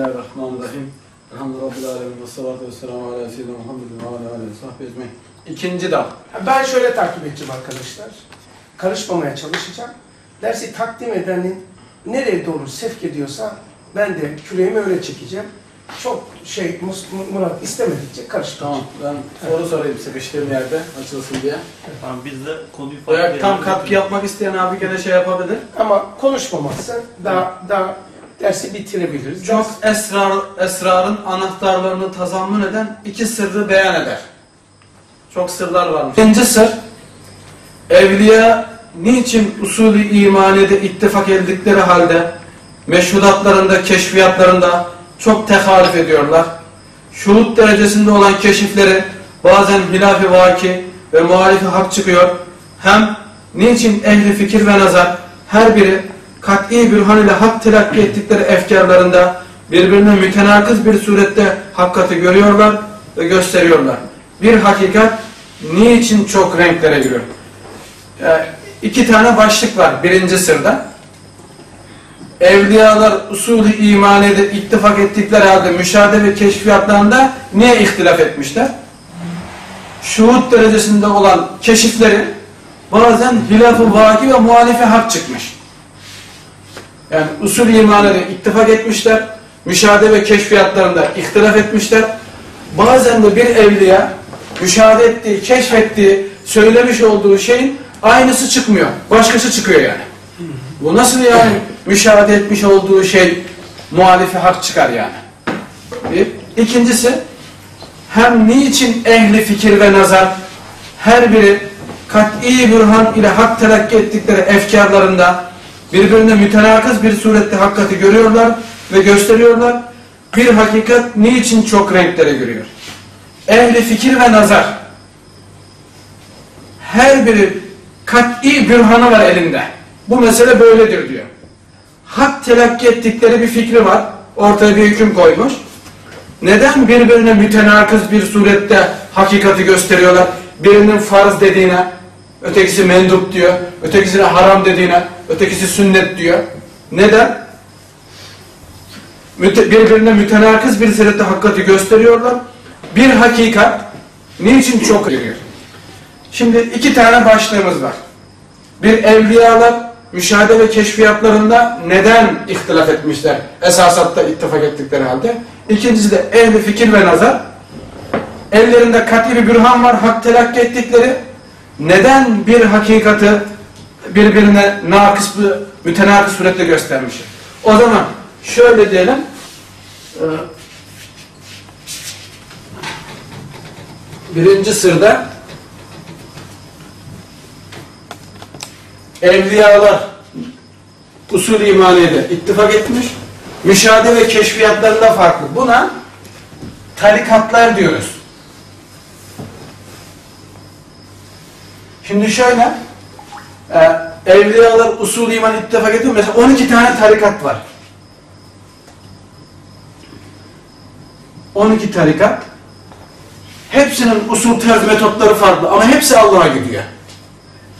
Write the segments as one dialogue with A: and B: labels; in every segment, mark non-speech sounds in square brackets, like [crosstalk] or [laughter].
A: Bismillahirrahmanirrahim. Elhamdülillahi Rabbil alemin. Ve salatu ve selamu ala seyyidina Muhammedin ve ala aleyhi sahbihi ecmaîn. İkinci dal.
B: Ben şöyle takip edeceğim arkadaşlar. Karışmamaya çalışacağım. Dersi takdim edenin nereye doğru sevk ediyorsa ben de küreğimi öyle çekeceğim. Çok şey Mus- Murat istemedikçe karışmayacağım.
A: Tamam. Ben soru sorayım sıkıştığım yerde açılsın diye.
C: Tamam biz de konuyu
A: Veya tam katkı yapmak isteyen abi gene şey yapabilir.
B: Ama konuşmaması daha daha dersi bitirebiliriz.
A: Çok esrar, esrarın anahtarlarını tazammun eden iki sırrı beyan eder. Çok sırlar varmış. İkinci sır, evliya niçin usulü imanide ittifak edildikleri halde meşhudatlarında, keşfiyatlarında çok tehalif ediyorlar. Şuhut derecesinde olan keşifleri bazen hilaf-ı vaki ve muhalifi hak çıkıyor. Hem niçin ehli fikir ve nazar her biri kat'i bürhan ile hak telakki ettikleri efkarlarında birbirine mütenakız bir surette hakikati görüyorlar ve gösteriyorlar. Bir hakikat niçin çok renklere giriyor? Ee, iki tane başlık var birinci sırda. Evliyalar usulü imanede ittifak ettikleri halde müşahede ve keşfiyatlarında niye ihtilaf etmişler? Şuhut derecesinde olan keşifleri bazen hilaf-ı vaki ve muhalife hak çıkmış. Yani usul imanede ittifak etmişler, müşahede ve keşfiyatlarında ihtilaf etmişler. Bazen de bir evliya müşahede ettiği, keşfettiği, söylemiş olduğu şeyin aynısı çıkmıyor. Başkası çıkıyor yani. Bu nasıl yani müşahede etmiş olduğu şey muhalife hak çıkar yani. Bir. İkincisi hem niçin ehli fikir ve nazar her biri kat'i bürhan ile hak telakki ettikleri efkarlarında birbirine mütenakız bir surette hakikati görüyorlar ve gösteriyorlar. Bir hakikat niçin çok renklere görüyor? Ehli fikir ve nazar her biri kat'i bürhanı var elinde. Bu mesele böyledir diyor. Hak telakki ettikleri bir fikri var. Ortaya bir hüküm koymuş. Neden birbirine mütenakız bir surette hakikati gösteriyorlar? Birinin farz dediğine, ötekisi mendup diyor, ötekisine haram dediğine, ötekisi sünnet diyor. Neden? Birbirine mütenakız bir surette hakikati gösteriyorlar. Bir hakikat niçin çok geliyor? Şimdi iki tane başlığımız var. Bir evliyalar müşahede ve keşfiyatlarında neden ihtilaf etmişler? Esasatta ittifak ettikleri halde. İkincisi de ehli fikir ve nazar. Ellerinde kat'i bir bürhan var, hak telakki ettikleri. Neden bir hakikati birbirine nakıs, mütenakıs surette göstermiş? O zaman şöyle diyelim. e, Birinci sırda evliyalar usul imaniyede ittifak etmiş. Müşahede ve keşfiyatlarında farklı. Buna tarikatlar diyoruz. Şimdi şöyle e, evliyalar usul iman ittifak ediyor. Mesela 12 tane tarikat var. 12 tarikat hepsinin usul terz metotları farklı ama hepsi Allah'a gidiyor.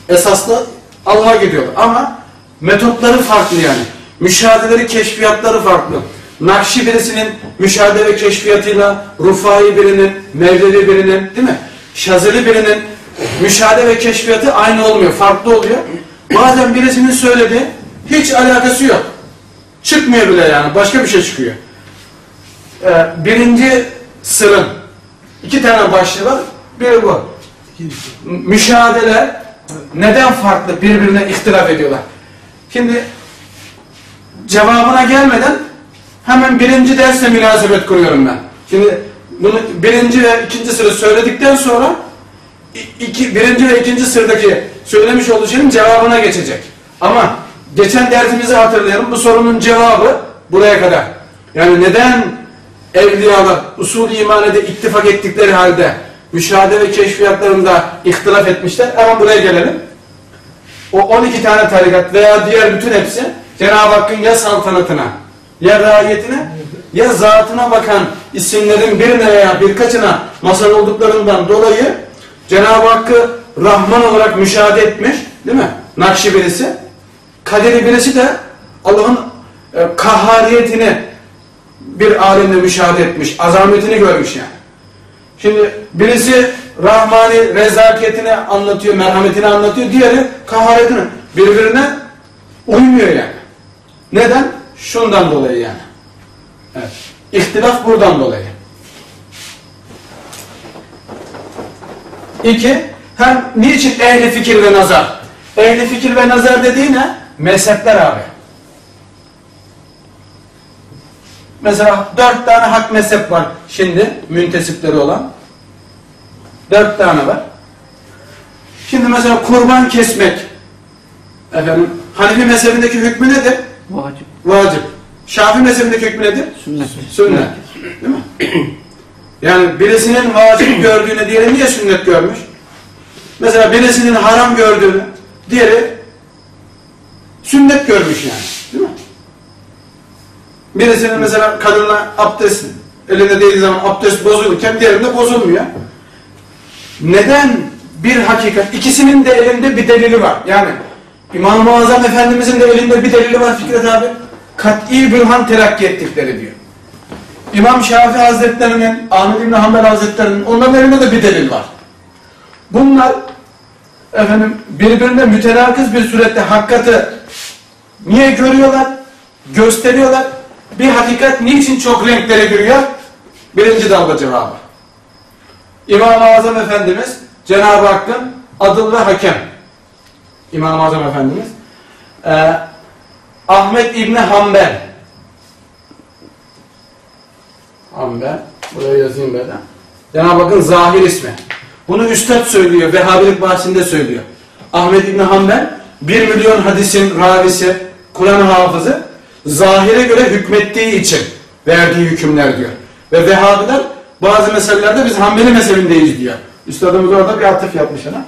A: Esaslı Allah'a gidiyorlar ama metotları farklı yani. Müşahedeleri, keşfiyatları farklı. Nakşi birisinin müşahede ve keşfiyatıyla Rufai birinin, Mevlevi birinin değil mi? Şazeli birinin müşahede ve keşfiyatı aynı olmuyor, farklı oluyor. Bazen birisinin söylediği hiç alakası yok. Çıkmıyor bile yani, başka bir şey çıkıyor. Ee, birinci sırın iki tane başlığı var. Biri bu. Müşahedeler neden farklı birbirine ihtilaf ediyorlar? Şimdi cevabına gelmeden hemen birinci dersle münasebet kuruyorum ben. Şimdi bunu birinci ve ikinci sırrı söyledikten sonra iki, birinci ve ikinci sıradaki söylemiş olduğu şeyin cevabına geçecek. Ama geçen dersimizi hatırlayalım. Bu sorunun cevabı buraya kadar. Yani neden evliyalar usul imanede ittifak ettikleri halde müşahede ve keşfiyatlarında ihtilaf etmişler. Hemen buraya gelelim. O 12 tane tarikat veya diğer bütün hepsi Cenab-ı Hakk'ın ya saltanatına, ya raiyetine, ya zatına bakan isimlerin birine veya birkaçına masal olduklarından dolayı Cenab-ı Hakk'ı Rahman olarak müşahede etmiş, değil mi? Nakşi birisi. Kaderi birisi de Allah'ın e, kahariyetini bir alemde müşahede etmiş, azametini görmüş yani. Şimdi birisi Rahmani rezakiyetini anlatıyor, merhametini anlatıyor, diğeri kaharetini. Birbirine uymuyor yani. Neden? Şundan dolayı yani. Evet. İhtilaf buradan dolayı. İki, hem niçin ehli fikir ve nazar? Ehli fikir ve nazar dediği ne? Mezhepler abi. Mesela dört tane hak mezhep var şimdi müntesipleri olan. Dört tane var. Şimdi mesela kurban kesmek. Efendim, Hanefi mezhebindeki hükmü nedir?
D: Vacip.
A: Vacip. Şafii mezhebindeki hükmü nedir?
D: Sünnet.
A: Sünnet. Değil mi? Yani birisinin vacip gördüğünü diğeri niye sünnet görmüş? Mesela birisinin haram gördüğünü diğeri sünnet görmüş yani. Değil mi? Birisinin mesela kadınla abdest elinde değdiği zaman abdest bozulurken diğerinde bozulmuyor. Neden bir hakikat? İkisinin de elinde bir delili var. Yani İmam-ı Azam Efendimizin de elinde bir delili var Fikret abi. Kat'i bürhan terakki ettikleri diyor. İmam Şafii Hazretlerinin, Ahmet İbni Hanbel Hazretlerinin onların elinde de bir delil var. Bunlar efendim birbirine mütenakız bir surette hakikati niye görüyorlar? Gösteriyorlar. Bir hakikat niçin çok renklere giriyor? Birinci dalga cevabı. İmam-ı Azam Efendimiz Cenab-ı Hakk'ın adıl ve hakem. İmam-ı Azam Efendimiz. Ee, Ahmet İbni Hanbel. Hanbel. Buraya yazayım böyle. Cenab-ı Hakk'ın zahir ismi. Bunu Üstad söylüyor. Vehhabilik bahsinde söylüyor. Ahmet İbni Hanbel bir milyon hadisin ravisi, Kur'an hafızı zahire göre hükmettiği için verdiği hükümler diyor. Ve Vehhabiler bazı meselelerde biz Hanbeli mezhebindeyiz diyor. Üstadımız orada bir atıf yapmış ona.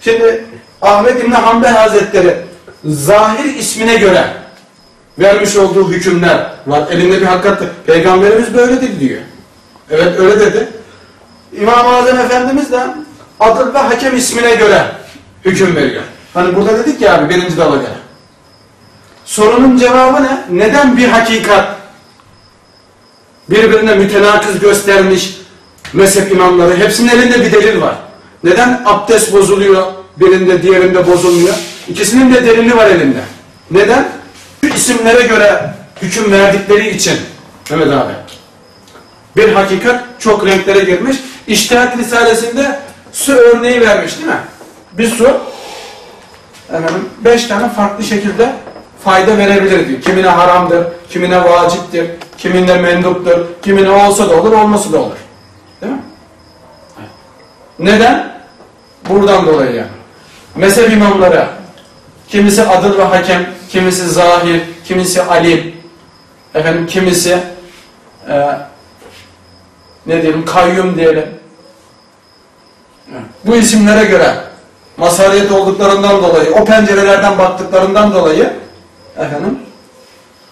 A: Şimdi Ahmet İbni Hanbel Hazretleri zahir ismine göre vermiş olduğu hükümler var. Elinde bir hakikat. Peygamberimiz böyledir diyor. Evet öyle dedi. İmam-ı Azam Efendimiz de adıl ve hakem ismine göre hüküm veriyor. Hani burada dedik ya abi birinci dala göre. Sorunun cevabı ne? Neden bir hakikat birbirine mütenakız göstermiş mezhep imamları hepsinin elinde bir delil var. Neden abdest bozuluyor birinde diğerinde bozulmuyor? İkisinin de delili var elinde. Neden? İsimlere göre hüküm verdikleri için Mehmet abi. Bir hakikat çok renklere girmiş. İştihat Risalesi'nde su örneği vermiş değil mi? Bir su efendim, beş tane farklı şekilde fayda verebilir diyor. Kimine haramdır, kimine vaciptir, kimine menduptur, kimine olsa da olur, olması da olur. Değil mi? Neden? Buradan dolayı yani. Mezhep imamları, kimisi adıl ve hakem, kimisi zahir, kimisi alim, efendim kimisi e, ne diyelim kayyum diyelim. Bu isimlere göre masariyet olduklarından dolayı, o pencerelerden baktıklarından dolayı efendim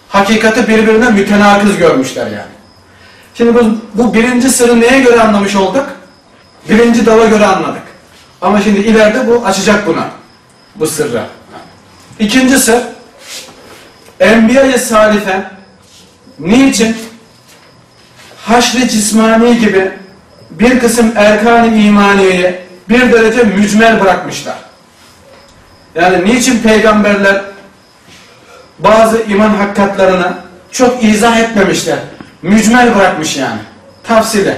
A: hakikati birbirine mütenakız görmüşler yani. Şimdi bu, bu birinci sırrı neye göre anlamış olduk? Birinci dala göre anladık. Ama şimdi ileride bu açacak buna. Bu sırrı. İkinci sır Enbiya-i Salife niçin haşr-ı cismani gibi bir kısım erkan-ı imaniyeyi bir derece mücmel bırakmışlar. Yani niçin peygamberler bazı iman hakikatlarını çok izah etmemişler. Mücmel bırakmış yani. Tafsili.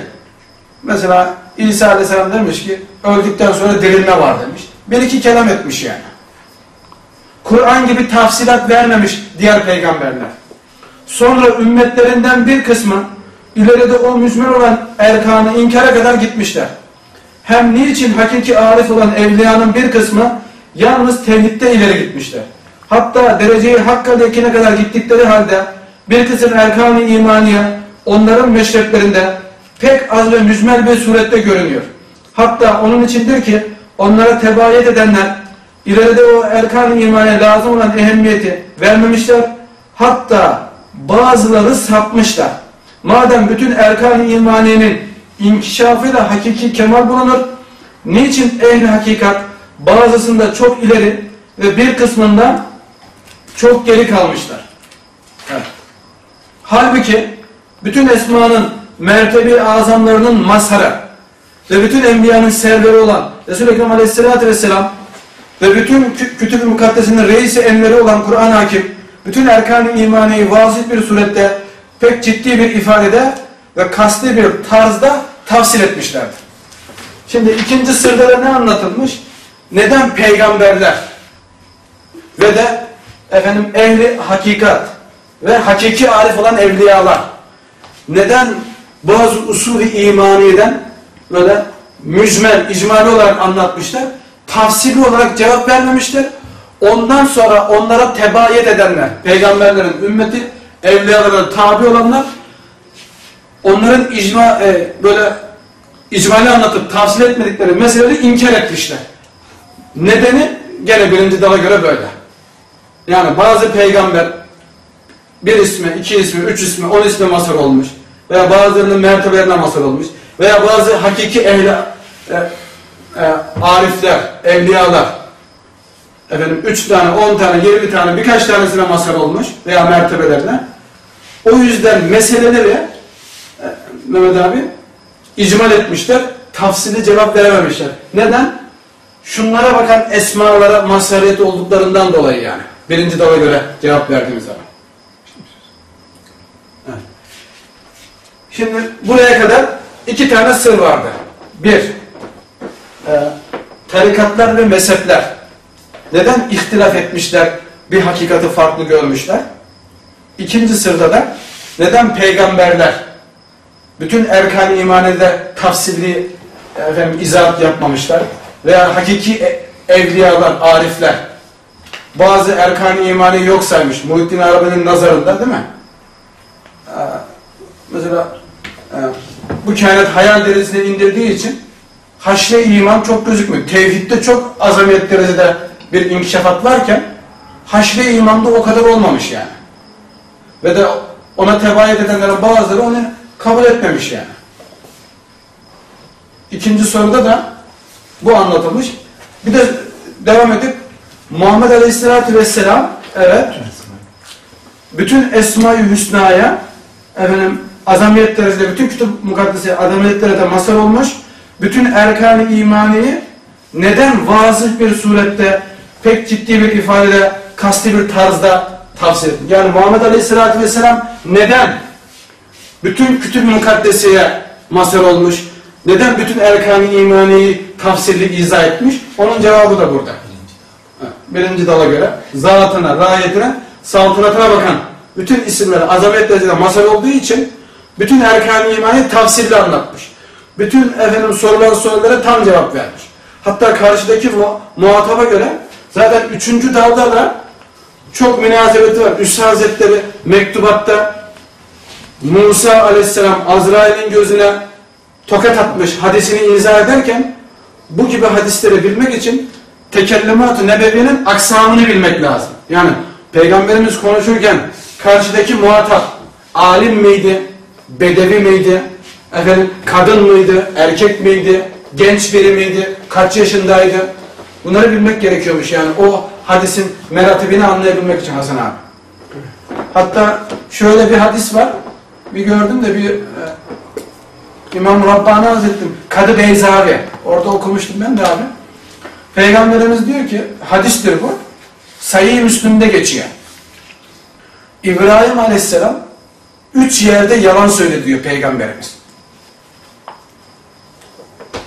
A: Mesela İsa Aleyhisselam demiş ki öldükten sonra dirilme var demiş. Bir iki kelam etmiş yani. Kur'an gibi tafsilat vermemiş diğer peygamberler. Sonra ümmetlerinden bir kısmı ileride o mücmel olan erkanı inkara kadar gitmişler. Hem niçin hakiki arif olan evliyanın bir kısmı yalnız tevhidde ileri gitmişler. Hatta dereceyi hakkadekine kadar gittikleri halde bir kısım erkan-ı imaniye onların meşreplerinde pek az ve mücmel bir surette görünüyor. Hatta onun içindir ki onlara tebayet edenler ileride o erkan-ı imaniye lazım olan ehemmiyeti vermemişler. Hatta bazıları sapmışlar. Madem bütün erkan-ı imaniyenin inkişafıyla hakiki kemal bulunur, niçin ehli hakikat bazısında çok ileri ve bir kısmında çok geri kalmışlar? Evet. Halbuki bütün esmanın mertebe azamlarının mazharı ve bütün enbiyanın serveri olan Resul-i Ekrem Aleyhisselatü Vesselam ve bütün kü- kütüb-ü mukaddesinin reisi enveri olan Kur'an-ı Hakim bütün erkan-ı imaneyi vazif bir surette pek ciddi bir ifadede ve kasti bir tarzda tafsil etmişlerdir. Şimdi ikinci sırda da ne anlatılmış? Neden peygamberler ve de efendim ehli hakikat ve hakiki arif olan evliyalar neden bazı usulü imaniyeden böyle mücmel, icmali olarak anlatmışlar, tafsili olarak cevap vermemişler. Ondan sonra onlara tebayet edenler, peygamberlerin ümmeti, evliyalara tabi olanlar, onların icma, e, böyle icmali anlatıp tavsil etmedikleri meseleleri inkar etmişler. Nedeni gene birinci dala göre böyle. Yani bazı peygamber bir isme, iki isme, üç isme, on isme mazhar olmuş. Veya bazılarının mertebelerine mazhar olmuş. Veya bazı hakiki ehli, e, e, arifler, evliyalar, efendim üç tane, on tane, yirmi tane, birkaç tanesine mazhar olmuş veya mertebelerine. O yüzden meseleleri e, Mehmet abi icmal etmişler, tafsili cevap verememişler. Neden? Şunlara bakan esmalara mazhariyet olduklarından dolayı yani. Birinci dala göre cevap verdiğimiz zaman. Evet. Şimdi buraya kadar iki tane sır vardı. Bir, e, tarikatlar ve mezhepler. Neden ihtilaf etmişler, bir hakikati farklı görmüşler? İkinci sırda da neden peygamberler bütün erkan-ı imanede tafsilli efendim, izahat yapmamışlar veya hakiki e- evliyalar, arifler bazı erkan-ı imani yok saymış Muhittin Arabi'nin nazarında değil mi? Ee, mesela e, bu kainat hayal derecesine indirdiği için haşre iman çok gözükmüyor. Tevhidde çok azamiyet derecede bir inkişafat varken haşre imanda o kadar olmamış yani. Ve de ona tebayet edenlerin bazıları onu kabul etmemiş yani. İkinci soruda da bu anlatılmış. Bir de devam edip Muhammed Aleyhisselatü Vesselam evet bütün Esma-i Hüsna'ya efendim azamiyet derecede bütün kütüb mukaddesi azamiyet derecede mazhar olmuş. Bütün erkan-ı imaniyi neden vazih bir surette pek ciddi bir ifadede kasti bir tarzda tavsiye etti. Yani Muhammed Aleyhisselatü Vesselam neden bütün kütüb mukaddesiye mazhar olmuş? Neden bütün erkan-ı imaniyi tafsirli izah etmiş? Onun cevabı da burada. Birinci dala göre zatına, rahiyetine, saltanatına bakan bütün isimleri azamet derecede mazhar olduğu için bütün erkan-ı imaniyi tafsirli anlatmış. Bütün efendim sorulan sorulara tam cevap vermiş. Hatta karşıdaki mu muhataba göre zaten üçüncü dalda da çok münasebeti var. Üstad Hazretleri mektubatta Musa aleyhisselam Azrail'in gözüne tokat atmış hadisini izah ederken bu gibi hadisleri bilmek için tekellemat-ı nebeviyenin aksamını bilmek lazım. Yani Peygamberimiz konuşurken karşıdaki muhatap alim miydi, bedevi miydi, efendim kadın mıydı, erkek miydi, genç biri miydi, kaç yaşındaydı? Bunları bilmek gerekiyormuş yani o hadisin meratibini anlayabilmek için Hasan abi. Hatta şöyle bir hadis var. Bir gördüm de bir e, İmam Rabbani Hazretleri Kadı Beyzavi orada okumuştum ben de abi. Peygamberimiz diyor ki hadistir bu. Sayı Müslüm'de geçiyor. İbrahim Aleyhisselam üç yerde yalan söyledi diyor Peygamberimiz.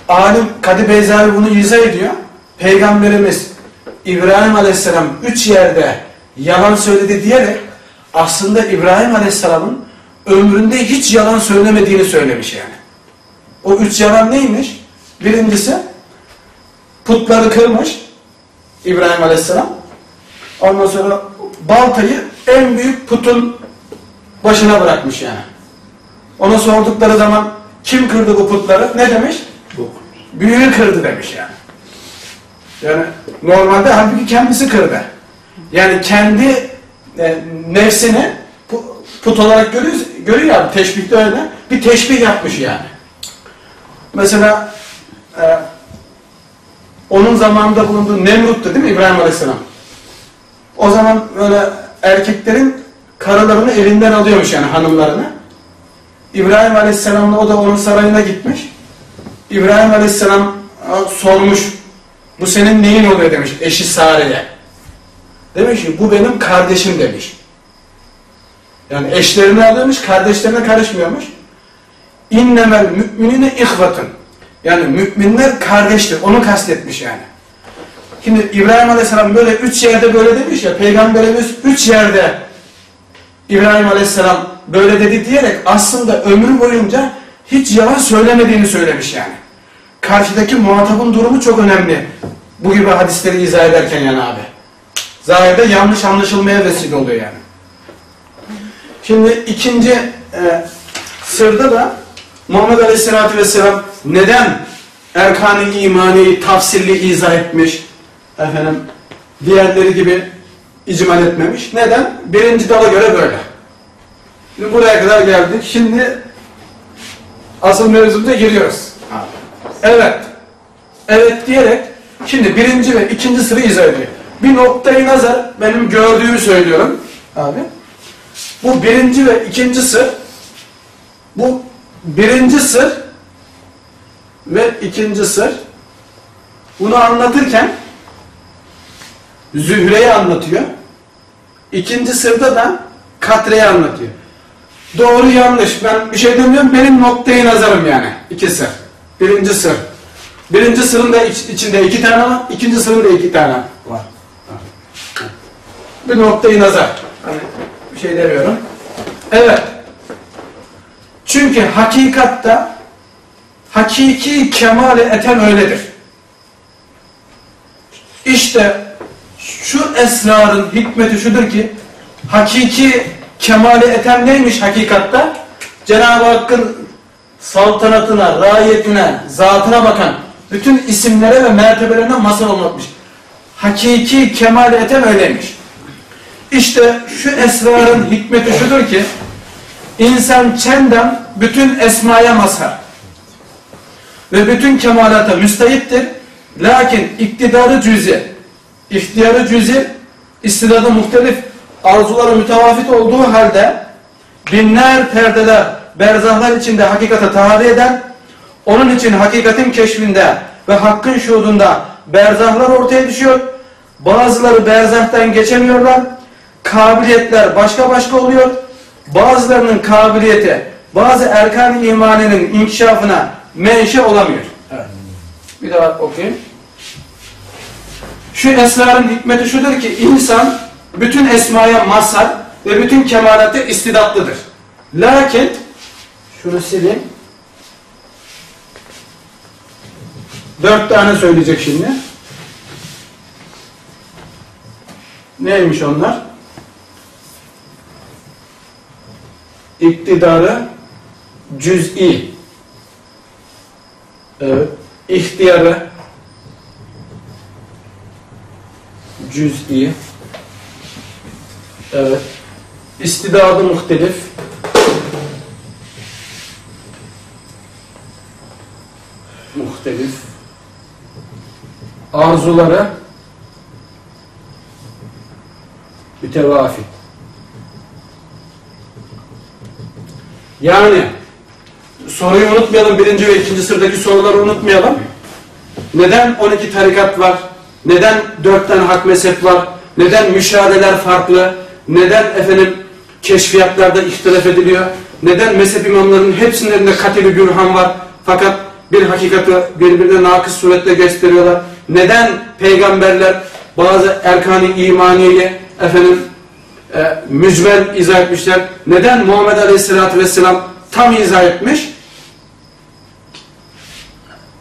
A: Alim Kadı Beyzavi bunu izah ediyor. Peygamberimiz İbrahim Aleyhisselam üç yerde yalan söyledi diyerek aslında İbrahim Aleyhisselam'ın ömründe hiç yalan söylemediğini söylemiş yani. O üç yalan neymiş? Birincisi putları kırmış İbrahim Aleyhisselam. Ondan sonra baltayı en büyük putun başına bırakmış yani. Ona sordukları zaman kim kırdı bu putları? Ne demiş? Büyüğü kırdı demiş yani. Yani normalde halbuki kendisi kırdı. Yani kendi e, nefsini pu- put olarak görüyor, görüyor ya teşbihte öyle. Bir teşbih yapmış yani. Mesela e, onun zamanında bulunduğu Nemrut'tu değil mi İbrahim Aleyhisselam? O zaman böyle erkeklerin karılarını elinden alıyormuş yani hanımlarını. İbrahim Aleyhisselam'la o da onun sarayına gitmiş. İbrahim Aleyhisselam sormuş. Bu senin neyin oluyor demiş eşi Sare'ye. Demiş ki bu benim kardeşim demiş. Yani eşlerini alıyormuş, kardeşlerine karışmıyormuş. İnnemel müminine ihvatun. Yani müminler kardeştir. Onu kastetmiş yani. Şimdi İbrahim Aleyhisselam böyle üç yerde böyle demiş ya, Peygamberimiz üç yerde İbrahim Aleyhisselam böyle dedi diyerek aslında ömrü boyunca hiç yalan söylemediğini söylemiş yani. Karşıdaki muhatabın durumu çok önemli. Bu gibi hadisleri izah ederken yani abi. Zahirde yanlış anlaşılmaya vesile oluyor yani. Şimdi ikinci e, sırda da Muhammed Aleyhisselatü Vesselam neden erkan-ı imaniyi tafsilli izah etmiş? Efendim diğerleri gibi icmal etmemiş. Neden? Birinci dala göre böyle. Şimdi buraya kadar geldik. Şimdi asıl mevzumuza giriyoruz. Evet. Evet diyerek şimdi birinci ve ikinci sırrı izah ediyor. Bir noktayı nazar benim gördüğümü söylüyorum. Abi. Bu birinci ve ikinci sır bu birinci sır ve ikinci sır bunu anlatırken Zühre'yi anlatıyor. İkinci sırda da Katre'yi anlatıyor. Doğru yanlış ben bir şey demiyorum benim noktayı nazarım yani iki sır. Birinci sır. Birinci sırın da iç- içinde iki tane var, ikinci sırın da iki tane var. Bir noktayı nazar. Hani bir şey demiyorum. Evet. Çünkü hakikatta hakiki kemale eten öyledir. İşte şu esrarın hikmeti şudur ki hakiki kemale eten neymiş hakikatta? Cenab-ı Hakk'ın saltanatına, rayetine, zatına bakan bütün isimlere ve mertebelerine mazhar olmakmış. Hakiki kemale eten öyleymiş. İşte şu esrarın hikmeti şudur ki insan çenden bütün esmaya mazhar ve bütün kemalata müstahittir. Lakin iktidarı cüzi, ihtiyarı cüzi, istidadı muhtelif, arzuları mütevafit olduğu halde binler perdeler, berzahlar içinde hakikate tahavi eden, onun için hakikatin keşfinde ve hakkın şuhudunda berzahlar ortaya düşüyor. Bazıları berzahtan geçemiyorlar. Kabiliyetler başka başka oluyor. Bazılarının kabiliyeti bazı erkan-ı imaninin inkişafına menşe olamıyor. Evet. Bir daha okuyayım. Şu esrarın hikmeti şudur ki insan bütün esmaya mazhar ve bütün kemalata istidatlıdır. Lakin şunu sileyim. Dört tane söyleyecek şimdi. Neymiş onlar? İktidarı cüz'i. Evet. İhtiyarı cüz'i. Evet. İstidadı muhtelif. Muhtelif. Arzuları mütevafi. Yani soruyu unutmayalım. Birinci ve ikinci sıradaki soruları unutmayalım. Neden 12 tarikat var? Neden 4 tane hak mezhep var? Neden müşahedeler farklı? Neden efendim keşfiyatlarda ihtilaf ediliyor? Neden mezhep imamlarının hepsinin elinde katili bürhan var? Fakat bir hakikati birbirine nakıs surette gösteriyorlar. Neden peygamberler bazı erkan-ı imaniyeyi efendim e, mücvel izah etmişler? Neden Muhammed Aleyhisselatü Vesselam tam izah etmiş?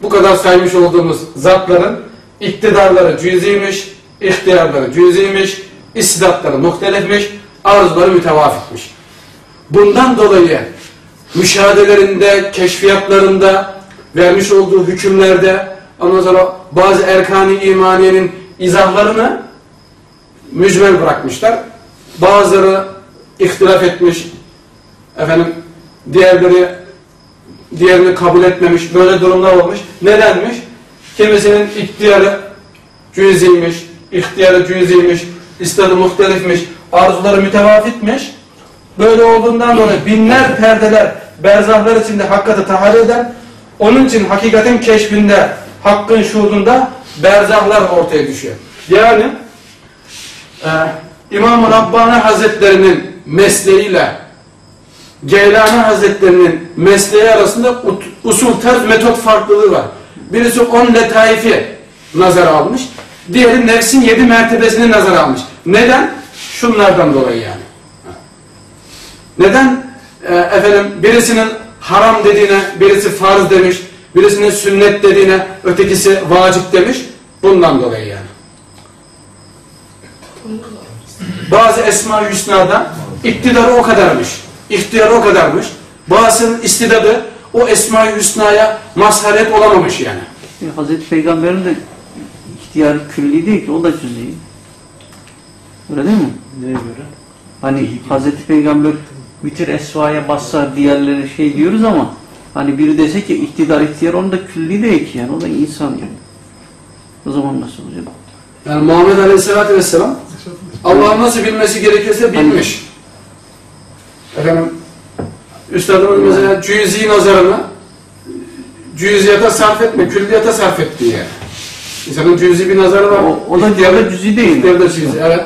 A: Bu kadar saymış olduğumuz zatların iktidarları cüziymiş, ihtiyarları cüziymiş, istidatları muhtelifmiş, arzuları mütevafitmiş. Bundan dolayı müşahedelerinde, keşfiyatlarında, vermiş olduğu hükümlerde ondan sonra bazı erkan-ı imaniyenin izahlarını mücmel bırakmışlar. Bazıları ihtilaf etmiş, efendim diğerleri diğerini kabul etmemiş, böyle durumlar olmuş. Nedenmiş? Kimisinin ihtiyarı cüziymiş, ihtiyarı cüziymiş, istadı muhtelifmiş, arzuları mütevafitmiş. Böyle olduğundan dolayı binler perdeler, berzahlar içinde hakikati tahayyül eder. Onun için hakikatin keşfinde, hakkın şuhudunda berzahlar ortaya düşüyor. Yani e, İmam-ı Rabbani Hazretlerinin mesleğiyle Geylani Hazretlerinin mesleği arasında usul, tarz, metot farklılığı var. Birisi on letaifi nazar almış. Diğeri nefsin yedi mertebesini nazar almış. Neden? Şunlardan dolayı yani. Neden? Ee, efendim birisinin haram dediğine birisi farz demiş, birisinin sünnet dediğine ötekisi vacip demiş. Bundan dolayı yani. Bazı Esma-i Hüsna'da iktidarı o kadarmış. İhtiyarı o kadarmış. Bazısının istidadı o Esma-i Hüsna'ya mazharet olamamış yani.
D: E, Hazreti Peygamber'in de ihtiyarı külli değil ki, o da cüz'i. Öyle değil mi?
C: Neye göre?
D: Hani Hazreti Peygamber bitir esvaya bassa diğerleri şey diyoruz ama hani biri dese ki iktidar ihtiyar onun da külli değil ki yani o da insan yani. O zaman nasıl olacak?
A: Yani Muhammed Aleyhisselatü Vesselam Allah'ın nasıl bilmesi gerekirse bilmiş. Efendim Üstadımın mesela cüzi nazarını cüziyata sarf etme, külliyata sarf etti yani. İnsanın cüzi bir nazarı var.
D: O, o da, da cüz'i değil
A: da cüzi, evet.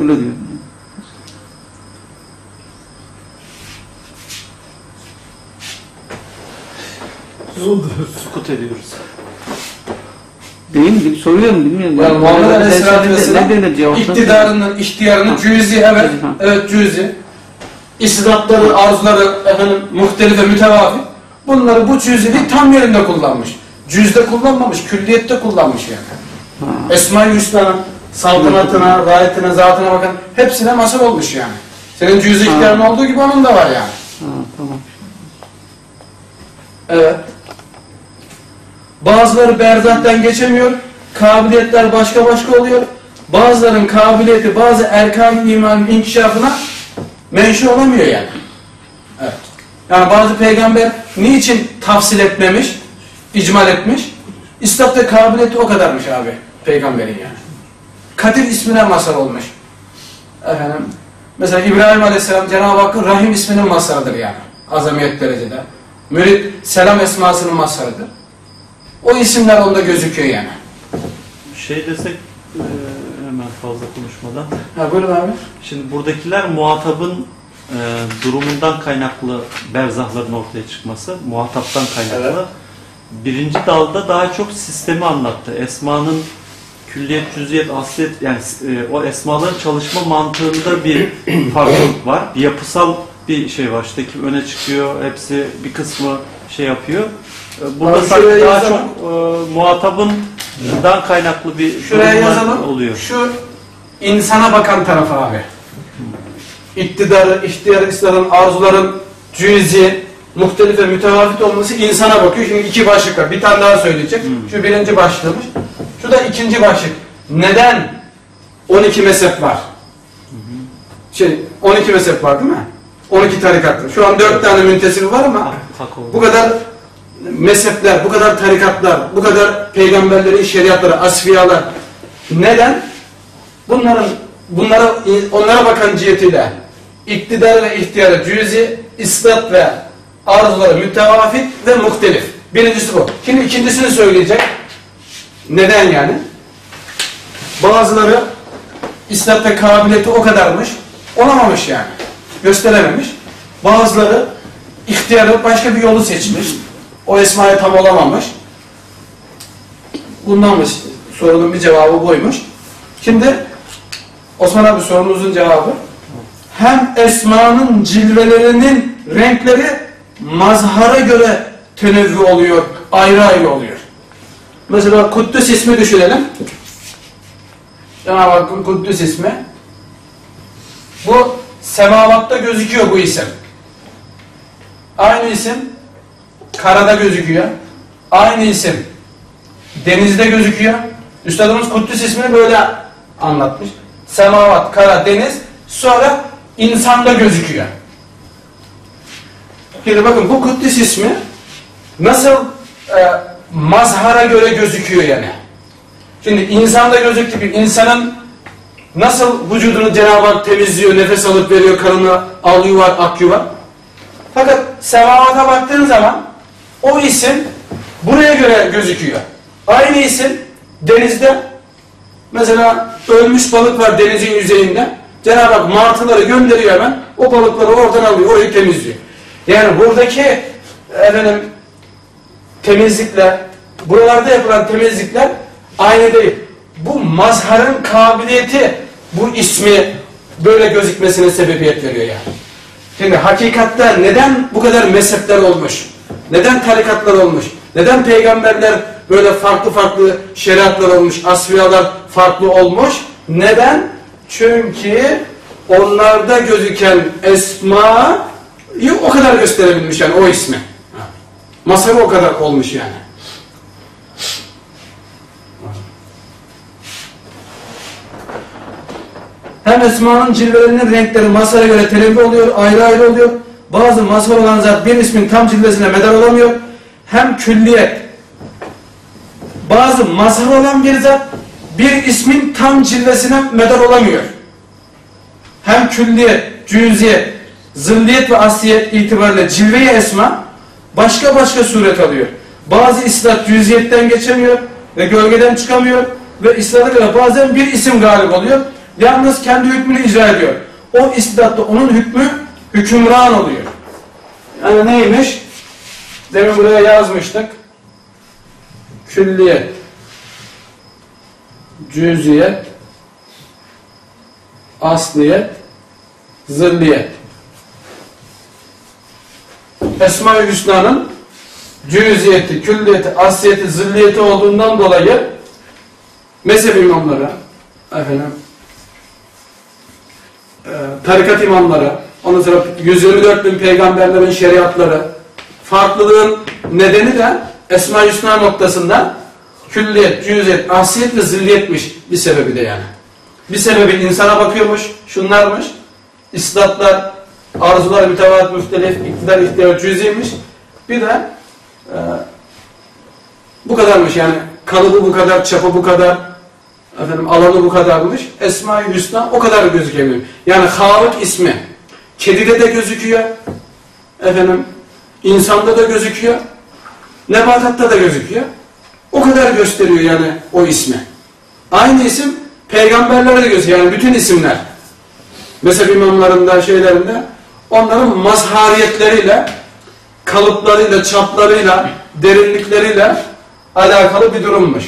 D: Öyle diyor.
C: Sukut ediyoruz.
D: Değil mi? Soruyorum bilmiyorum.
A: Yani Muhammed Aleyhisselatü Vesselam iktidarının, ihtiyarının cüzi evet, evet cüzi. İstidatları, arzuları efendim muhtelif ve mütevafi. Bunları bu cüzili tam yerinde kullanmış. Cüzde kullanmamış, külliyette kullanmış yani. Esma-i Hüsna'nın saltanatına, gayetine, zatına bakın hepsine masal olmuş yani. Senin cüz ihtiyarın olduğu gibi onun da var yani.
D: Ha, tamam.
A: Evet. Bazıları berzahtan geçemiyor. Kabiliyetler başka başka oluyor. Bazıların kabiliyeti bazı erkan imanın inkişafına menşe olamıyor yani. Evet. Yani bazı peygamber niçin tafsil etmemiş, icmal etmiş? İslam'da kabiliyeti o kadarmış abi peygamberin yani. Kadir ismine masal olmuş. Efendim, mesela İbrahim Aleyhisselam Cenab-ı Hakk'ın Rahim isminin mazharıdır yani. Azamiyet derecede. Mürit selam esmasının mazharıdır. O isimler onda gözüküyor yani.
C: Şey desek e, hemen fazla konuşmadan.
A: Ha buyurun abi.
C: Şimdi buradakiler muhatabın e, durumundan kaynaklı berzahların ortaya çıkması, muhataptan kaynaklı.
A: Evet.
C: Birinci dalda daha çok sistemi anlattı. Esmanın külliyet, cüziyet, asliyet yani e, o esmaların çalışma mantığında bir [coughs] farklılık var. Bir yapısal bir şey var. İşte kim öne çıkıyor, hepsi bir kısmı şey yapıyor. Burada sanki daha
A: yazalım.
C: çok e, muhatabından kaynaklı bir
A: Şuraya yazalım.
C: oluyor.
A: Şu insana bakan taraf abi. İktidarı, ihtiyarı, istidarın, arzuların cüzi, muhtelif ve mütevafit olması insana bakıyor. Şimdi iki başlık var. Bir tane daha söyleyecek. Şu birinci başlığımız. Şu da ikinci başlık. Neden 12 mezhep var? Şey, 12 mezhep var değil mi? 12 tarikatlı. Şu an 4 tane müntesip var ama bu kadar mezhepler, bu kadar tarikatlar, bu kadar peygamberlerin şeriatları, asfiyalar neden? Bunların bunlara onlara bakan cihetiyle iktidar ve ihtiyarı cüzi, istat ve arzuları mütevafit ve muhtelif. Birincisi bu. Şimdi ikincisini söyleyecek. Neden yani? Bazıları istat ve kabiliyeti o kadarmış, olamamış yani. Gösterememiş. Bazıları ihtiyarı başka bir yolu seçmiş. O esmaya tam olamamış. Bundanmış sorunun bir cevabı buymuş. Şimdi Osman abi sorunuzun cevabı hem esmanın cilvelerinin renkleri mazhara göre tenevvü oluyor, ayrı ayrı oluyor. Mesela Kuddüs ismi düşünelim. Cenab-ı Hakk'ın Kuddüs ismi. Bu semavatta gözüküyor bu isim. Aynı isim karada gözüküyor. Aynı isim denizde gözüküyor. Üstadımız Kuddüs ismini böyle anlatmış. Semavat, kara, deniz sonra insanda gözüküyor. Şimdi bakın bu Kuddüs ismi nasıl e, mazhara göre gözüküyor yani. Şimdi insanda gözüktüğü gibi insanın nasıl vücudunu Cenab-ı Hak temizliyor, nefes alıp veriyor, kanını al yuvar, ak yuvar. Fakat semavata baktığın zaman o isim buraya göre gözüküyor. Aynı isim denizde mesela ölmüş balık var denizin yüzeyinde. Cenab-ı Hak martıları gönderiyor hemen. O balıkları oradan alıyor, orayı temizliyor. Yani buradaki efendim temizlikler, buralarda yapılan temizlikler aynı değil. Bu mazharın kabiliyeti bu ismi böyle gözükmesine sebebiyet veriyor yani. Şimdi hakikatte neden bu kadar mezhepler olmuş? Neden tarikatlar olmuş? Neden peygamberler böyle farklı farklı şeriatlar olmuş, asfiyalar farklı olmuş? Neden? Çünkü onlarda gözüken esma o kadar gösterebilmiş yani o ismi. Masarı o kadar olmuş yani. Hem esmanın cilvelerinin renkleri masara göre televvi oluyor, ayrı ayrı oluyor. Bazı mazhar olan zat bir ismin tam cilvesine medar olamıyor. Hem külliyet, bazı mazhar olan bir zat bir ismin tam cilvesine medar olamıyor. Hem külliyet, cüziyet, zilliyet ve asliyet itibariyle cilve-i esma başka başka suret alıyor. Bazı islat cüziyetten geçemiyor ve gölgeden çıkamıyor ve islata göre bazen bir isim galip oluyor. Yalnız kendi hükmünü icra ediyor. O istidatta onun hükmü hükümran oluyor. Yani neymiş? Demin buraya yazmıştık. Külliyet, cüziyet, asliyet, zilliyet. Esma-i Hüsna'nın cüziyeti, külliyeti, asliyeti, zilliyeti olduğundan dolayı mezhep imamları, efendim, e, tarikat imamları, ondan sonra 124 bin peygamberlerin şeriatları, farklılığın nedeni de Esma-i Hüsna noktasında külliyet, cüziyet, asliyet ve zilliyetmiş bir sebebi de yani. Bir sebebi insana bakıyormuş, şunlarmış, istatlar, arzular, mütevaat, müftelif, iktidar, ihtiyar, cüziymiş. Bir de e, bu kadarmış yani kalıbı bu kadar, çapı bu kadar, efendim alanı bu kadarmış. Esma-i Hüsna o kadar gözükemiyor. Yani Halık ismi kedide de gözüküyor. Efendim insanda da gözüküyor. Nebatatta da gözüküyor. O kadar gösteriyor yani o ismi. Aynı isim peygamberlere de gözüküyor. Yani bütün isimler. Mezhep imamlarında, şeylerinde onların mazhariyetleriyle, kalıplarıyla, çaplarıyla, derinlikleriyle alakalı bir durummuş.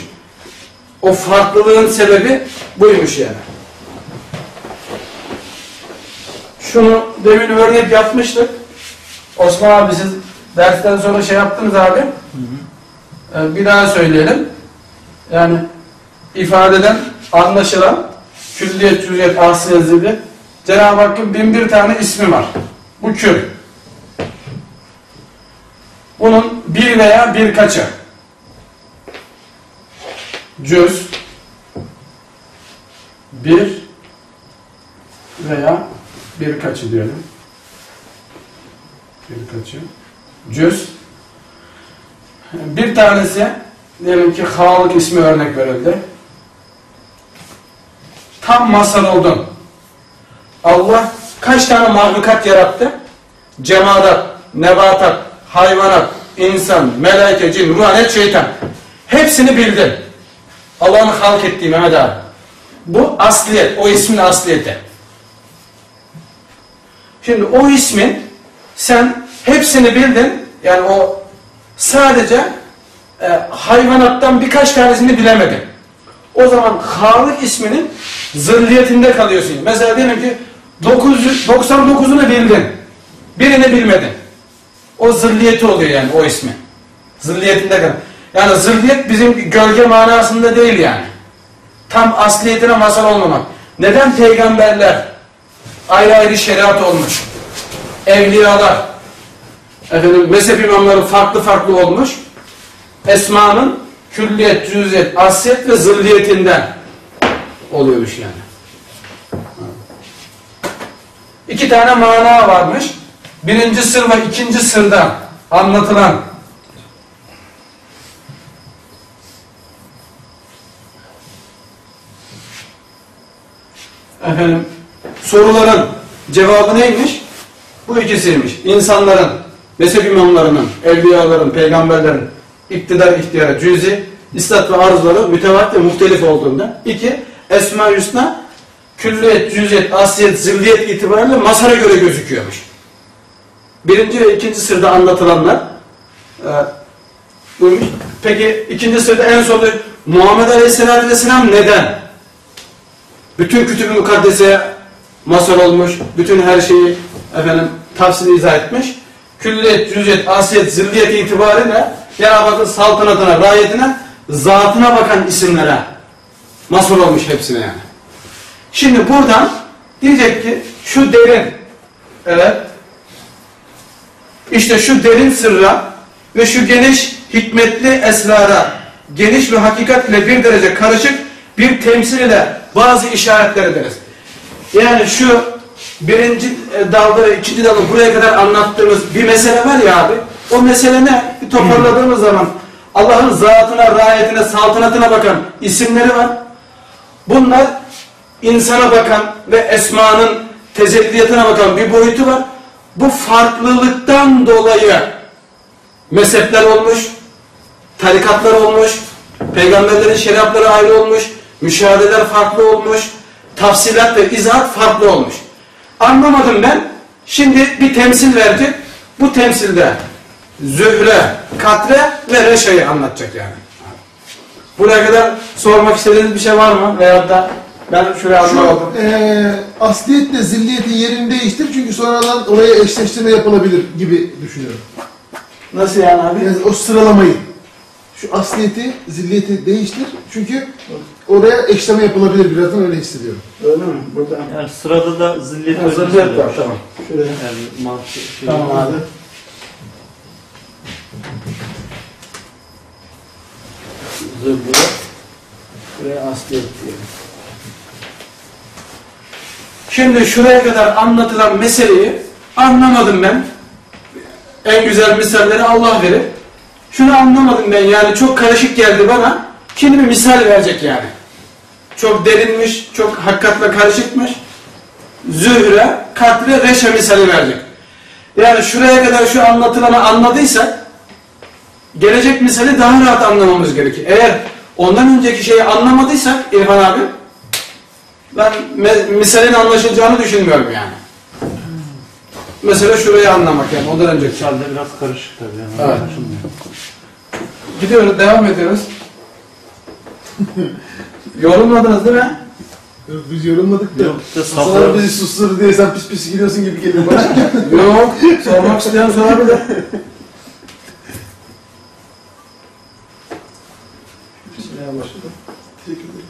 A: O farklılığın sebebi buymuş yani. Şunu demin örnek yapmıştık. Osman abi siz dersten sonra şey yaptınız abi. Ee, bir daha söyleyelim. Yani ifadeden anlaşılan külliyet, cüziyet, asliye, zilliyet Cenab-ı Hakk'ın bin bir tane ismi var. Bu kül. Bunun bir veya birkaçı. Cüz, bir veya birkaçı diyelim. Birkaçı. Cüz. Bir tanesi diyelim ki Halık ismi örnek verildi. Tam masal oldun. Allah kaç tane mahlukat yarattı? Cemaat, nebatat, hayvanat, insan, melaike, cin, ruhanet, şeytan. Hepsini bildin. Allah'ın halk ettiği Mehmet abi. Bu asliyet, o ismin asliyeti. Şimdi o ismin sen hepsini bildin. Yani o sadece e, hayvanattan birkaç tanesini bilemedin. O zaman Halık isminin zırliyetinde kalıyorsun. Mesela diyelim ki 900, 99'unu bildin. Birini bilmedin. O zırliyeti oluyor yani o ismi. Zırliyetinde kal. Yani zırliyet bizim gölge manasında değil yani. Tam asliyetine masal olmamak. Neden peygamberler ayrı ayrı şeriat olmuş? Evliyalar, efendim mezhep imamları farklı farklı olmuş. Esmanın külliyet, cüziyet, asliyet ve zırliyetinden oluyormuş yani. İki tane mana varmış. Birinci sır ve ikinci sırda anlatılan efendim soruların cevabı neymiş? Bu ikisiymiş. İnsanların, mezhep imamlarının, evliyaların, peygamberlerin iktidar ihtiyarı cüzi, istat ve arzuları mütevatir ve muhtelif olduğunda. iki Esma-i Hüsna külliyet, cüziyet, asliyet, zilliyet itibariyle masara göre gözüküyormuş. Birinci ve ikinci sırda anlatılanlar e, buymuş. Peki ikinci sırada en sonunda Muhammed Aleyhisselatü Vesselam neden? Bütün kütüb-ü mukaddeseye masal olmuş, bütün her şeyi efendim tafsili izah etmiş. Külliyet, cüziyet, asiyet, zilliyet itibariyle Cenab-ı Hakk'ın saltanatına, rayetine, zatına bakan isimlere masal olmuş hepsine yani. Şimdi buradan diyecek ki şu derin, evet, işte şu derin sırra ve şu geniş hikmetli esrara, geniş ve hakikat ile bir derece karışık bir temsil ile bazı işaretler ederiz. Yani şu birinci e, dalda ve ikinci dalda buraya kadar anlattığımız bir mesele var ya abi. O mesele ne? Bir toparladığımız zaman Allah'ın zatına, rayetine, saltanatına bakan isimleri var. Bunlar insana bakan ve esmanın tezelliyatına bakan bir boyutu var. Bu farklılıktan dolayı mezhepler olmuş, tarikatlar olmuş, peygamberlerin şeriatları ayrı olmuş, müşahedeler farklı olmuş, tafsilat ve izahat farklı olmuş. Anlamadım ben. Şimdi bir temsil verecek. Bu temsilde zühre, katre ve reşeyi anlatacak yani. Buraya kadar sormak istediğiniz bir şey var mı? Veyahut da ben şuraya anlamadım.
E: Şu eee asliyetle zilliyetin yerini değiştir çünkü sonradan oraya eşleştirme yapılabilir gibi düşünüyorum.
A: Nasıl yani abi?
E: Yani o sıralamayı. Şu asliyeti, zilliyeti değiştir çünkü oraya eşleme yapılabilir birazdan öyle hissediyorum.
A: Öyle mi? Burada.
C: Yani sırada da zillet
A: Hazır
C: öyle
A: var tamam. Şuraya.
C: Yani mantığı şey
A: Tamam abi. Zıbbı. Şuraya asliyet diyelim. Şimdi şuraya kadar anlatılan meseleyi anlamadım ben. En güzel misalleri Allah verir. Şunu anlamadım ben yani çok karışık geldi bana. Şimdi bir misal verecek yani. Çok derinmiş, çok hakikatle karışıkmış. Zühre, katre, reşe misali verecek. Yani şuraya kadar şu anlatılanı anladıysak gelecek misali daha rahat anlamamız gerekir. Eğer ondan önceki şeyi anlamadıysak İrfan abi ben misalin anlaşılacağını düşünmüyorum yani. Mesela şurayı anlamak yani ondan önceki.
C: Misalde biraz karışık tabii. Yani.
A: Evet.
C: Anlaşılmıyor.
A: Gidiyoruz, devam ediyoruz. [laughs] Yorulmadınız değil mi?
E: Yok, Biz yorulmadık da.
C: Yok, işte
E: Sana
C: saflar-
E: bizi sustur diye sen pis pis gidiyorsun gibi geliyor bana. [laughs]
A: Yok, sormak isteyen sorabilir.
E: Teşekkür ederim.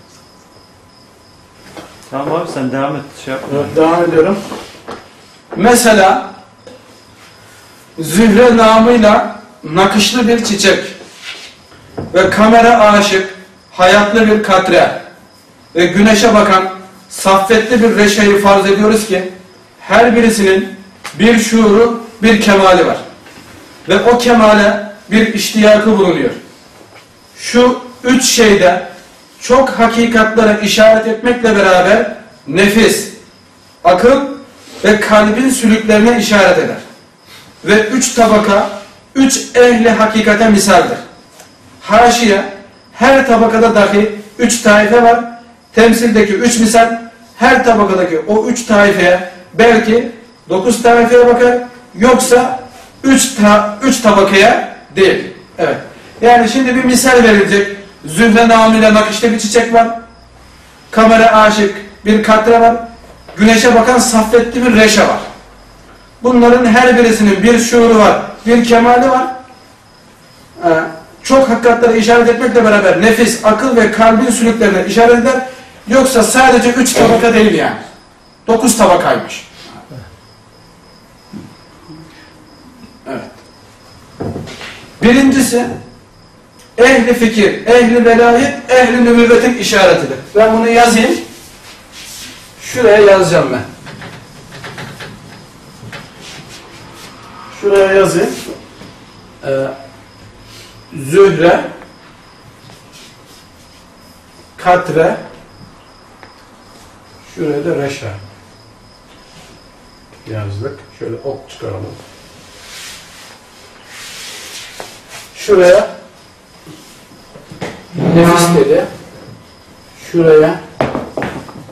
C: Tamam abi sen devam et. Şey yapma.
A: Evet, devam ediyorum. Mesela zühre namıyla nakışlı bir çiçek ve kamera aşık hayatlı bir katre ve güneşe bakan saffetli bir reşeyi farz ediyoruz ki her birisinin bir şuuru, bir kemali var. Ve o kemale bir iştiyakı bulunuyor. Şu üç şeyde çok hakikatlere işaret etmekle beraber nefis, akıl ve kalbin sülüklerine işaret eder. Ve üç tabaka, üç ehli hakikate misaldir. Haşiye, her tabakada dahi üç taife var. Temsildeki üç misal, her tabakadaki o üç taifeye belki dokuz taifeye bakar, yoksa üç, ta, üç tabakaya değil. Evet. Yani şimdi bir misal verilecek. Zühre namıyla nakışta bir çiçek var. Kamera aşık bir katre var. Güneşe bakan saffetli bir reşe var. Bunların her birisinin bir şuuru var, bir kemali var. Ee, çok hakikatlere işaret etmekle beraber nefis, akıl ve kalbin sülüklerine işaret eder. Yoksa sadece üç tabaka değil yani. Dokuz tabakaymış. Evet. Birincisi ehli fikir, ehli velayet, ehli nübüvvetin işaretidir. Ben bunu yazayım. Şuraya yazacağım ben. Şuraya yazayım. Ee, Zühre Katre Şuraya da Reşa.
B: yazdık. Şöyle ok çıkaralım. Şuraya nefis dedi. Şuraya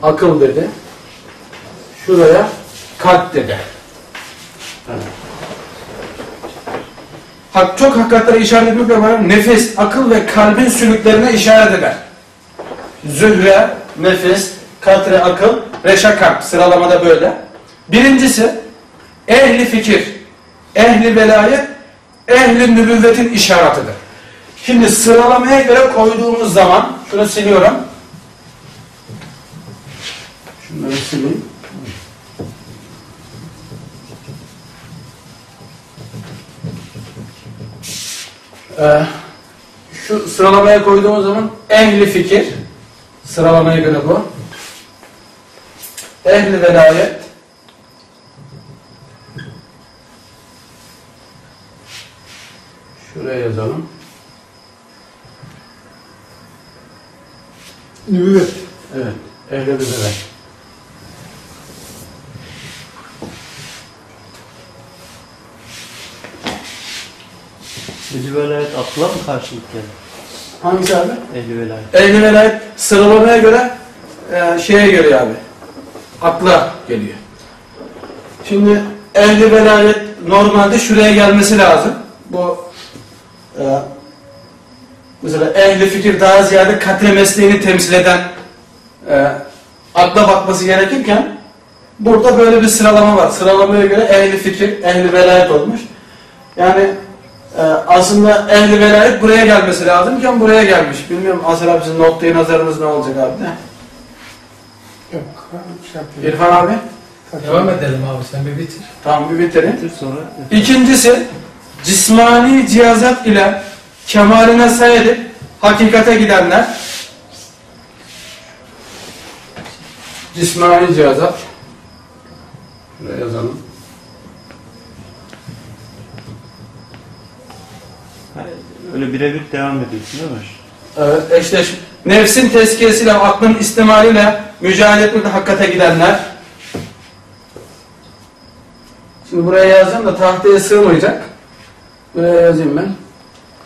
B: akıl dedi. Şuraya kalp dedi.
A: Hak, çok hakikatlere işaret etmekle beraber nefis, akıl ve kalbin sülüklerine işaret eder. Zühre, nefis, katre, akıl, reşa, kalp. Sıralamada böyle. Birincisi, ehli fikir, ehli velayet, ehli nübüvvetin işaretidir. Şimdi sıralamaya göre koyduğumuz zaman, şunu siliyorum. Şunları sileyim. Ee, şu sıralamaya koyduğumuz zaman ehli fikir sıralamaya göre bu. Ehli velayet
B: Şuraya yazalım.
E: Nübüvvet.
B: Evet. Ehli velayet.
C: Ehli velayet akla mı karşılık gelir?
A: hangisi abi?
C: Ehli velayet.
A: Ehli velayet sıralamaya göre e, şeye göre abi. Akla geliyor. Şimdi ehli velayet normalde şuraya gelmesi lazım. Bu e, mesela ehli fikir daha ziyade katre mesleğini temsil eden e, akla bakması gerekirken burada böyle bir sıralama var. Sıralamaya göre ehli fikir, ehli velayet olmuş. Yani e, aslında ehli velayet buraya gelmesi lazımken buraya gelmiş. Bilmiyorum Asır abi sizin noktayı nazarınız ne olacak abi de?
B: Yok. Şey yapayım.
A: İrfan abi.
F: Devam edelim abi sen bir bitir.
A: Tamam bir bitirin.
C: Bitir sonra
A: İkincisi cismani cihazat ile kemaline say edip hakikate gidenler cismani cihazat
B: Şuraya yazalım.
C: hani öyle birebir devam ediyorsun değil mi?
A: Evet, eşleş. Nefsin tezkiyesiyle, aklın istimaliyle mücadele hakikate gidenler. Şimdi buraya yazacağım da tahtaya sığmayacak. Buraya yazayım ben.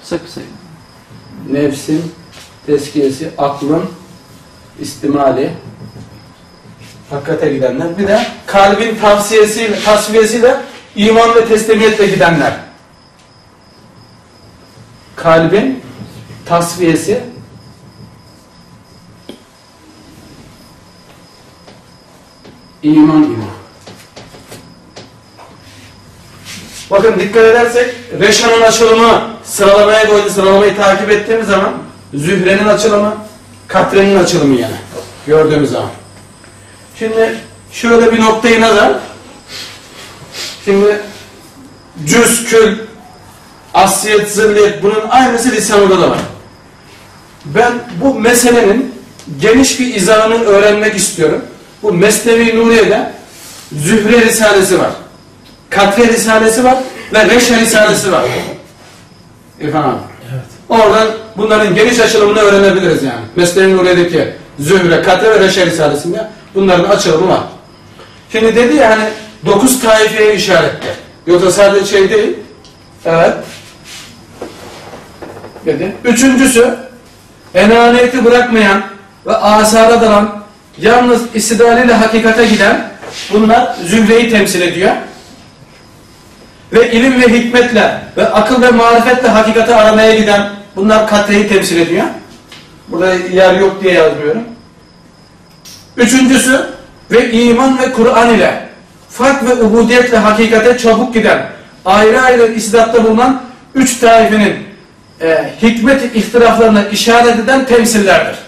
D: Kısa kısa.
A: Nefsin tezkiyesi, aklın istimali, hakikate gidenler. Bir de kalbin tavsiyesiyle, tasfiyesiyle iman ve teslimiyetle gidenler. Kalbin tasfiyesi, iman ile. Bakın dikkat edersek Reşan'ın açılımı sıralamaya koydu. Sıralamayı takip ettiğimiz zaman Zühre'nin açılımı, Katre'nin açılımı yani. Gördüğümüz zaman. Şimdi şöyle bir noktayı nazar. Şimdi cüz, kül, asliyet, zilliyet bunun aynısı lisanında da var. Ben bu meselenin geniş bir izahını öğrenmek istiyorum. Bu Mesnevi Nuriye'de Zühre Risalesi var. Katre Risalesi var ve Reşe Risalesi var. İrfan abi.
F: Evet.
A: Oradan bunların geniş açılımını öğrenebiliriz yani. Mesnevi Nuriye'deki Zühre, Katre ve Reşe Risalesi'nde bunların açılımı var. Şimdi dedi ya hani dokuz taifeye işaretli. Yoksa sadece şey değil. Evet. Dedi. Üçüncüsü enaniyeti bırakmayan ve asara dalan yalnız istidaliyle hakikate giden bunlar zühreyi temsil ediyor. Ve ilim ve hikmetle ve akıl ve marifetle hakikati aramaya giden bunlar katreyi temsil ediyor. Burada yer yok diye yazmıyorum. Üçüncüsü ve iman ve Kur'an ile fark ve ubudiyetle hakikate çabuk giden ayrı ayrı istidatta bulunan üç taifenin e, hikmet ihtilaflarına işaret eden temsillerdir.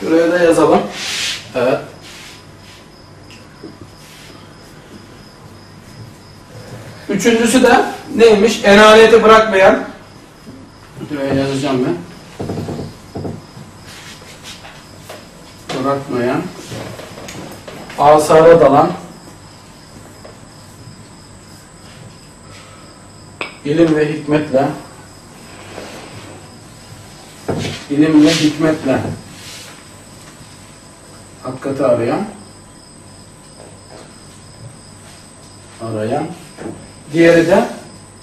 A: Şuraya da yazalım. Evet. Üçüncüsü de neymiş? Enaniyeti bırakmayan Şuraya yazacağım ben. Bırakmayan asara dalan ilim ve hikmetle ilim ve hikmetle hakikati arayan Oraya. Diğeri de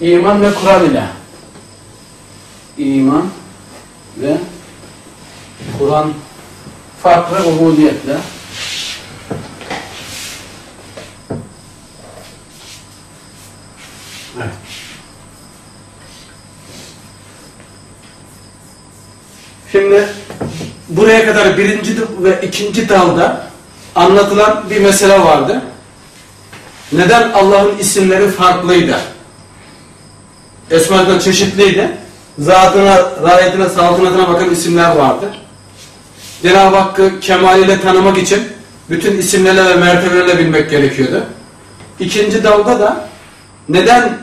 A: iman ve Kur'an ile. İman ve Kur'an farklı ubudiyetle. Evet. Şimdi buraya kadar birinci ve ikinci dalda anlatılan bir mesele vardı. Neden Allah'ın isimleri farklıydı? Esma'dan çeşitliydi. Zatına, rahiyetine, saltanatına bakan isimler vardı. Cenab-ı Hakk'ı kemaliyle tanımak için bütün isimlerle ve mertebelerle bilmek gerekiyordu. İkinci dalda da neden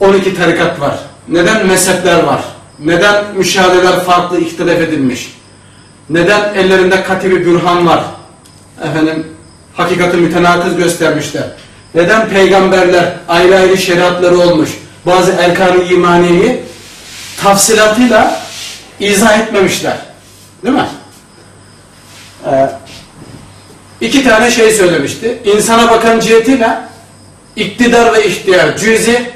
A: 12 tarikat var? Neden mezhepler var? Neden müşahedeler farklı ihtilaf edilmiş? Neden ellerinde katibi bürhan var? Efendim, hakikati mütenakız göstermişler. Neden peygamberler ayrı ayrı şeriatları olmuş? Bazı erkan-ı imaniyeyi tafsilatıyla izah etmemişler. Değil mi? Ee, iki tane şey söylemişti. İnsana bakan cihetiyle iktidar ve ihtiyar, cüzi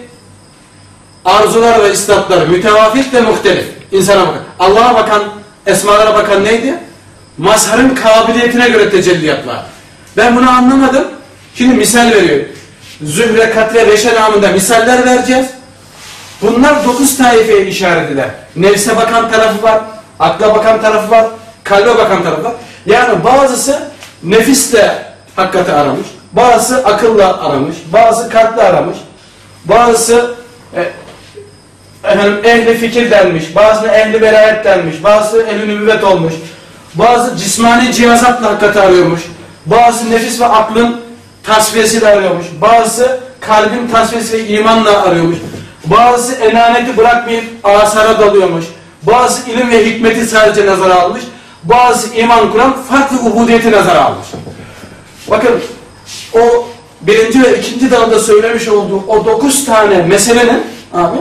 A: arzular ve istatlar mütevafik ve muhtelif. İnsana bakan. Allah'a bakan, esmalara bakan neydi? Mazharın kabiliyetine göre tecelliyat var. Ben bunu anlamadım. Şimdi misal veriyorum. Zühre, Katre, Reşe namında misaller vereceğiz. Bunlar dokuz taifeye işaret eder. Nefse bakan tarafı var, akla bakan tarafı var, kalbe bakan tarafı var. Yani bazısı nefisle hakikati aramış, bazısı akılla aramış, bazı kalple aramış, bazısı e, efendim, ehli fikir denmiş, bazı ehli velayet denmiş, bazı ehli nübüvvet olmuş, bazı cismani cihazatla hakikati arıyormuş, bazı nefis ve aklın tasfiyesiyle arıyormuş, bazı kalbin tasfiyesiyle imanla arıyormuş, bazı enaneti bırakmayıp asara dalıyormuş, bazı ilim ve hikmeti sadece nazara almış, bazı iman kuran farklı ubudiyeti nazara almış. Bakın o birinci ve ikinci dalda söylemiş olduğu o dokuz tane meselenin abi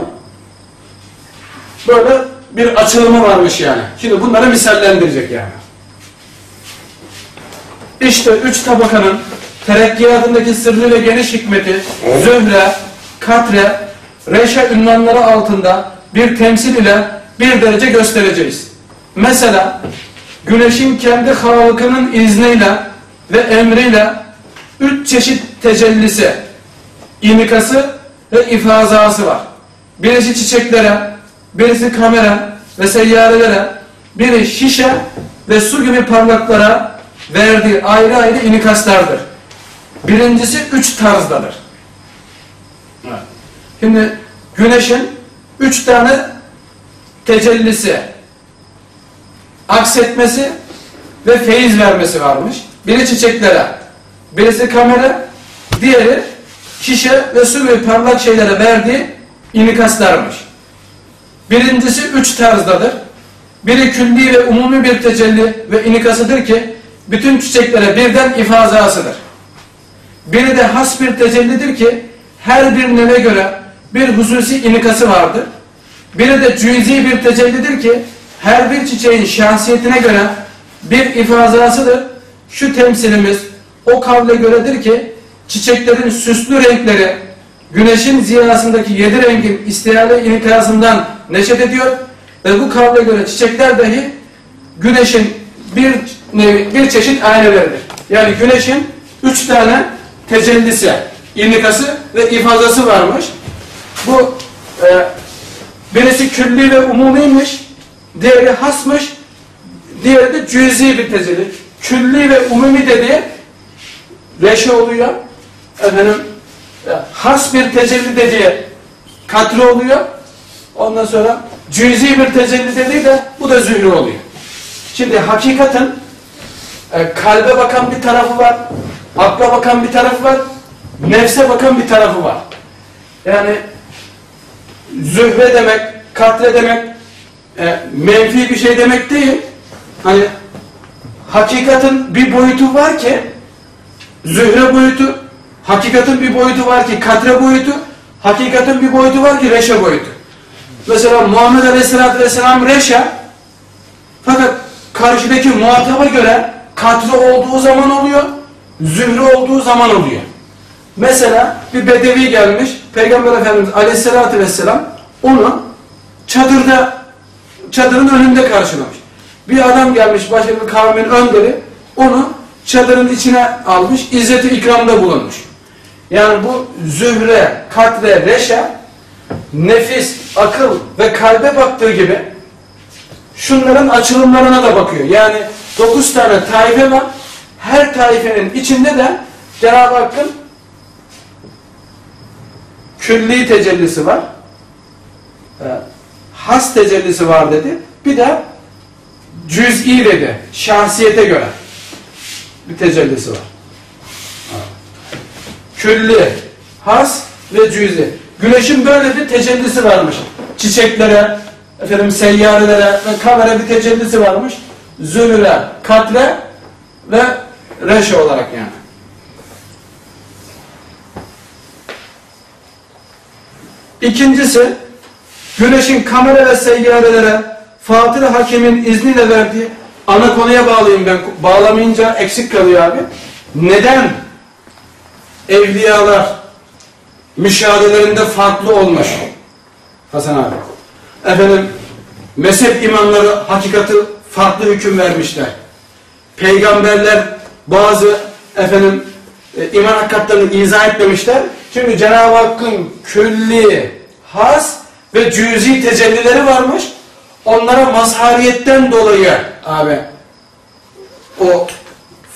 A: böyle bir açılımı varmış yani. Şimdi bunları misallendirecek yani. İşte üç tabakanın terekkiyatındaki sırrı ve geniş hikmeti zöhre, katre, reşe ünvanları altında bir temsil ile bir derece göstereceğiz. Mesela güneşin kendi halıkının izniyle ve emriyle üç çeşit tecellisi, inikası ve ifazası var. Birisi çiçeklere, birisi kamera ve seyyarelere, biri şişe ve su gibi parlaklara verdiği ayrı ayrı inikaslardır. Birincisi üç tarzdadır. Şimdi güneşin üç tane tecellisi, aksetmesi ve feyiz vermesi varmış. Biri çiçeklere, birisi kamera, diğeri şişe ve su gibi parlak şeylere verdiği inikaslarmış. Birincisi üç tarzdadır. Biri külli ve umumi bir tecelli ve inikasıdır ki bütün çiçeklere birden ifazasıdır. Biri de has bir tecellidir ki her bir neve göre bir hususi inikası vardır. Biri de cüzi bir tecellidir ki her bir çiçeğin şahsiyetine göre bir ifazasıdır. Şu temsilimiz o kavle göredir ki çiçeklerin süslü renkleri güneşin ziyasındaki yedi rengin istihale inikasından neşet ediyor ve bu kavle göre çiçekler dahi güneşin bir nevi, bir çeşit ayneleridir. Yani güneşin üç tane tecellisi, inikası ve ifazası varmış. Bu e, birisi külli ve umumiymiş, diğeri hasmış, diğeri de cüzi bir tecelli. Külli ve umumi dediği reşe oluyor. Efendim, has bir tecelli dediği katri oluyor. Ondan sonra cüzi bir tecelli dediği de bu da zühre oluyor. Şimdi hakikaten e, kalbe bakan bir tarafı var, akla bakan bir tarafı var, nefse bakan bir tarafı var. Yani zühre demek, katre demek e, menfi bir şey demek değil. Hani hakikatin bir boyutu var ki zühre boyutu, hakikatin bir boyutu var ki katre boyutu, hakikatin bir boyutu var ki reşe boyutu. Mesela Muhammed Aleyhisselatü Vesselam reşe fakat karşıdaki muhataba göre katre olduğu zaman oluyor, zühre olduğu zaman oluyor. Mesela bir bedevi gelmiş, Peygamber Efendimiz Aleyhisselatü Vesselam onu çadırda, çadırın önünde karşılamış. Bir adam gelmiş, başka bir kavmin önderi, onu çadırın içine almış, izzeti ikramda bulunmuş. Yani bu zühre, katre, reşe, nefis, akıl ve kalbe baktığı gibi şunların açılımlarına da bakıyor. Yani dokuz tane taife var. Her taifenin içinde de Cenab-ı Hakk'ın külli tecellisi var. Ee, Has tecellisi var dedi. Bir de cüz'i dedi. Şahsiyete göre bir tecellisi var. Külli, has ve cüz'i. Güneşin böyle bir tecellisi varmış. Çiçeklere, efendim seyyarelere kamera bir tecellisi varmış. Zümre, katle ve reşe olarak yani. İkincisi, güneşin kamera ve seyyarelere Fatır Hakim'in izniyle verdiği ana konuya bağlayayım ben. Bağlamayınca eksik kalıyor abi. Neden evliyalar müşahedelerinde farklı olmuş? Hasan abi. Efendim, mezhep imamları hakikati farklı hüküm vermişler. Peygamberler bazı efendim e, iman hakikatlerini izah etmemişler. Çünkü Cenab-ı Hakk'ın külli, has ve cüzi tecellileri varmış. Onlara mazhariyetten dolayı abi o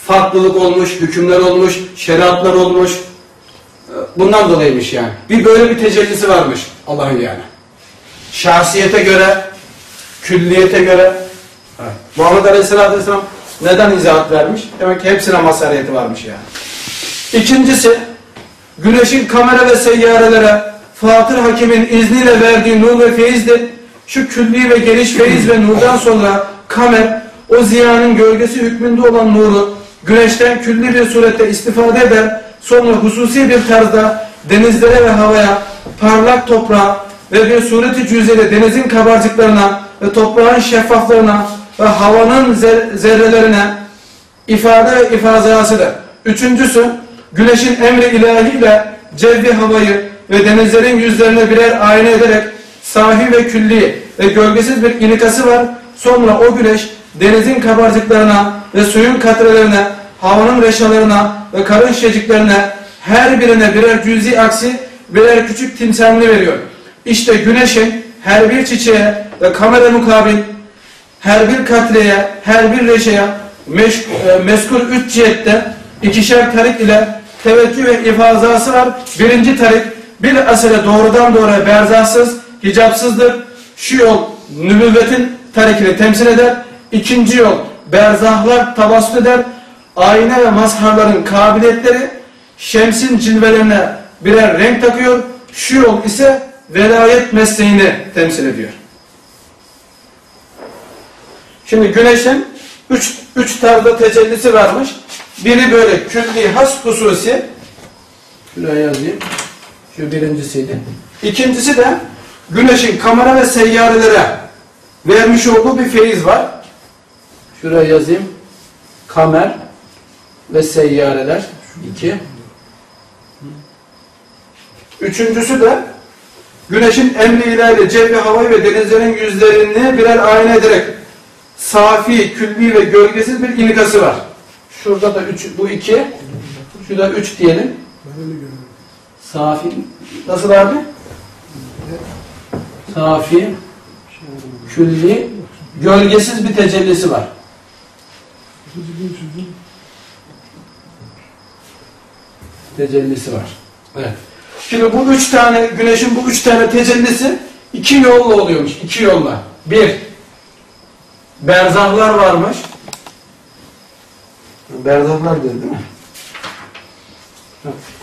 A: farklılık olmuş, hükümler olmuş, şeriatlar olmuş. Bundan dolayıymış yani. Bir böyle bir tecellisi varmış Allah'ın yani. Şahsiyete göre, külliyete göre. Evet. Muhammed Aleyhisselatü Vesselam neden izahat vermiş? Demek ki hepsine mazhariyeti varmış yani. İkincisi, güneşin kamera ve seyyarelere Fatır Hakim'in izniyle verdiği nur ve feyizdir. Şu külli ve geniş feyiz ve nurdan sonra kamer, o ziyanın gölgesi hükmünde olan nuru güneşten külli bir surette istifade eder. Sonra hususi bir tarzda denizlere ve havaya, parlak toprağa ve bir sureti cüzeli denizin kabarcıklarına ve toprağın şeffaflarına ve havanın zer- zerrelerine ifade ve ifazasıdır. Üçüncüsü, güneşin emri ilahiyle cevvi havayı ve denizlerin yüzlerine birer ayna ederek sahi ve külli ve gölgesiz bir inikası var. Sonra o güneş denizin kabarcıklarına ve suyun katrelerine, havanın reşalarına ve karın şişeciklerine her birine birer cüzi aksi, birer küçük timsalini veriyor. İşte güneşin her bir çiçeğe ve kamera mukabil her bir katreye, her bir reşeye meş, e, meskur üç cihette ikişer tarik ile teveccüh ve ifazası var. Birinci tarik bir asere doğrudan doğruya berzahsız, hicapsızdır. Şu yol nübüvvetin tarikini temsil eder. İkinci yol berzahlar tabassut eder. Ayna ve mazharların kabiliyetleri şemsin cilvelerine birer renk takıyor. Şu yol ise velayet mesleğini temsil ediyor. Şimdi güneşin üç, üç tarzda tecellisi varmış. Biri böyle külli has hususi. Şuraya yazayım. Şu birincisiydi. İkincisi de güneşin kamera ve seyyarelere vermiş olduğu bir feyiz var. Şuraya yazayım. Kamer ve seyyareler. iki. Üçüncüsü de güneşin emri ilahiyle cevvi havayı ve denizlerin yüzlerini birer ayna ederek safi, külli ve gölgesiz bir inikası var. Şurada da üç, bu iki. Şurada üç diyelim. Safi. Nasıl abi? Safi, külli, gölgesiz bir tecellisi var. Tecellisi var. Evet. Şimdi bu üç tane, güneşin bu üç tane tecellisi iki yolla oluyormuş. iki yolla. Bir, berzahlar varmış. Berzahlar dedi değil mi?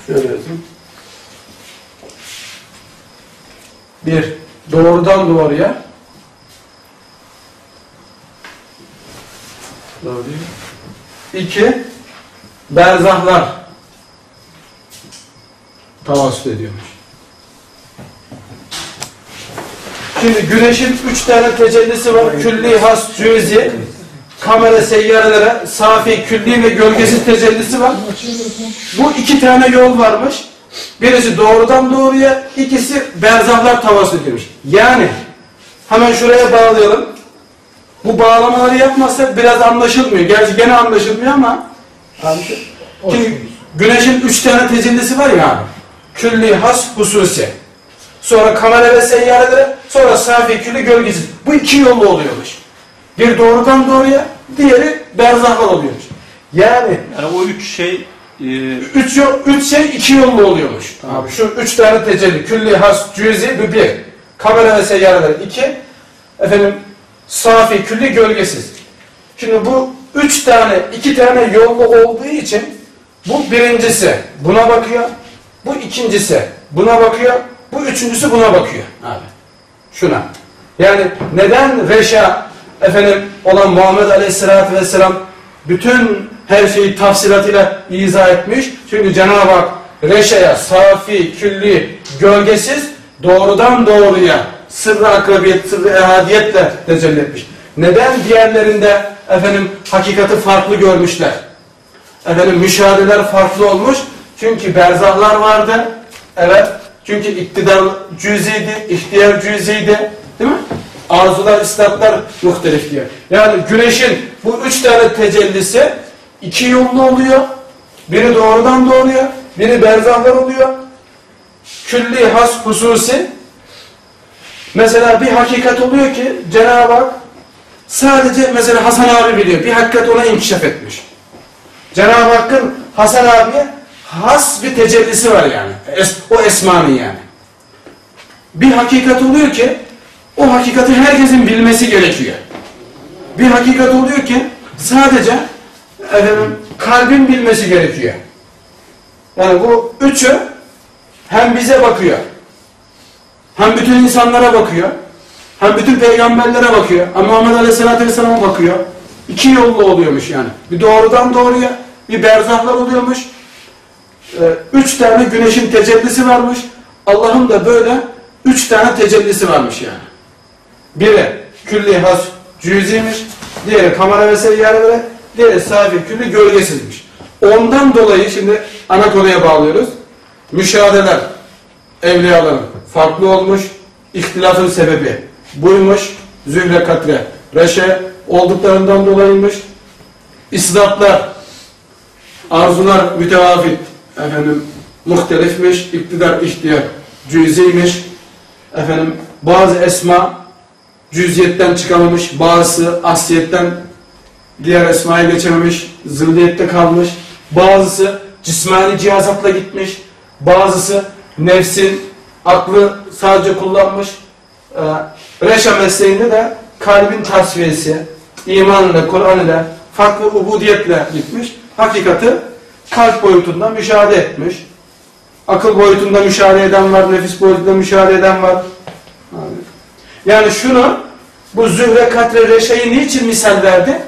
A: Şöyle yazayım. Bir, doğrudan doğruya. İki, berzahlar tavasut ediyormuş. Şimdi güneşin üç tane tecellisi var. Külli, has, cüzi. kamera seyyarelere safi, külli ve gölgesiz tecellisi var. Bu iki tane yol varmış. Birisi doğrudan doğruya, ikisi berzahlar tavası demiş. Yani hemen şuraya bağlayalım. Bu bağlamaları yapmazsak biraz anlaşılmıyor. Gerçi gene anlaşılmıyor ama Şimdi güneşin üç tane tecellisi var ya. Külli, has, hususi. Sonra kamera ve seyyarelere, sonra safi, külli, gölgesiz. Bu iki yollu oluyormuş. Bir doğrudan doğruya, diğeri berzahlar oluyormuş. Yani
C: Yani o üç şey e,
A: üç, yol, üç şey iki yollu oluyormuş. Abi şu üç tane tecelli, külli, has, cüzi, bir. Kamera ve seyyareler iki. Efendim, safi, külli, gölgesiz. Şimdi bu üç tane, iki tane yollu olduğu için bu birincisi buna bakıyor, bu ikincisi buna bakıyor, bu üçüncüsü buna bakıyor abi. Şuna. Yani neden Reşa efendim olan Muhammed Aleyhisselatü Vesselam bütün her şeyi tafsilatıyla izah etmiş. Çünkü Cenab-ı Hak Reşa'ya safi, külli, gölgesiz doğrudan doğruya sırrı akrabiyet, sırrı ehadiyetle tecelli etmiş. Neden diğerlerinde efendim hakikati farklı görmüşler? Efendim müşahedeler farklı olmuş. Çünkü berzahlar vardı. Evet. Çünkü iktidar cüziydi, ihtiyar cüziydi. Değil mi? Arzular, istatlar muhtelif diyor. Yani güneşin bu üç tane tecellisi iki yollu oluyor. Biri doğrudan doğruya, biri berzahlar oluyor. Külli, has, hususi. Mesela bir hakikat oluyor ki Cenab-ı Hak sadece mesela Hasan abi biliyor. Bir hakikat ona inkişaf etmiş. Cenab-ı Hakk'ın Hasan abiye has bir tecellisi var yani. Es, o esmanın yani. Bir hakikat oluyor ki o hakikati herkesin bilmesi gerekiyor. Bir hakikat oluyor ki sadece efendim, kalbin bilmesi gerekiyor. Yani bu üçü hem bize bakıyor, hem bütün insanlara bakıyor, hem bütün peygamberlere bakıyor, hem Muhammed Aleyhisselatü Vesselam'a bakıyor. İki yollu oluyormuş yani. Bir doğrudan doğruya, bir berzahlar oluyormuş. Ee, üç tane güneşin tecellisi varmış. Allah'ın da böyle üç tane tecellisi varmış yani. Biri külli has cüziymiş, diğeri kamera ve seyyarelere, diğeri safi külli gölgesizmiş. Ondan dolayı şimdi ana konuya bağlıyoruz. Müşahedeler evliyaların farklı olmuş, ihtilafın sebebi buymuş, zühre katre, reşe olduklarından dolayıymış. İslatlar, arzular mütevafit, efendim, muhtelifmiş, iktidar, ihtiyar, cüziymiş, efendim, bazı esma cüziyetten çıkamamış, bazısı asliyetten diğer esmaya geçememiş, zilliyette kalmış, bazısı cismani cihazatla gitmiş, bazısı nefsin aklı sadece kullanmış. Ee, Reşa mesleğinde de kalbin tasfiyesi, iman ile, Kur'an ile, farklı ubudiyetle gitmiş. Hakikati kalp boyutunda müşahede etmiş. Akıl boyutunda müşahede eden var, nefis boyutunda müşahede eden var. Yani şunu, bu zühre katre reşeyi niçin misal verdi?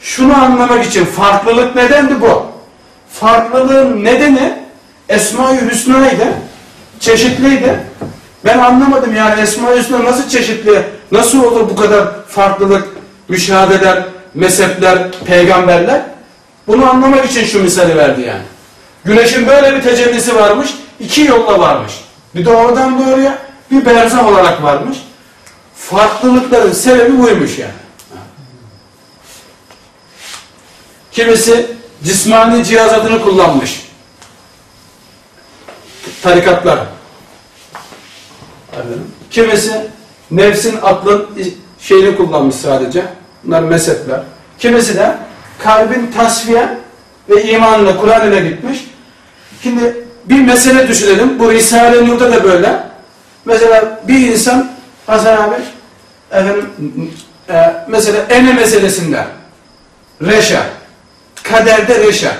A: Şunu anlamak için farklılık nedendi bu? Farklılığın nedeni Esma-i Hüsna'ydı, çeşitliydi. Ben anlamadım yani Esma-i Hüsna nasıl çeşitli, nasıl olur bu kadar farklılık, müşahedeler, mezhepler, peygamberler? Bunu anlamak için şu misali verdi yani. Güneşin böyle bir tecellisi varmış, iki yolla varmış. Bir doğrudan doğruya, bir berzah olarak varmış. Farklılıkların sebebi buymuş yani. Kimisi cismani cihazatını kullanmış. Tarikatlar. Kimisi nefsin, aklın şeyini kullanmış sadece. Bunlar mezhepler. Kimisi de kalbin tasfiye ve imanla, Kur'an ile gitmiş. Şimdi bir mesele düşünelim. Bu Risale-i Nur'da da böyle. Mesela bir insan Hasan abi efendim, e, mesela ene meselesinde reşa, kaderde reşa.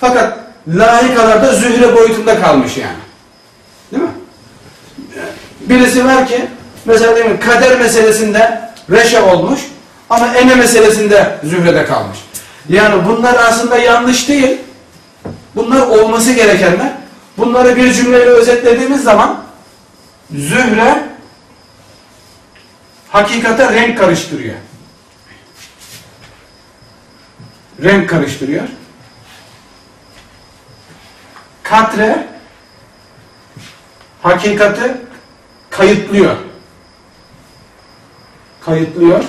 A: Fakat layıkalarda zühre boyutunda kalmış yani. Birisi var ki mesela mi, kader meselesinde reşa olmuş ama ene meselesinde zührede kalmış. Yani bunlar aslında yanlış değil. Bunlar olması gerekenler. Bunları bir cümleyle özetlediğimiz zaman zühre hakikate renk karıştırıyor. renk karıştırıyor. Katre hakikati kayıtlıyor. Kayıtlıyor.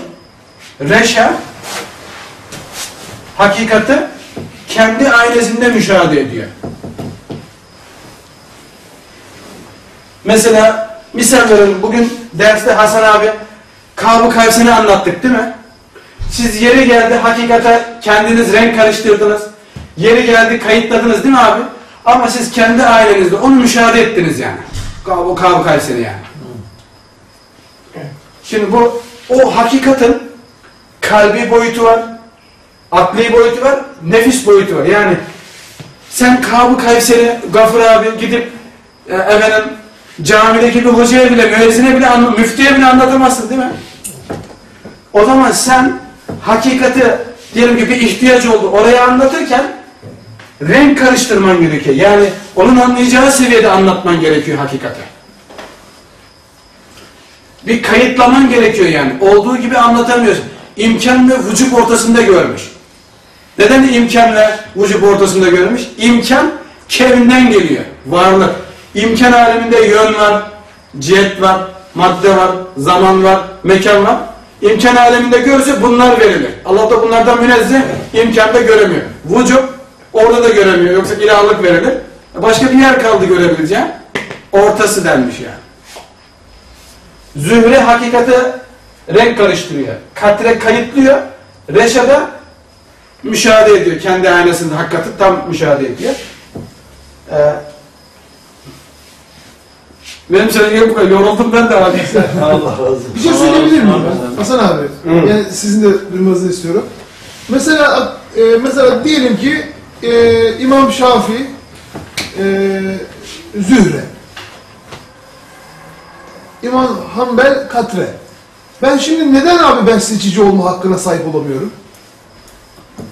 A: Reşa hakikati kendi aynesinde müşahede ediyor. Mesela misal verelim bugün derste Hasan abi Kab-ı Kavsen'i anlattık değil mi? Siz yeri geldi hakikate kendiniz renk karıştırdınız. Yeri geldi kayıtladınız değil mi abi? Ama siz kendi ailenizde onu müşahede ettiniz yani. Kab-ı Kab Kavsen'i yani. Şimdi bu o hakikatin kalbi boyutu var, akli boyutu var, nefis boyutu var. Yani sen Kab-ı Kavser'i Gafur abi gidip e, efendim camideki bir hocaya bile, müezzine bile, müftüye bile anlatamazsın değil mi? O zaman sen hakikati diyelim ki bir ihtiyaç oldu oraya anlatırken renk karıştırman gerekiyor. Yani onun anlayacağı seviyede anlatman gerekiyor hakikati. Bir kayıtlaman gerekiyor yani. Olduğu gibi anlatamıyorsun. İmkan ve vücut ortasında görmüş. Neden imkanla vücut ortasında görmüş? İmkan kevinden geliyor. Varlık. İmkan aleminde yön var, cihet var, madde var, zaman var, mekan var. İmkan aleminde görse bunlar verilir. Allah da bunlardan münezzeh imkanda göremiyor. Vücut orada da göremiyor. Yoksa ilahlık verilir. Başka bir yer kaldı görebileceğim. Ortası denmiş yani. Zühre hakikate renk karıştırıyor. Katre kayıtlıyor. Reşada müşahede ediyor. Kendi aynasında hakikati tam müşahede ediyor. Ee, benim söylediğim bu kadar. Yoruldum ben de abi. [laughs]
C: Allah razı olsun.
E: Bir şey söyleyebilir miyim ben? Hasan abi. Yani sizin de duymanızı istiyorum. Mesela e, mesela diyelim ki e, İmam Şafii e, Zühre. İmam Hanbel Katre. Ben şimdi neden abi ben seçici olma hakkına sahip olamıyorum?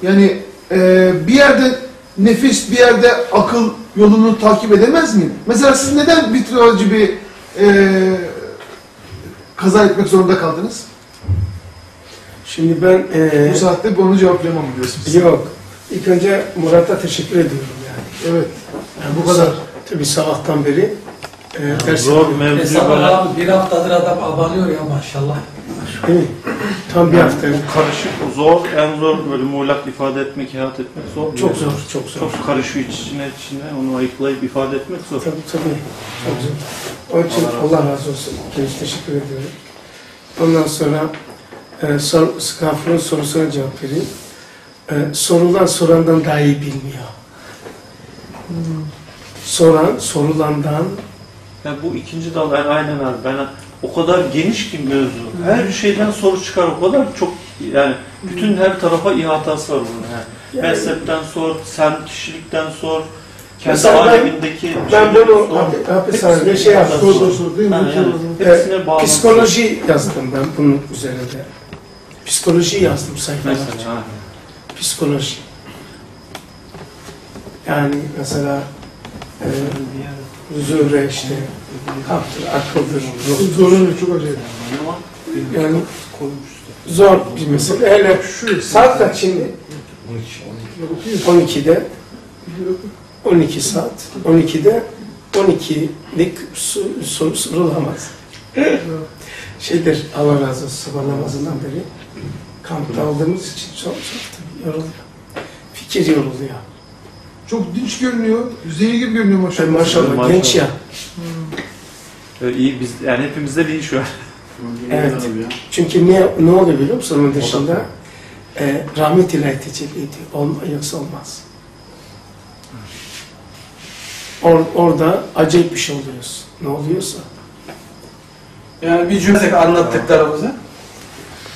E: Yani e, bir yerde nefis, bir yerde akıl yolunu takip edemez miyim? Mesela siz neden vitrolcu bir e, kaza etmek zorunda kaldınız?
B: Şimdi ben e,
E: Bu saatte bunu cevaplayamam biliyorsunuz.
B: yok. İlk önce Murat'a teşekkür ediyorum yani.
E: Evet. Yani bu kadar.
B: Tabii sabahtan beri e,
C: Zor mevzu
F: abi bir haftadır adam abanıyor ya maşallah.
B: Mi? Tam bir hafta.
C: karışık, zor, en zor böyle muğlak ifade etmek, ihat etmek zor.
B: Çok zor, çok zor.
C: Çok karışıyor içine içine, onu ayıklayıp ifade etmek zor.
B: Tabii tabii. Çok zor. Onun için Allah razı olsun. Kendisi teşekkür ediyorum. Ondan sonra e, sor, Skafur'un sorusuna cevap vereyim. E, sorulan sorandan daha iyi bilmiyor. Soran sorulandan
C: Yani bu ikinci dal yani aynen abi ben o kadar geniş ki mevzu. Her şeyden soru çıkar o kadar çok yani bütün her tarafa ihatası var bunun yani.
B: Yani-
C: Mezhepten sor, sen kişilikten sor, kendi
B: ben-
C: alemindeki
B: ben
C: şeyleri
B: bunu hapishanede şey
C: Hepsini
B: yaptım.
C: Yani, yani,
B: Evet,
C: hepsine bağlı.
B: Psikoloji yazdım ben bunun üzerinde. Psikoloji yazdım sayfalarca.
C: Mesela.
B: Psikoloji. Yani mesela e, Zühre işte kalptir, akıldır, ruhtur.
E: Çok acayip.
B: Yani zor bir mesele. Hele saat kaç şimdi? 12'de 12 saat. 12'de 12'lik su, soru sorulamaz. Şeydir Allah razı olsun sabah namazından beri kampta aldığımız için çok çok yoruluyor. Fikir yoruluyor.
E: Çok dinç görünüyor. Zehir gibi görünüyor
B: Maşallah,
E: maşallah.
B: maşallah,
C: Maşallah.
B: genç ya.
C: Ee, iyi biz yani hepimizde iyi şu an.
B: Evet. Çünkü ne, ne oluyor biliyor musun onun dışında? E, rahmet ilahi tecelli ediyor. Olma, yoksa olmaz. Or, orada acayip bir şey oluyorsun. Ne oluyorsa.
A: Yani bir cümle anlattıklarımızı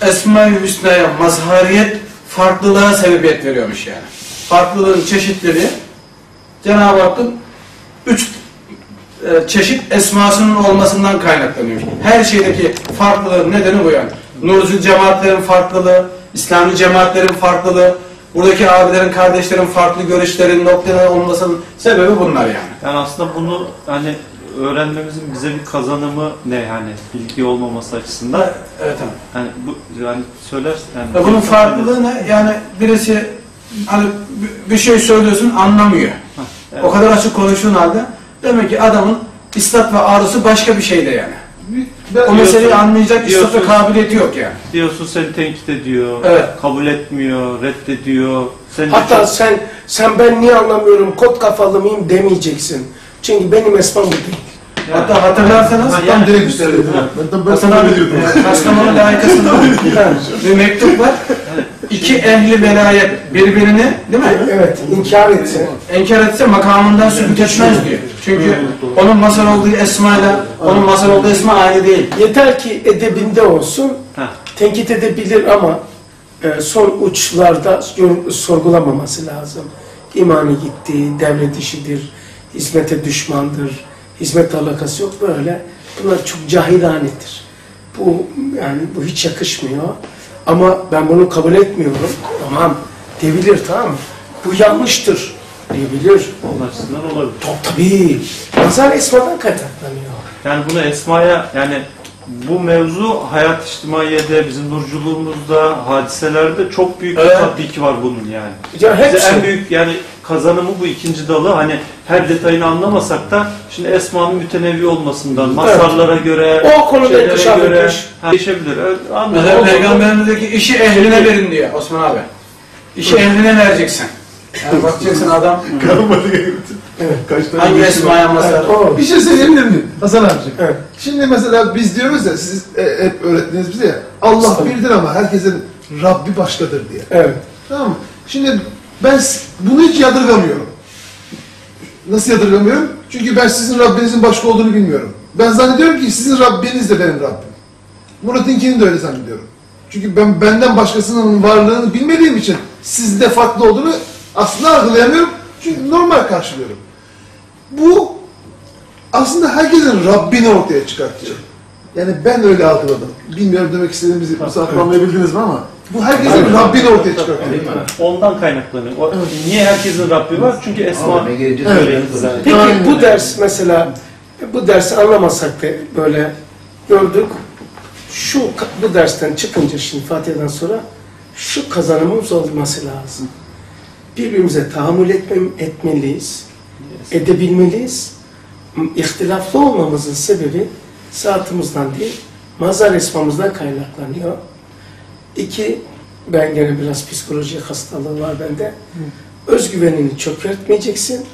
A: Esma-i Hüsna'ya mazhariyet farklılığa sebebiyet veriyormuş yani. Farklılığın çeşitleri Cenab-ı Hakk'ın üç e, çeşit esmasının olmasından kaynaklanıyor. Her şeydeki farklılığın nedeni bu yani. Nurcu cemaatlerin farklılığı, İslami cemaatlerin farklılığı, buradaki abilerin, kardeşlerin farklı görüşlerin, noktaların olmasının sebebi bunlar yani.
C: Yani aslında bunu hani öğrenmemizin bize bir kazanımı ne yani bilgi olmaması açısından.
A: Evet tamam.
C: Hani bu yani söylersin yani.
A: Ya bunun farklılığı ne? Yani birisi hani bir- bir şey söylüyorsun anlamıyor.
C: evet.
A: O kadar açık konuştuğun halde demek ki adamın istat ve arzusu başka bir şeyde yani.
E: Ben,
A: O meseleyi anlayacak istat ve
C: diyorsun.
A: kabiliyeti yok yani.
C: Diyorsun seni tenkit ediyor,
A: Evet.
C: kabul etmiyor, reddediyor. Seni de
B: Hatta
C: çok-
B: sen sen ben niye anlamıyorum kot kafalı mıyım demeyeceksin. Çünkü benim esmam bu değil.
C: Yani-
A: Hatta hatırlarsanız
C: Ha,
E: Tam
C: yani-
E: direkt üsteledim. Ben tam ben
A: Hasan
E: sana öyle diyordum.
A: Kastamonu layıkasında [laughs] bir mektup var. İki ehli velayet birbirini değil mi?
B: Evet, inkar etsin.
A: Enkar etse makamından sübut etmez diyor. Çünkü onun masal olduğu esmayla onun masal olduğu esma aynı değil.
B: Yeter ki edebinde olsun, tenkit edebilir ama e, son uçlarda sorgulamaması lazım. İmanı gitti, devlet işidir, hizmete düşmandır, hizmet alakası yok böyle. Bunlar çok cahilanedir. Bu yani bu hiç yakışmıyor. Ama ben bunu kabul etmiyorum. Tamam, diyebilir tamam mı? Bu yanlıştır diyebilir.
C: Onun açısından olabilir.
B: Tabii. Nazar esmadan kaynaklanıyor.
C: Yani bunu Esma'ya yani bu mevzu hayat içtimaiyede, bizim nurculuğumuzda, hadiselerde çok büyük bir
A: Evet.
C: tatbiki var bunun yani.
B: Ya
C: Bize en büyük yani kazanımı bu ikinci dalı hani her detayını anlamasak da şimdi Esma'nın mütenevi olmasından, masarlara göre,
B: O konuda
C: şeylere göre ha, değişebilir. Evet.
A: Mesela peygamberimizdeki işi ehline verin diyor Osman abi. İşi ehline vereceksin. Yani bakacaksın adam
E: gitti.
B: Evet.
E: Kaç tane
A: hangi esmaya masal.
B: O.
E: Bir şey söyleyebilir miyim Hasan abiciğim?
B: Evet.
E: Şimdi mesela biz diyoruz ya, siz e, hep öğrettiniz bize ya, Allah
B: Tabii.
E: birdir ama herkesin Rabbi başkadır diye.
B: Evet.
E: Tamam mı? Şimdi ben bunu hiç yadırgamıyorum. Nasıl yadırgamıyorum? Çünkü ben sizin Rabbinizin başka olduğunu bilmiyorum. Ben zannediyorum ki sizin Rabbiniz de benim Rabbim. Murat'ınkini de öyle zannediyorum. Çünkü ben benden başkasının varlığını bilmediğim için sizde farklı olduğunu aslında algılayamıyorum. Çünkü normal karşılıyorum. Bu aslında herkesin Rabbini ortaya çıkartıyor. Yani ben öyle algıladım. Bilmiyorum demek istediğimizi anlayabildiniz mi ama bu herkesin Rabbini ortaya çıkartıyor.
C: Ondan kaynaklanıyor. O, niye herkesin Rabbi var? Çünkü Esma
E: Evet.
B: Peki
E: Aynen
B: bu ders mesela bu dersi anlamasak da böyle gördük. Şu bu dersten çıkınca şimdi Fatiha'dan sonra şu kazanımımız olması lazım. Birbirimize tahammül etmem, etmeliyiz. Edebilmeliyiz. İhtilaflı olmamızın sebebi saatimizden değil, mazhar esmamızdan kaynaklanıyor. İki, ben gene biraz psikoloji hastalığı var bende. Özgüvenini çökertmeyeceksin.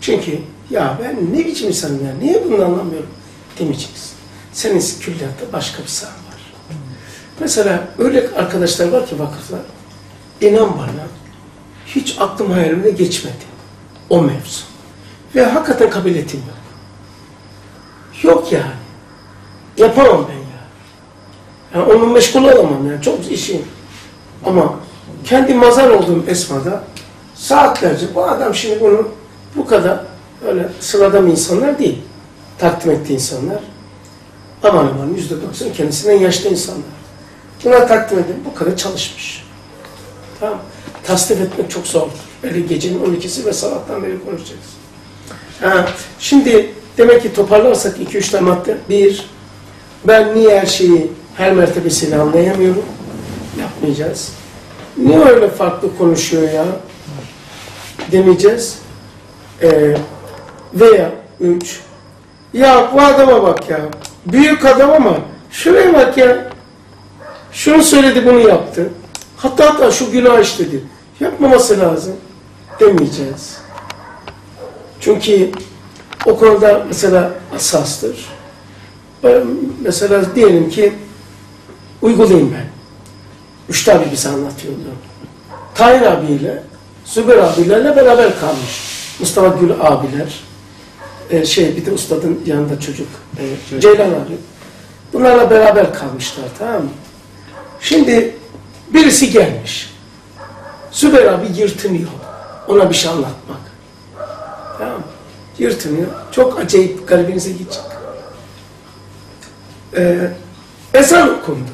B: Çünkü ya ben ne biçim insanım ya, niye bunu anlamıyorum demeyeceksin. Senin külliyatta başka bir saha var. Mesela öyle arkadaşlar var ki vakıflar, inan bana hiç aklım hayalimde geçmedi o mevzu. Ve hakikaten kabiliyetim yok. Yok yani. Yapamam ben ya. Yani onunla meşgul olamam yani. Çok işim. Ama kendi mazar olduğum esmada saatlerce bu adam şimdi bunu bu kadar öyle sıradan insanlar değil. Takdim ettiği insanlar. Aman aman yüzde doksan kendisinden yaşlı insanlar. Buna takdim edin bu kadar çalışmış. Tamam. Tasnif etmek çok zordur. Böyle gecenin 12'si ve sabahtan beri konuşacağız. Ha, şimdi demek ki toparlarsak 2-3 tane madde. Bir, ben niye her şeyi her mertebesiyle anlayamıyorum? Yapmayacağız. Niye öyle farklı konuşuyor ya? Demeyeceğiz. Ee, veya üç, ya bu adama bak ya. Büyük adam ama şuraya bak ya. Şunu söyledi bunu yaptı. Hatta hatta şu günah işledi. Yapmaması lazım. Demeyeceğiz. Çünkü o konuda mesela asastır. Ben mesela diyelim ki uygulayayım ben. Üçte abi bize anlatıyordu. Tahir abiyle, Zübeyir abilerle beraber kalmış. Mustafa Gül abiler, e, şey bir de ustadın yanında çocuk, e, Ceylan abi. Bunlarla beraber kalmışlar tamam mı? Şimdi birisi gelmiş. Zübeyir abi yırtınıyor. Ona bir şey anlatmak. Tamam? Yırtınıyor. Çok acayip garibinize gidecek. Ee, ezan okundu.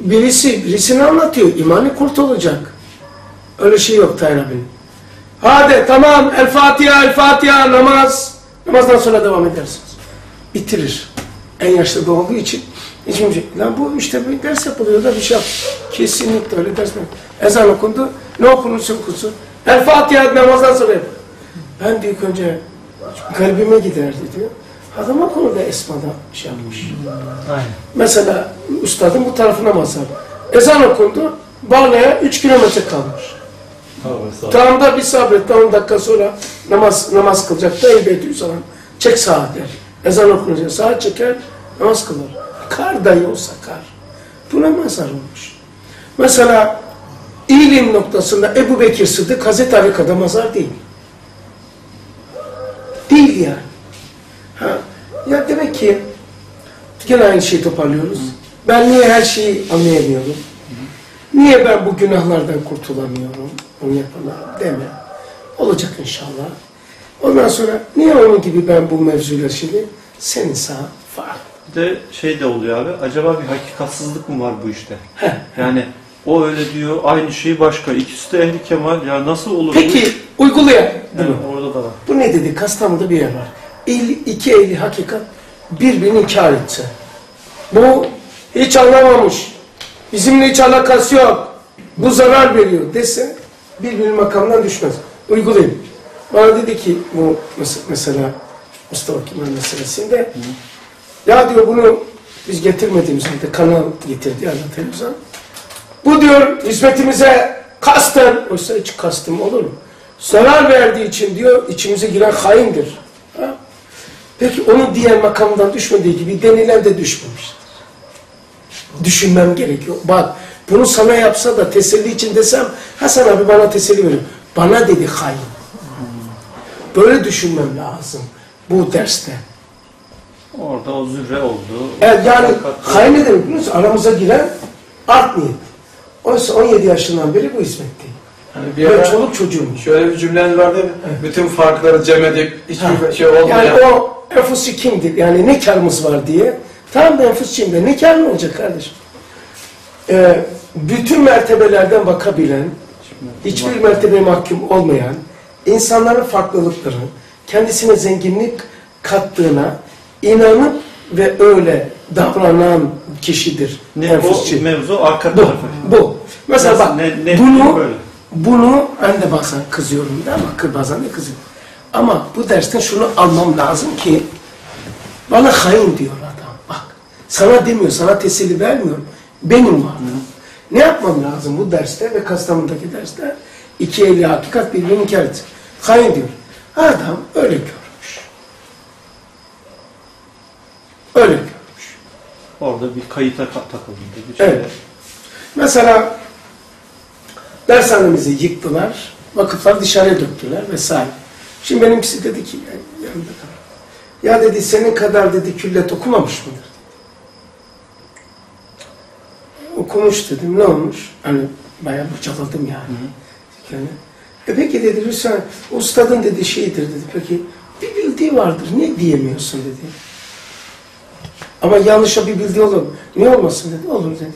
B: Birisi birisini anlatıyor. İmanı kurtulacak. Öyle şey yok abinin. Hadi tamam El Fatiha El Fatiha namaz. Namazdan sonra devam edersiniz. Bitirir. En yaşlı da olduğu için Hiçbir şey. Lan bu işte bir ders yapılıyor da bir şey yap. Kesinlikle öyle ders mi? Ezan okundu. Ne okunursa okunsun. El Fatiha namazdan sonra. Ben diyor önce kalbime giderdi diyor. Adam o konuda esmada şey yapmış. Mesela ustadın bu tarafına mazhar. Ezan okundu. Bağlaya 3 kilometre kalmış. Tam da bir sabret, 10 dakika sonra namaz namaz kılacak da elbette zaman. Çek saat der. Ezan okunacak, saat çeker, namaz kılar. Kar dahi olsa kar. Buna mazhar olmuş. Mesela ilim noktasında Ebu Bekir Sıddık Hazreti Ali kadar mazhar değil. Değil yani. Ha. Ya demek ki gene aynı şeyi toparlıyoruz. Ben niye her şeyi anlayamıyorum? Niye ben bu günahlardan kurtulamıyorum? Onu yapana deme. Olacak inşallah. Ondan sonra niye onun gibi ben bu mevzular şimdi senin sağ farklı.
C: Bir de şey de oluyor abi. Acaba bir hakikatsızlık mı var bu işte? Yani o öyle diyor, aynı şey başka. İkisi de ehli kemal. Ya nasıl olur?
B: Peki uygulayalım
C: Yani
B: bunu.
C: orada da var.
B: Bu ne dedi? Kastamonu'da bir yer var. El, iki ehli hakikat birbirini inkar etse. Bu hiç anlamamış. Bizimle hiç alakası yok. Bu zarar veriyor dese birbirinin makamından düşmez. Uygulayın. Bana dedi ki bu mes- mesela Mustafa Kemal meselesinde ya diyor bunu biz getirmediğimiz halde kanal getirdi yani televizyon. Bu diyor hizmetimize kasten, oysa hiç kastım olur mu? Zarar verdiği için diyor içimize giren haindir. Ha? Peki onun diğer makamdan düşmediği gibi denilen de düşmemiştir. Düşünmem gerekiyor. Bak bunu sana yapsa da teselli için desem Hasan abi bana teselli verir. Bana dedi hain. Böyle düşünmem lazım bu derste.
C: Orada o zürre oldu.
B: Evet, yani hain ne demek biliyor musun? Aramıza giren art niyet. Oysa 17 yaşından beri bu hizmette.
A: Hani bir ara
B: çoluk çocuğum.
A: şöyle bir cümleniz vardı ya, bütün farkları cem edip hiçbir
B: Ha.
A: şey olmayan.
B: Yani o enfusi kimdir? Yani ne karımız var diye. Tamam da enfusçiyim de ne karın olacak kardeşim? Ee, bütün mertebelerden bakabilen, hiçbir mertebeye mahkum olmayan, insanların farklılıkları, kendisine zenginlik kattığına inanıp ve öyle davranan kişidir.
C: Ne,
B: enfusçi.
C: o mevzu arka
B: Bu,
C: tarafı.
B: bu. Mesela bak,
C: ne- ne-
B: bunu,
C: böyle?
B: bunu ben de bazen kızıyorum da ama bazen de kızıyorum. Ama bu dersten şunu almam lazım ki, bana hain diyor adam. Bak, sana demiyor, sana teselli vermiyor. Benim var. Ne yapmam lazım bu derste ve Kastamonu'daki derste? İki eli hakikat birbirini etsin. Hain diyor. Adam öyle görmüş. Öyle görmüş.
C: Orada bir kayıta ka- takıldı. Bir.
B: Evet. Mesela dershanemizi yıktılar, vakıflar dışarıya döktüler vesaire. Şimdi benimkisi dedi ki, ya- yanında kal. ya dedi senin kadar dedi küllet okumamış mıdır? Okumuş dedim, ne olmuş? Hani bayağı bırçaladım yani. yani. E peki dedi Hüseyin, ustadın dedi şeyidir dedi. Peki bir bildiği vardır, niye diyemiyorsun dedi. Ama yanlışa bir bildiği olur. mu? Niye olmasın dedi, olur dedi.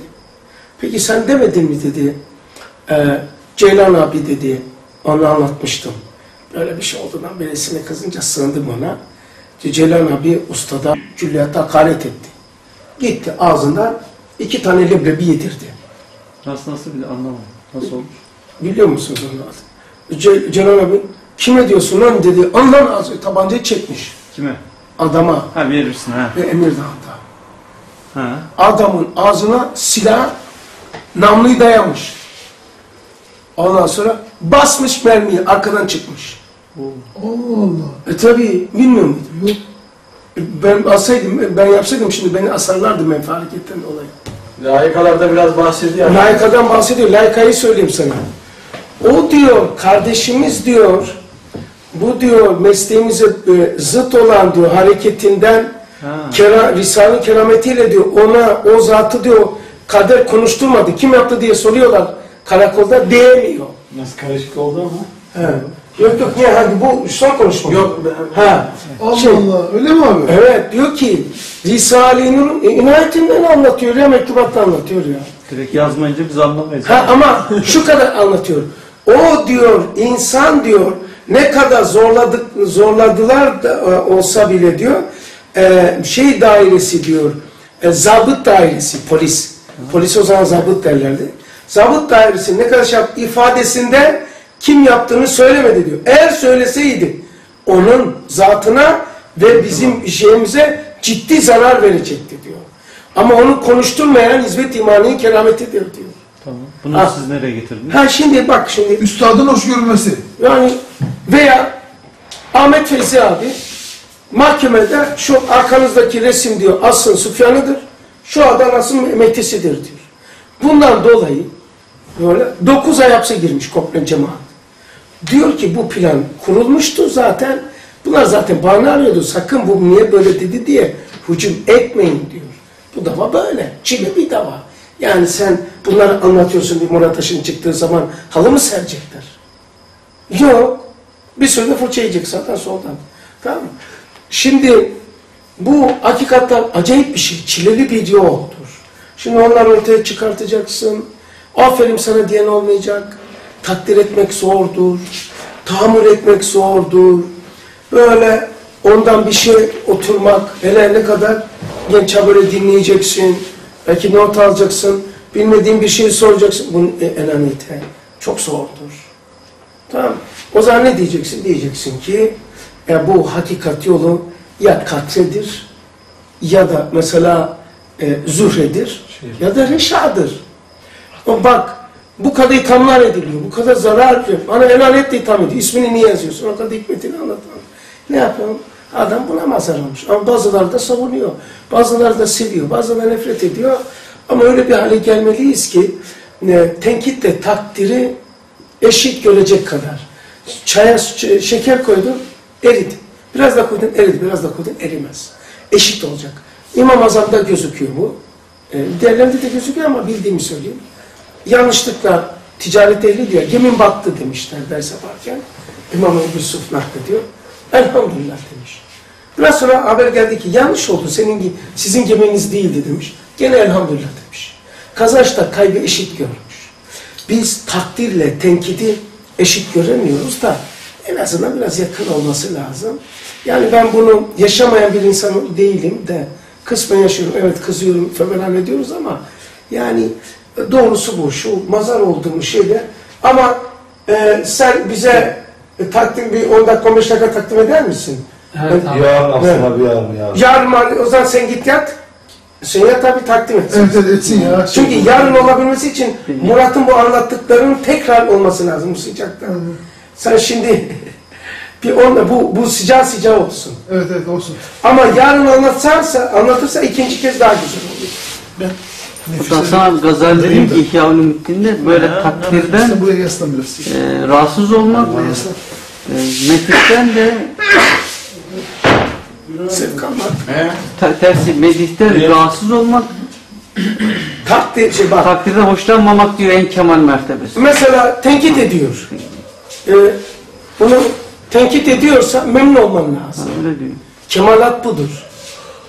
B: Peki sen demedin mi dedi. Ee, Ceylan abi dedi, onu anlatmıştım. Böyle bir şey olduğundan birisine kızınca sığındım ona. Ceylan abi ustada külliyata hakaret etti. Gitti ağzından iki tane leblebi yedirdi.
C: Nasıl nasıl bir de anlamadım. Nasıl olmuş?
B: Biliyor musunuz onu? Ce Celal abi kime diyorsun lan dedi. Ondan ağzı tabancayı çekmiş
C: Kime?
B: adama
C: Ha verirsin ha.
B: ve Emirdağ'da. Adamın ağzına silah namluyu dayamış. Ondan sonra basmış mermiyi arkadan çıkmış.
E: Allah Allah.
B: E tabi bilmiyor muydun? Yok. E, Ben asaydım, ben yapsaydım şimdi beni asarlardı menfaaliyetten dolayı.
A: Layıkalarda biraz bahsediyor.
B: Layka'dan bahsediyor. Layka'yı söyleyeyim sana. O diyor, kardeşimiz diyor, bu diyor mesleğimize e, zıt olan diyor hareketinden
C: Ha.
B: Kera, Risale-i Kerametiyle diyor ona o zatı diyor kader konuşturmadı. Kim yaptı diye soruyorlar karakolda diyemiyor.
F: Biraz karışık oldu ama.
B: He. Yok yok niye hadi bu son konuşma.
A: Yok,
B: Ha.
E: Allah
B: Şey,
E: Allah. Öyle mi abi?
B: Evet diyor ki Risale-i Nur'un e, inayetinden anlatıyor ya mektubatta anlatıyor ya.
C: Direkt yazmayınca biz anlamayız.
B: Ha, ama şu kadar anlatıyor. O diyor insan diyor ne kadar zorladık zorladılar da e, olsa bile diyor e, şey dairesi diyor e, zabıt dairesi, polis. Polis o zaman zabıt derlerdi. Zabıt dairesi ne kadar şey yaptı? ifadesinde kim yaptığını söylemedi diyor. Eğer söyleseydi onun zatına ve bizim şeyimize ciddi zarar verecekti diyor. Ama onu konuşturmayan hizmet imanının kerametidir diyor.
C: Tamam. Bunu
B: Ha.
C: siz nereye getirdiniz?
B: Ha şimdi bak şimdi
E: Üstadın hoş görülmesi.
B: yani veya Ahmet Feyzi abi mahkemede şu arkanızdaki resim diyor asıl Sufyan'ıdır. Şu adam asıl Mehtesi'dir diyor. Bundan dolayı böyle 9 ay hapse girmiş komple cemaat. Diyor ki bu plan kurulmuştu zaten. Bunlar zaten bahane arıyordu. Sakın bu niye böyle dedi diye hücum etmeyin diyor. Bu dava böyle. Çile bir dava. Yani sen bunları anlatıyorsun bir Murat çıktığı zaman halı mı serecekler? Yok. Bir sürü de fırça yiyecek sağdan soldan. Tamam mı? Şimdi bu hakikaten acayip bir şey. Çileli bir yoldur. Şimdi onları ortaya çıkartacaksın. Aferin sana diyen olmayacak. Takdir etmek zordur. Tahammül etmek zordur. Böyle ondan bir şey oturmak. Hele ne kadar genç böyle dinleyeceksin. Belki not alacaksın. Bilmediğin bir şey soracaksın. Bunun e, enaniyete çok zordur. Tamam. O zaman ne diyeceksin? Diyeceksin ki e, bu hakikat yolu ya katredir ya da mesela e, zuhredir ya da reşadır. O bak bu kadar ithamlar ediliyor, bu kadar zarar veriyor. Bana elanetle itham ediyor. İsmini niye yazıyorsun? O kadar hikmetini anlatamam. Ne yapalım? Adam buna mazhar olmuş. Ama bazıları da savunuyor. Bazıları da seviyor. Bazıları nefret ediyor. Ama öyle bir hale gelmeliyiz ki e, tenkitle takdiri eşit görecek kadar. Çaya şeker koydun, eridi. Biraz da koydun, eridi. Biraz da koydun, erimez. Eşit olacak. İmam Azam'da gözüküyor bu. E, diğerlerinde de gözüküyor ama bildiğimi söyleyeyim. Yanlışlıkla ticaret ehli diyor, gemin battı demişler ders yaparken. İmam Ebu Yusuf naklediyor. Elhamdülillah demiş. Biraz sonra haber geldi ki yanlış oldu, senin sizin geminiz değildi demiş. Gene elhamdülillah demiş. Kazançta kaybı eşit görmüş. Biz takdirle tenkidi eşit göremiyoruz da en azından biraz yakın olması lazım. Yani ben bunu yaşamayan bir insan değilim de kısmen yaşıyorum. Evet kızıyorum falan ediyoruz ama yani doğrusu bu. Şu mazar olduğumuz şeyde ama e, sen bize e, takdim bir 10 dakika 15 dakika takdim eder misin?
F: Evet abi.
G: Yarın
B: Evet.
G: Asım abi yarın ya.
B: Yarın mali- o zaman sen git yat. Sen yat tabi takdim et.
E: Evet evet etsin ya.
B: Çünkü yarın olabilmesi için Murat'ın bu anlattıklarının tekrar olması lazım bu sıcakta. Sen şimdi [laughs] bir onunla bu bu sıcağı sıcağı olsun.
E: Evet evet olsun.
B: Ama yarın anlatırsa anlatırsa ikinci kez daha güzel olur.
D: Hatta sana Gazali diyor ki İhya Ulumuddin'de böyle takdirden
E: yaslan biraz.
D: e, rahatsız olmak, e, metikten de ta- tersi medihten rahatsız olmak,
B: Takdir şey bak.
D: takdirden hoşlanmamak diyor en kemal mertebesi.
B: Mesela tenkit ediyor. Ee, bunu tenkit ediyorsa memnun olman lazım. Kemalat budur.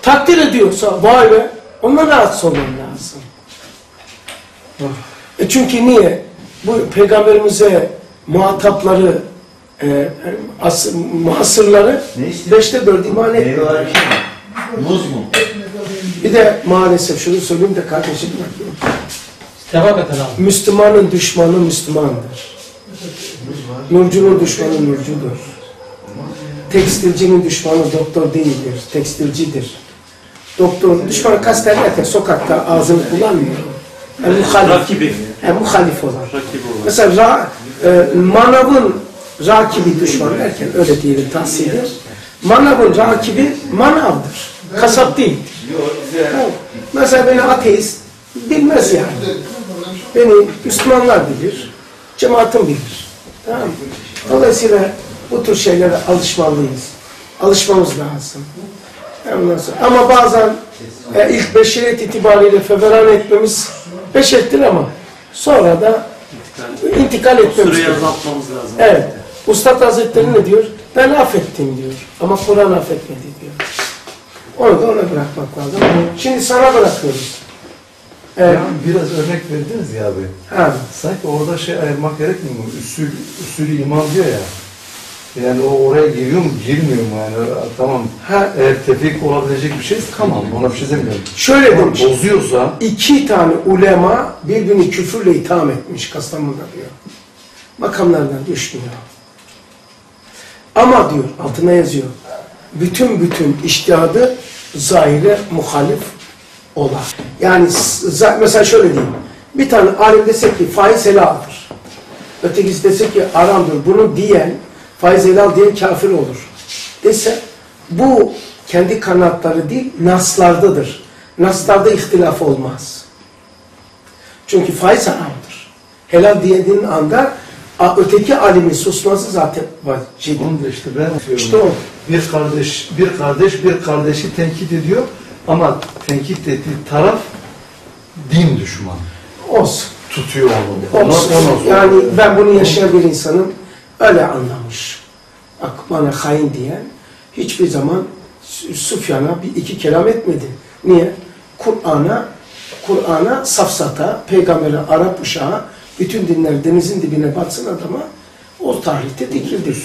B: Takdir ediyorsa vay be ondan rahatsız olman lazım. E çünkü niye? Bu peygamberimize muhatapları e, as, muhasırları beşte dört iman
G: Meyve
B: etmiyor.
G: var bir şey? Muz mu?
B: Bir de maalesef şunu söyleyeyim de kardeşim
F: Devam et.
B: Müslümanın düşmanı Müslümandır. Nurcunun düşmanı nurcudur. Tekstilcinin düşmanı doktor değildir, tekstilcidir. Doktor, düşman kasten sokakta ağzını kullanmıyor. Yani muhalif,
C: Rakibi.
B: yani muhalif olan.
C: Rakibi olan.
B: Mesela ra, e, manavın rakibi düşman derken öyle diyelim tahsildir. Manavın rakibi manavdır. Kasap değil. Tamam. Mesela beni ateist bilmez yani. Beni Müslümanlar bilir, cemaatim bilir. Tamam mı? Dolayısıyla bu tür şeylere alışmalıyız. Alışmamız lazım. Ama bazen e, ilk beşeriyet itibariyle feveran etmemiz beşerttir ama sonra da intikal etmemiz
C: Süreyi azaltmamız lazım.
B: Evet. Ustad Hazretleri ne diyor? Ben affettim diyor. Ama Kur'an affetmedi diyor. Onu da ona bırakmak lazım. Şimdi sana bırakıyoruz. Evet.
G: Ya biraz örnek verdiniz ya abi.
B: Ha.
G: Sanki orada şey ayırmak gerekmiyor mu? Usul, usulü iman diyor ya. Yani o oraya giriyor mu, girmiyor mu yani? Tamam.
B: Ha,
G: Eğer tefrik olabilecek bir şeyse tamam. Ona bir şey demiyorum.
B: şöyle
G: Ama
B: demiş.
G: bozuyorsa
B: İki tane ulema birbirini küfürle itham etmiş Kastamonu'da diyor. Makamlardan düşmüyor. Ama diyor, altına yazıyor. Bütün bütün iştihadı zahire muhalif olan. Yani mesela şöyle diyeyim. Bir tane alim dese ki faiz helaldir. Ötekisi dese ki haramdır. Bunu diyen, faiz helal diyen kafir olur. Dese bu kendi kanatları değil, naslardadır. Naslarda ihtilaf olmaz. Çünkü faiz haramdır. Helal diyediğin anda öteki alimin susması zaten vacip.
G: bunu da işte ben diyorum.
B: İşte o.
G: Bir kardeş, bir kardeş bir kardeşi tenkit ediyor ama tenkit ettiği taraf din düşmanı.
B: Olsun.
G: Tutuyor onu. Ona,
B: Olsun.
G: ona zor.
B: Yani ben bunu yaşayan bir insanım öyle anlamış. Bak bana hain diyen hiçbir zaman Sü- Süfyan'a bir iki kelam etmedi. Niye? Kur'an'a Kur'an'a safsata, peygambere, Arap uşağı, bütün dinler denizin dibine batsın adama o tarihte dikildi.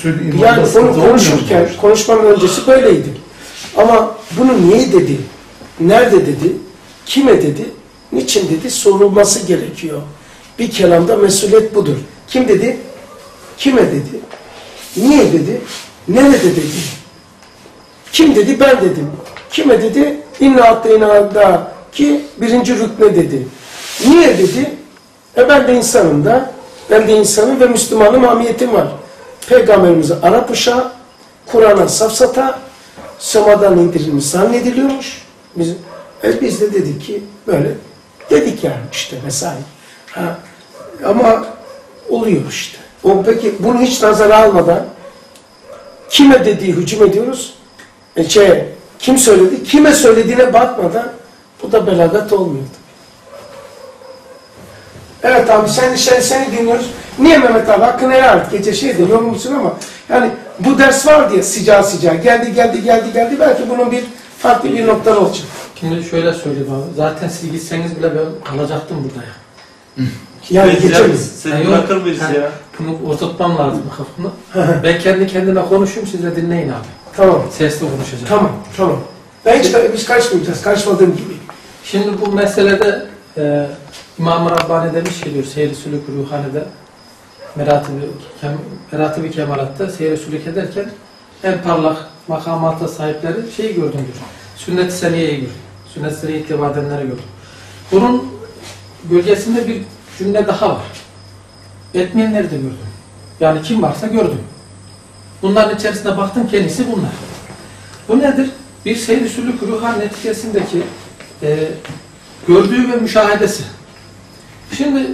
B: Yani onu konuşurken, konuşmanın öncesi böyleydi. Ama bunu niye dedi, nerede dedi, kime dedi, niçin dedi sorulması gerekiyor. Bir kelamda mesuliyet budur. Kim dedi, kime dedi, niye dedi, nerede dedi, kim dedi, ben dedim. Kime dedi, inna atteyna ki birinci rükne dedi. Niye dedi, e ben de insanım da, ben de insanım ve Müslümanım mamiyetim var. Peygamberimizi Arap Kur'an'a safsata, semadan indirilmiş zannediliyormuş. Biz, e biz de dedik ki böyle dedik yani işte vesaire. Ha, ama oluyor işte. O peki bunu hiç nazara almadan kime dediği hücum ediyoruz. E şey, kim söyledi? Kime söylediğine bakmadan bu da belagat olmuyor. Evet abi sen, sen seni dinliyoruz. Niye Mehmet abi hakkını helal et. Gece şey de yorulmuşsun ama yani bu ders var diye sıcağı sıcağı geldi geldi geldi geldi belki bunun bir farklı bir noktaları olacak.
F: Şimdi şöyle söyleyeyim abi. Zaten siz gitseniz bile ben kalacaktım burada ya.
B: Yani mi?
C: Seni
F: yok.
C: bırakır mıyız
F: Ha.
C: ya?
F: Bunu oturtmam lazım kafamda. ben kendi kendime konuşayım siz de dinleyin abi.
B: Tamam.
F: Sesli konuşacağım.
B: Tamam. Tamam. Ben hiç, biz karışmayacağız. Karışmadığım gibi.
F: Şimdi bu meselede e, İmam-ı Rabbani demiş ki diyor Seyri Sülük Ruhani'de Meratibi, kem, Meratibi Kemalat'ta seyri sülük ederken en parlak makamata sahipleri şeyi gördüm diyor. Sünnet-i Seniye'yi gördüm. Sünnet-i Seniye ittiba gördüm. Bunun gölgesinde bir cümle daha var. Etmeyenleri de gördüm. Yani kim varsa gördüm. Bunların içerisinde baktım kendisi bunlar. Bu nedir? Bir seyri sülük ruhan neticesindeki e, gördüğü ve müşahedesi. Şimdi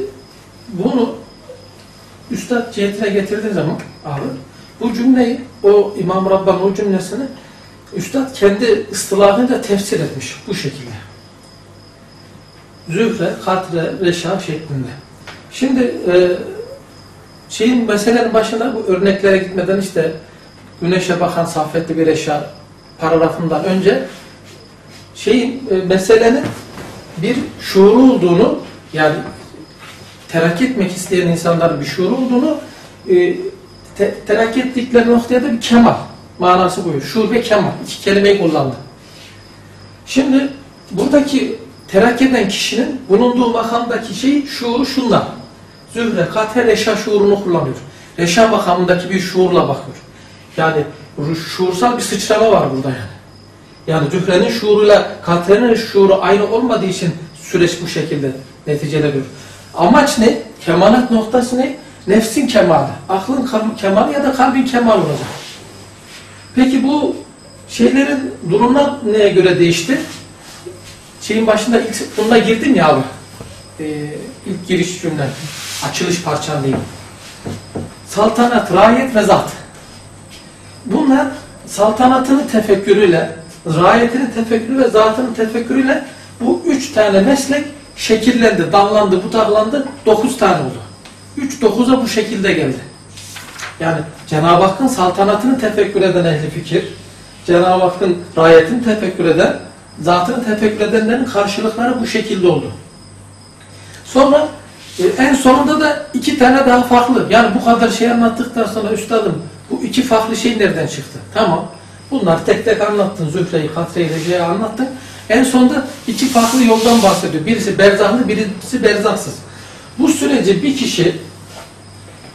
F: bunu Üstad cihetine getirdiği zaman abi bu cümleyi o İmam Rabbani o cümlesini Üstad kendi ıstılahıyla tefsir etmiş bu şekilde. Zühre, katre, reşa şeklinde. Şimdi e, şeyin meselenin başına bu örneklere gitmeden işte güneşe bakan saffetli bir eşya paragrafından önce şeyin e, meselenin bir şuuru olduğunu yani terakki etmek isteyen insanların bir şuuru olduğunu e, te, terakki ettikleri noktaya da bir kemal manası koyuyor. Şuur ve kemal. iki kelimeyi kullandı. Şimdi buradaki terakki eden kişinin bulunduğu makamdaki şey şuuru şunlar. Zühre, kater, reşa şuurunu kullanıyor. Reşa makamındaki bir şuurla bakıyor. Yani şuursal bir sıçrama var burada yani. Yani Zühre'nin şuuruyla Katre'nin şuuru aynı olmadığı için süreç bu şekilde neticeleniyor. Amaç ne? Kemalat noktası ne? Nefsin kemali. Aklın kemali ya da kalbin kemali olacak. Peki bu şeylerin durumlar neye göre değişti? Şeyin başında ilk bununla girdim ya abi. Ee, ilk giriş cümle. Açılış parçan değil. Saltanat, rahiyet ve zat. Bunlar saltanatının tefekkürüyle, rahiyetinin tefekkürü ve zatının tefekkürüyle bu üç tane meslek şekillendi, dallandı, budaklandı, dokuz tane oldu. Üç dokuza bu şekilde geldi. Yani Cenab-ı Hakk'ın saltanatını tefekkür eden ehli fikir, Cenab-ı Hakk'ın rahiyetini tefekkür eden, zatını tefekkür edenlerin karşılıkları bu şekilde oldu. Sonra e, en sonunda da iki tane daha farklı. Yani bu kadar şey anlattıktan sonra üstadım Bu iki farklı şey nereden çıktı? Tamam. Bunlar tek tek anlattın. Zühre'yi, Katre'yi, Rece'yi anlattın. En sonunda iki farklı yoldan bahsediyor. Birisi berzahlı, birisi berzahsız. Bu sürece bir kişi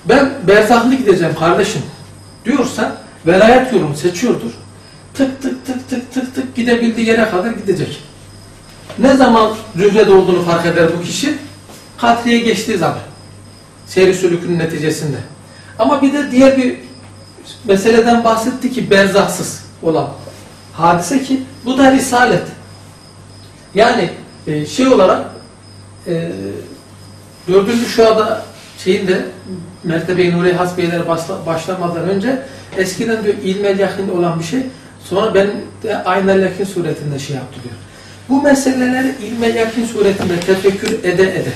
F: ben berzahlı gideceğim kardeşim diyorsa velayet yolunu seçiyordur. Tık tık tık tık tık tık gidebildiği yere kadar gidecek. Ne zaman zührede olduğunu fark eder bu kişi? Katriye geçtiği zaman. Seyri sülükünün neticesinde. Ama bir de diğer bir meseleden bahsetti ki berzahsız olan hadise ki bu da risalet. Yani e, şey olarak e, dördüncü şuada şeyinde Mertebe-i Nuri Hasbiyeleri başla, başlamadan önce eskiden diyor ilmel yakin olan bir şey sonra ben de aynel yakin suretinde şey yaptı diyor. Bu meseleleri ilmel yakin suretinde tefekkür ede ede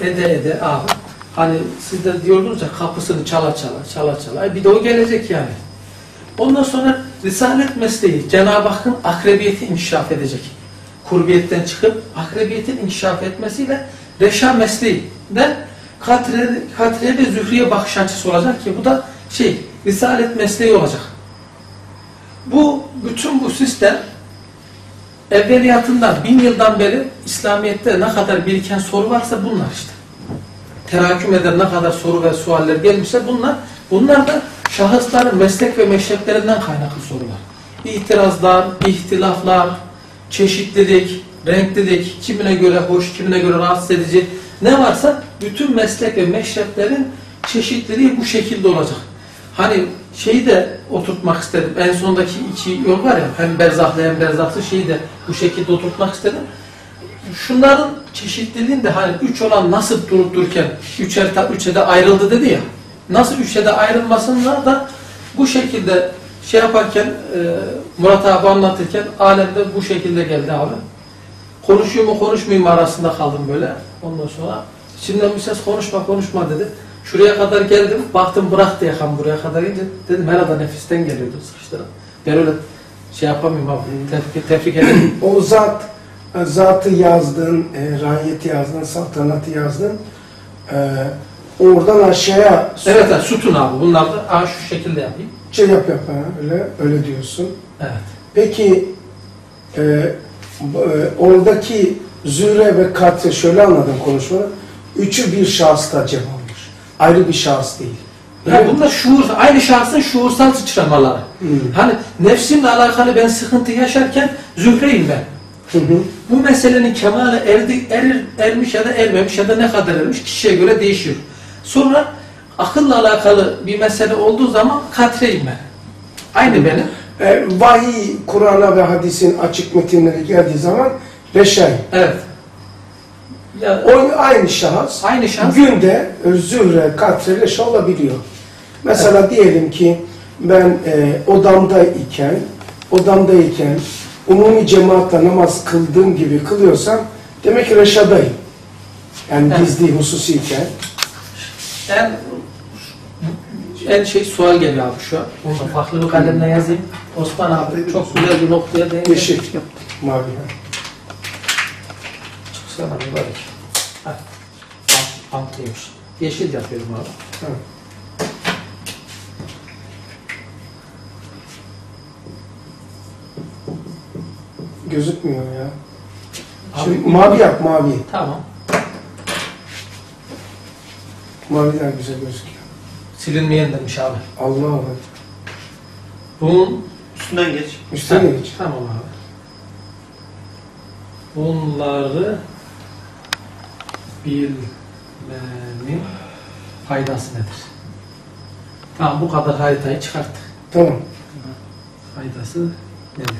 F: ede ede abi hani siz de diyordunuz ya kapısını çala çala çala çala E bir de o gelecek yani. Ondan sonra Risalet mesleği Cenab-ı Hakk'ın akrebiyeti inkişaf edecek. Kurbiyetten çıkıp akrebiyetin inkişaf etmesiyle Reşa mesleğinden Katriye, Katriye ve Zühriye bakış açısı olacak ki bu da şey Risalet mesleği olacak. Bu bütün bu sistem evveliyatından bin yıldan beri İslamiyet'te ne kadar biriken soru varsa bunlar işte. Teraküm eden ne kadar soru ve sualler gelmişse bunlar bunlar da şahısların meslek ve meşreplerinden kaynaklı sorular. İtirazlar, ihtilaflar, çeşitlilik, renklilik, kimine göre hoş, kimine göre rahatsız edici ne varsa bütün meslek ve meşreplerin çeşitliliği bu şekilde olacak. Hani şeyi de oturtmak istedim. En sondaki iki yol var ya hem berzahlı hem berzahsız şeyi de bu şekilde oturtmak istedim. Şunların çeşitliliğinde hani üç olan nasıl durup dururken üçer, üçe de ayrıldı dedi ya. Nasıl üçe de ayrılmasınlar da bu şekilde şey yaparken e, Murat abi anlatırken alemde bu şekilde geldi abi. Konuşuyor mu konuşmuyor mu arasında kaldım böyle. Ondan sonra içimden bir ses konuşma konuşma dedi. Şuraya kadar geldim. Baktım bıraktı yakan buraya kadar gelince dedim herhalde nefisten geliyordu sıkıştıra. Ben öyle şey yapamıyorum abi. Tebrik, tebrik ederim.
B: O zat, zatı yazdın, e, rahiyeti yazdın, saltanatı yazdın. E, oradan aşağıya
F: evet, evet sütun abi. Bunlar da aa, şu şekilde yapayım.
B: şey yap yap ha, öyle öyle diyorsun.
F: Evet.
B: Peki e, e, oradaki züre ve katre şöyle anladım konuşmanı. Üçü bir şahısta cem olmuş. Ayrı bir şahıs değil.
F: Ya bunlar şuur, aynı şahsın şuursal sıçramaları.
B: Hmm.
F: Hani nefsimle alakalı ben sıkıntı yaşarken zühreyim ben.
B: Hı hı.
F: Bu meselenin kemale erdi, erir, ermiş ya da ermemiş ya da ne kadar ermiş kişiye göre değişiyor. Sonra akılla alakalı bir mesele olduğu zaman katreyim ben. Aynı benim.
B: E, vahiy, Kur'an'a ve hadisin açık metinleri geldiği zaman reşay.
F: Evet. Ya,
B: O aynı şahıs
F: aynı şans.
B: günde zühre, katre, olabiliyor. Mesela diyelim ki ben e, odamda iken, odamdayken umumi cemaatle namaz kıldığım gibi kılıyorsam demek ki reşadayım. Yani
F: Evet.
B: gizli hususiyken.
F: En, en şey sual geliyor abi şu an. Farklı bir kalemle yazayım. Osman abi çok güzel bir noktaya değindi.
B: Yeşil, mavi.
F: Çıksana mübarek. Ant, antlıymış. Yeşil yapıyorum abi.
B: Tamam. Gözükmüyor ya. Şimdi
F: Abi,
B: mavi yap, mavi.
F: Tamam.
B: Maviler güzel gözüküyor.
F: Silinmeyen demiş abi.
B: Allah Allah.
F: Bunun
C: Üstünden geç.
B: Üstüne
F: Ha,
B: geç.
F: Tamam abi. Bunları bilmenin faydası nedir? Tamam bu kadar haritayı çıkarttık.
B: Tamam.
F: Faydası nedir?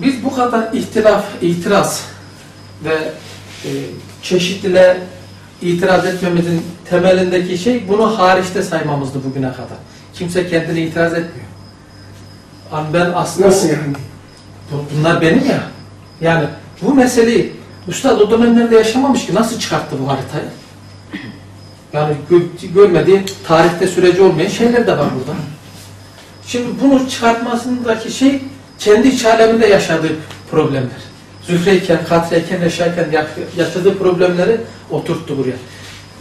F: Biz bu kadar ihtilaf, itiraz ve e, çeşitliliğe itiraz etmemizin temelindeki şey bunu hariçte saymamızdı bugüne kadar. Kimse kendine itiraz etmiyor. Ama ben aslında
B: Nasıl yani?
F: Bu- Bunlar benim ya. Yani bu meseleyi Üstad o dönemlerde yaşamamış ki nasıl çıkarttı bu haritayı? Yani gö- görmediği, tarihte süreci olmayan şeyler de var burada. Şimdi bunu çıkartmasındaki şey kendi iç aleminde yaşadığı problemler. Zühreyken, katreyken, reşayken ya- yaşadığı problemleri oturttu buraya.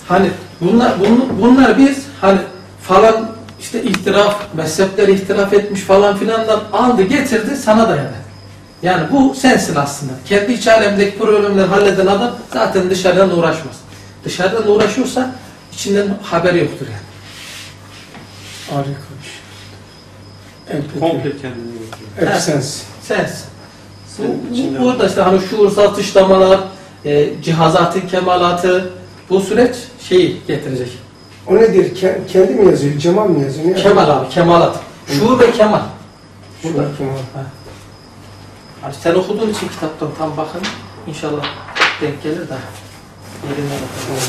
F: Hani bunlar, bunlar, bunlar biz hani falan işte ihtilaf, mezhepler ihtilaf etmiş falan filandan aldı getirdi sana dayadı. Yani bu sensin aslında. Kendi iç alemdeki problemleri halleden adam zaten dışarıdan uğraşmaz. Dışarıdan uğraşıyorsa içinden haberi yoktur yani.
B: Harika bir şey. Empati.
C: Komple kendini götürüyor.
B: Hep sensin.
F: Sensin. Bu, burada işte hani şuursal tışlamalar, e, cihazatın kemalatı bu süreç şeyi getirecek.
B: O nedir? Ke- kendi mi yazıyor? Cemal mi yazıyor? Ne
F: Kemal abi, kemalat. Şuur ve kemal.
B: Şurada
F: Burada.
B: Kemal.
F: Hani sen okuduğun için kitaptan tam bakın. İnşallah denk gelir de. Yerine bakalım.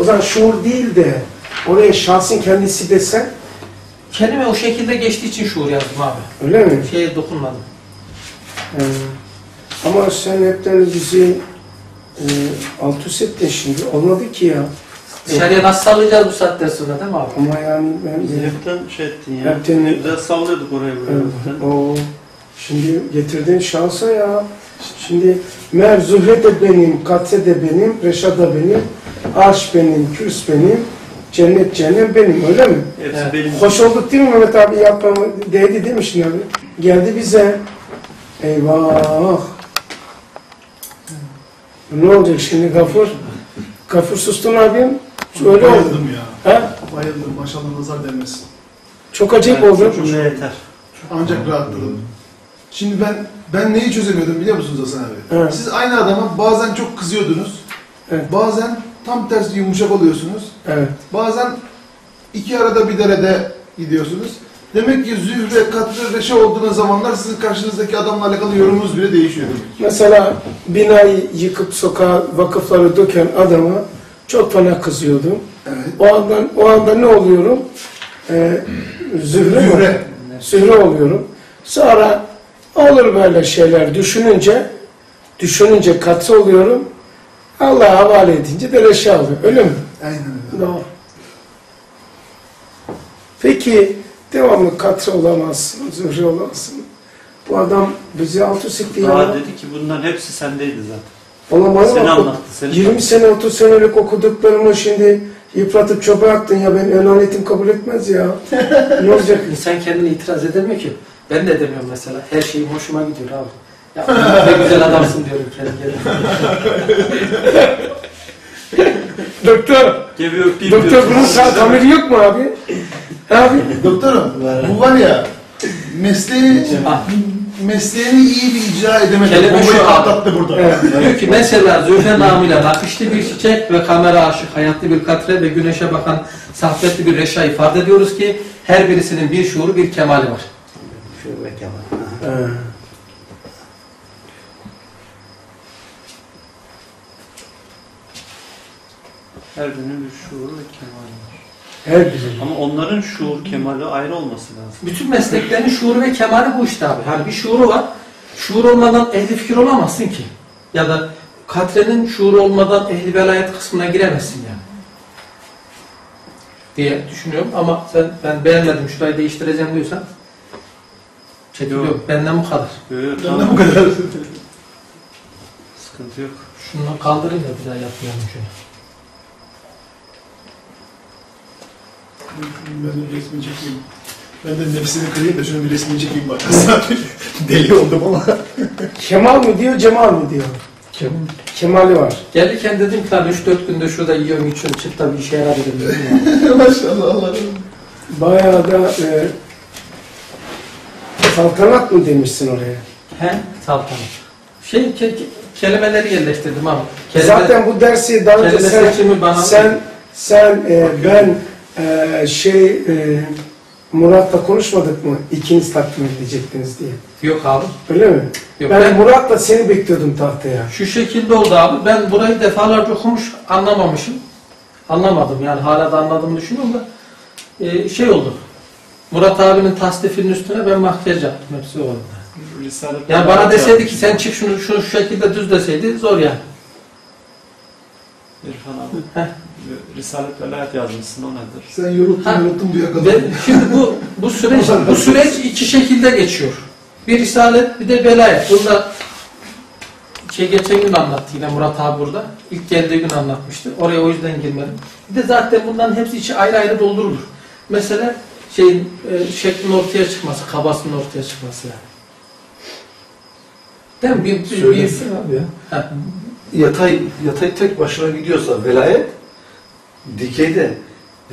B: O zaman şuur değil de oraya şahsın kendisi desen
F: Kelime o şekilde geçtiği için şuur yazdım abi.
B: öyle mi?
F: Şeye dokunmadım.
B: Ee, ama sen hepten bizi e, alt üst ettin şimdi. Olmadı ki ya.
F: Dışarıya nasıl sallayacağız bu saatten sonra değil mi abi?
B: Ama yani ben
C: Biz hepten şey ettin ya.
B: Hepten-
C: güzel sallıyorduk oraya buraya.
B: Evet.
C: hepten.
B: Şimdi getirdiğin şansa ya. Şimdi Mer Zühre de benim, Katre de benim, Reşa da benim, Arş benim, Kürs benim, Cennet Cennet benim öyle mi?
C: Hepsi
F: Evet.
C: benim.
B: Hoş olduk değil mi Mehmet abi yapmamı değdi değil mi şimdi abi? Geldi bize. Eyvah. Ne olacak şimdi Gafur? Gafur sustun abim. Öyle oldu.
E: Bayıldım ya.
B: Ha?
E: Bayıldım. Maşallah nazar değmesin.
B: Çok acayip
C: Evet,
B: oldu.
C: cümle yeter.
E: Ancak rahatladım. Şimdi ben ben neyi çözemiyordum biliyor musunuz Hasan abi?
B: Evet.
E: Siz aynı adama bazen çok kızıyordunuz.
B: Evet.
E: Bazen tam tersi yumuşak oluyorsunuz.
B: Evet.
E: Bazen iki arada bir derede gidiyorsunuz. Demek ki zühre, katrı, reşe olduğunuz zamanlar sizin karşınızdaki adamla alakalı yorumunuz bile değişiyor.
B: Mesela binayı yıkıp sokağa vakıfları döken adama çok fena kızıyordum.
E: Evet.
B: O anda, o anda ne oluyorum? Ee, zühre?
E: Zühre.
B: Zühre oluyorum. Sonra olur böyle şeyler düşününce, düşününce katı oluyorum. Allah'a havale edince de reşe alıyor. Öyle mi?
E: Aynen öyle.
B: Doğru. Peki devamlı katı olamazsın, zühre olamazsın. Bu adam bizi alt üst etti ya.
C: Daha dedi ki bunların hepsi sendeydi zaten.
B: Olamaz
C: Seni
B: ama
C: anlattı. Seni
B: 20 sene 30 senelik okuduklarımı şimdi yıpratıp çöpe attın ya ben enanetim kabul etmez ya. [laughs] ne olacak?
F: İnsan kendine itiraz edemiyor ki. Ben de edemiyorum mesela. Her şeyim hoşuma gidiyor abi. Ya [laughs] ne güzel adamsın diyorum kendi kendime. [laughs]
B: Doktor, doktor bunun sağ tamiri yok mu abi? Abi,
E: Doktorum, bu var ya, mesleği,
F: Ah.
E: mesleğini iyi bir icra edemedi.
F: Kelime şu
E: atlattı burada.
B: evet.
F: Diyor ki mesela Zülfen namıyla nakışlı bir çiçek ve kamera aşık hayatlı bir katre ve güneşe bakan saffetli bir reşa ifade ediyoruz ki her birisinin bir şuuru bir kemali var.
B: Ee,
C: Her birinin bir şuuru ve kemali var.
B: her biri.
C: Ama onların şuur kemali ayrı olması lazım.
F: Bütün mesleklerin şuuru ve kemali bu işte abi. Hani bir şuuru var. Şuur olmadan ehli fikir olamazsın ki. Ya da katrenin şuuru olmadan ehli velayet kısmına giremezsin yani. Diye düşünüyorum ama sen ben beğenmedim şurayı değiştireceğim diyorsan çekiliyor.
C: Yok.
F: Benden bu kadar.
C: Yok yok
E: Ben de
C: tamam.
E: bu kadar.
C: Sıkıntı yok.
F: Şunu kaldırayım da bir daha yapmayalım şöyle.
E: Ben de resmini çekeyim. Ben de nefsini kırayım da şunun bir resmini çekeyim bak. [laughs] Deli oldum ama.
B: Kemal mi diyor, Cemal mi diyor? Kemali var.
F: Gelirken dedim ki lan 3-4 günde şurada yiyorum içiyorum çıt da bir işe yarar dedim. [laughs]
E: Maşallah Allah'ım.
B: Bayağı da e, saltanat mı demişsin oraya?
F: He? Saltanat. Şey ke- ke- kelimeleri yerleştirdim ama. Kelime,
B: Zaten bu dersi daha önce sen
F: bana
B: Sen sen e, ben e, şey e, Murat'la konuşmadık mı? İkiniz takdim edecektiniz diye.
F: yok abi.
B: Öyle mi?
F: Yok,
B: ben,
F: ben,
B: Murat'la seni bekliyordum tahtaya.
F: şu şekilde oldu abi. Ben burayı defalarca okumuş anlamamışım. Anlamadım yani hala da anladığımı düşünüyorum da. e, şey oldu. Murat abinin tasnifinin üstüne ben makyaj yaptım. Hepsi o oldu.
C: Risale
F: Yani bana deseydi ki sen çık şunu, şunu şu şekilde düz deseydi zor yani.
C: İrfan abi. Risalet velayet yazmışsın o nedir?
E: Sen yoruldun
F: Ha.
E: yoruldun diye kadar.
F: Şimdi bu bu süreç bu süreç iki şekilde geçiyor. Bir risalet bir de velayet. Bunda şey geçen gün anlattı yine Murat abi burada. İlk geldiği gün anlatmıştı. Oraya o yüzden girmedim. Bir de zaten bunların hepsi içi ayrı ayrı doldurulur. mesele şeyin e, şeklin ortaya çıkması, kabasının ortaya çıkması yani. Değil mi? Bir, bir, bir,
G: Söylesin abi ya.
F: Ha,
G: Yatay, yatay tek başına gidiyorsa velayet, dikeyde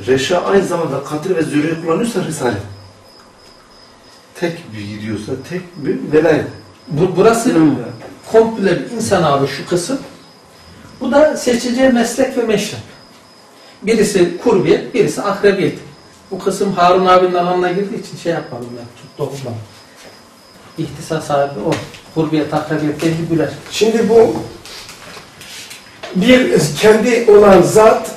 G: reşa aynı zamanda katil ve zürriye kullanıyorsa risalet. Tek bir gidiyorsa tek bir velayet.
F: bu, burası
D: Hı.
F: komple bir insan abi şu kısım. Bu da seçeceği meslek ve meşrep. Birisi kurbiyet, birisi akrebiyet. Bu kısım Harun abinin alanına girdiği için şey yapmadım ben, çok dokunmadım. İhtisas sahibi o. Kurbiyet, akrebiyet, belli güler.
B: Şimdi bu bir kendi olan zat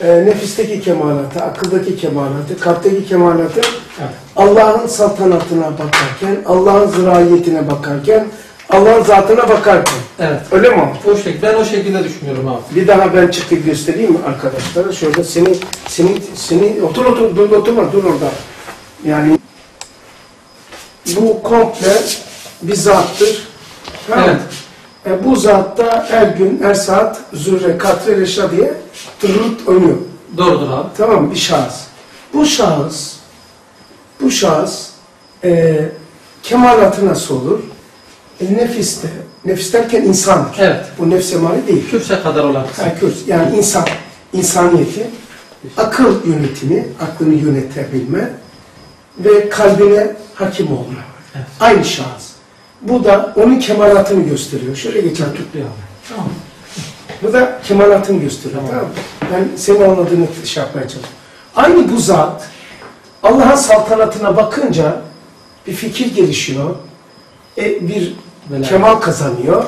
B: e, nefisteki kemalatı, akıldaki kemalatı, kalpteki kemalatı
F: Evet.
B: Allah'ın saltanatına bakarken, Allah'ın zirayetine bakarken, Allah'ın zatına bakarken.
F: Evet.
B: Öyle mi?
F: O şekilde, ben o şekilde düşünüyorum abi.
B: Bir daha ben çıktı göstereyim mi arkadaşlara? Şöyle seni, seni, seni, otur otur, dur, oturma, dur orada. Yani bu komple bir zattır. Mı? E, bu zatta her gün, her saat zürre, katre, reşa diye tırırt oynuyor.
F: Doğrudur abi.
B: Tamam mı? Bir şahıs. Bu şahıs, bu şahıs e, kemalatı nasıl olur? E, nefiste, nefis derken insandır.
F: Evet.
B: Bu nefs emare değil.
F: Kürse kadar olan kısım.
B: Yani kürs, yani insan, insaniyeti, akıl yönetimi, aklını yönetebilme ve kalbine hakim olma.
F: Evet.
B: Aynı şahıs. Bu da onun kemalatını gösteriyor. Şöyle geçer tut.
F: Tamam.
B: Bu da kemalatını gösteriyor.
F: Tamam.
B: Tamam. Ben senin anladığını şey yapmaya çalışıyorum. Aynı bu zat Allah'ın saltanatına bakınca bir fikir gelişiyor. E, bir
F: Velayet.
B: kemal kazanıyor.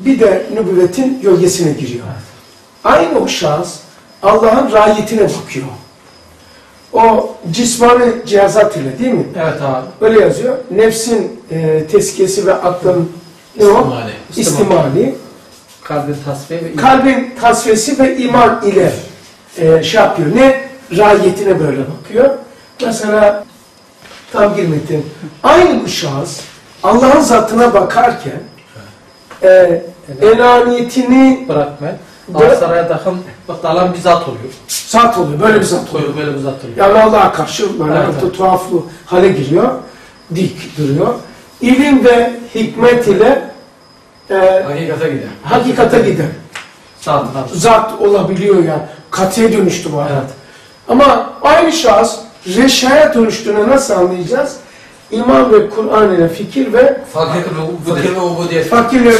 B: Bir de nübüvvetin gölgesine giriyor. Aynı o şahıs Allah'ın rayetine bakıyor. O cismani cihazat ile değil mi?
F: Evet abi.
B: Öyle yazıyor. Nefsin e, tezkiyesi ve aklın ne o?
F: İstimali.
B: İstimali.
F: Kalbin tasfiye ve iman.
B: Kalbin tasfiyesi ve iman ile e, şey yapıyor. Ne? Rayetine böyle bakıyor. Mesela tam girmekten. Aynı bu şahıs Allah'ın zatına bakarken e, enaniyetini
F: bırakma.
B: Bırak-
F: Aksaray'a takım dalan bir zat oluyor.
B: zat oluyor. Böyle bir zat oluyor.
F: Böyle bir zat oluyor.
B: Yani Allah'a karşı böyle
F: Evet, evet.
B: tuhaflı hale giriyor. Dik duruyor. İlim ve hikmet ile e,
A: Hakikate gider.
B: hakikate gider.
F: Zat abi.
B: Zat olabiliyor yani. Katiye dönüştü bu hayat.
F: Evet.
B: Ama aynı şahıs reşaya dönüştüğünü nasıl anlayacağız? İman ve Kur'an ile fikir ve
A: Fakir, fakir ve ubudiyet.
B: fakir ve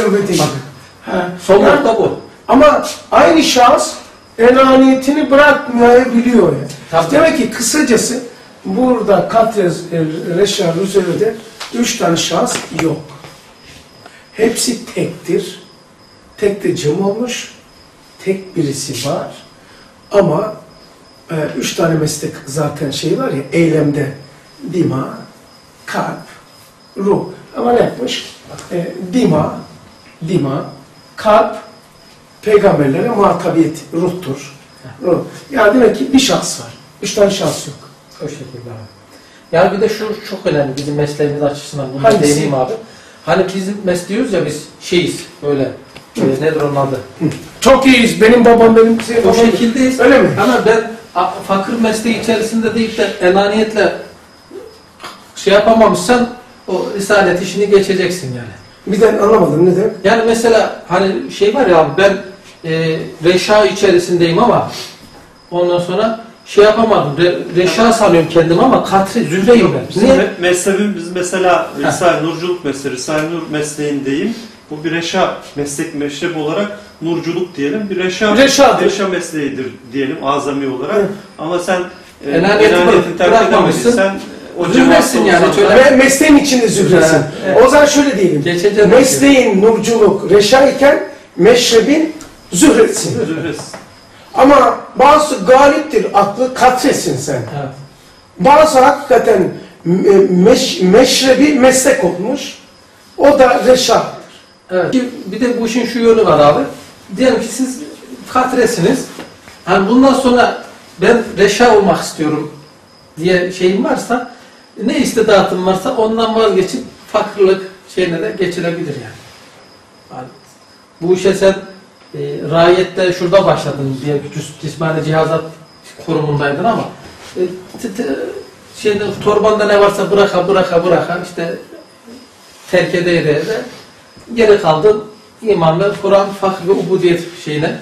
F: bu.
B: Ama aynı şahıs enaniyetini bırakmayabiliyor yani.
F: Tabii.
B: Demek ki kısacası burada Katres, e, Reşa, Rüzeve'de üç tane şahıs yok. Hepsi tektir. Tek de cem olmuş. Tek birisi var. Ama e, üç tane meslek zaten şey var ya eylemde dima, kalp, ruh. Ama ne yapmış? E, dima, dima, kalp, peygamberlere muhatabiyet, ruhtur. Ruh. Yani demek ki bir şahs var. Üç tane şahs yok.
F: O şekilde abi. Yani bir de şu çok önemli bizim mesleğimiz açısından. Bunu
B: Hangisi?
F: değineyim abi. Hani bizim mesleğiz ya biz şeyiz böyle. E, nedir onun adı?
B: Çok iyiyiz. Benim babam benim senin
F: O
B: baban.
F: şekildeyiz.
B: Öyle mi?
F: Ama ben fakir mesleği içerisinde deyip de enaniyetle şey yapamamışsan o risalet işini geçeceksin yani.
B: Bir de anlamadım neden?
F: Yani mesela hani şey var ya abi ben e, reşa içerisindeyim ama ondan sonra şey yapamadım. Re, reşa sanıyorum kendimi ama katri zühreyim ben.
C: Bizim
F: Niye?
C: me- mezhebimiz mesela. Risale Nurculuk mesleği, Risale Nur mesleğindeyim. Bu bir reşa meslek meşrep olarak nurculuk diyelim. Bir reşa,
B: Reşadır.
C: reşa mesleğidir diyelim azami olarak.
B: Evet.
C: Ama sen e,
F: Enaniyeti
C: enaniyeti terk edemediysen o
F: Zühresin yani,
B: Ve mesleğin içinde zühresin.
F: Evet.
B: O zaman şöyle diyelim.
F: Geçeceğim.
B: Mesleğin nurculuk, reşa iken meşrebin zühresin.
C: Zühresin.
B: Ama bazı galiptir, aklı katresin sen.
F: Evet.
B: Bazı hakikaten me- meş, meşrebi meslek olmuş. O da reşa.
F: Evet. Bir- de bu işin şu yönü var abi. Diyelim ki siz katresiniz. Hani bundan sonra ben reşa olmak istiyorum diye şeyim varsa ne istidatım varsa ondan vazgeçip fakirlik şeyine de geçilebilir yani. Yani bu işe sen e, rayette şurada başladın diye cis- cismani cihazat kurumundaydın ama e, t- t- şeyde, torbanda ne varsa bıraka bıraka bıraka işte terk ede ede ede geri kaldın iman ve Kur'an, fakir ve ubudiyet şeyine.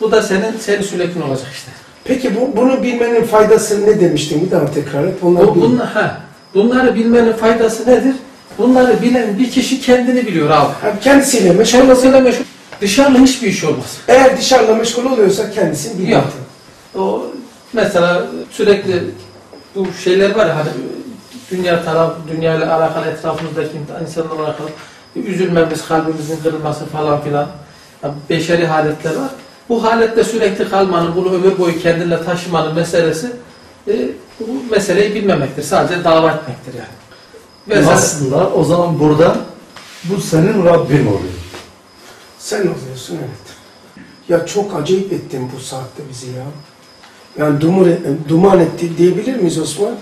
F: Bu da senin senin sürekli olacak işte.
B: Peki bu, bunu bilmenin faydası ne demiştin? Bir daha tekrar et. Onlar
F: Bu, bunla, ha, bunları bilmenin faydası nedir? Bunları bilen bir kişi kendini biliyor abi.
B: Hem kendisiyle meşgul.
F: Kendisiyle meşgul. Dışarıda hiçbir iş olmaz.
B: Eğer dışarıda meşgul oluyorsa kendisini biliyor.
F: Yok. O mesela sürekli bu şeyler var ya hani dünya taraf, dünya ile alakalı etrafımızdaki insanlarla alakalı üzülmemiz, kalbimizin kırılması falan filan ya beşeri haletler var. Bu halette sürekli kalmanın, bunu ömür boyu kendinle taşımanın meselesi e, bu meseleyi bilmemektir. Sadece dava etmektir yani. Ve
G: Aslında o zaman burada bu senin Rabbin oluyor.
B: Sen oluyorsun evet. Ya çok acayip ettin bu saatte bizi ya. Yani dumur, duman etti diyebilir miyiz Osman?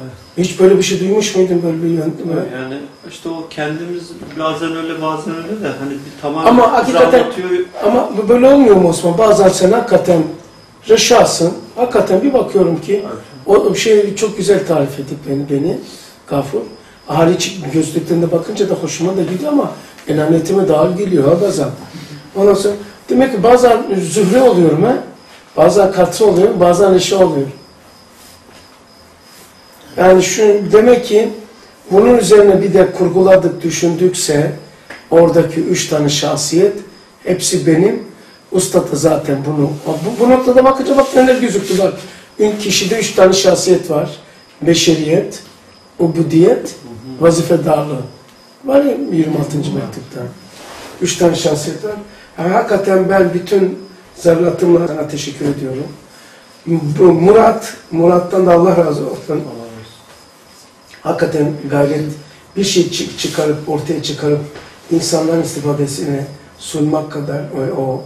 C: Evet.
B: Hiç böyle bir şey duymuş muydun böyle bir yöntem?
C: Yani işte o kendimiz bazen öyle bazen öyle de hani bir tamam
B: Ama hakikaten-
C: anlatıyor.
B: Ama bu böyle olmuyor mu Osman? Bazen sen hakikaten reşasın. Hakikaten bir bakıyorum ki o şey çok güzel tarif edip beni, beni Gafur. Hariç gözlüklerinde bakınca da hoşuma da gidiyor ama enaniyetime daha geliyor ha bazen. Ondan sonra demek ki bazen zühre oluyorum ha. Bazen katı oluyorum, bazen eşe oluyorum. Yani şu demek ki bunun üzerine bir de kurguladık, düşündükse oradaki üç tane şahsiyet hepsi benim. Usta da zaten bunu, bu, bu noktada bakınca bak neler gözüktü bak. Kişide üç tane şahsiyet var. Beşeriyet, ubudiyet, vazifedarlığı. Var ya 26. mektupta. Üç tane şahsiyet var. Yani hakikaten ben bütün zerratımla sana teşekkür ediyorum. Murat, Murat'tan da Allah razı olsun. Hakikaten gayret bir şey çık- çıkarıp, ortaya çıkarıp insanların istifadesine sunmak kadar o, o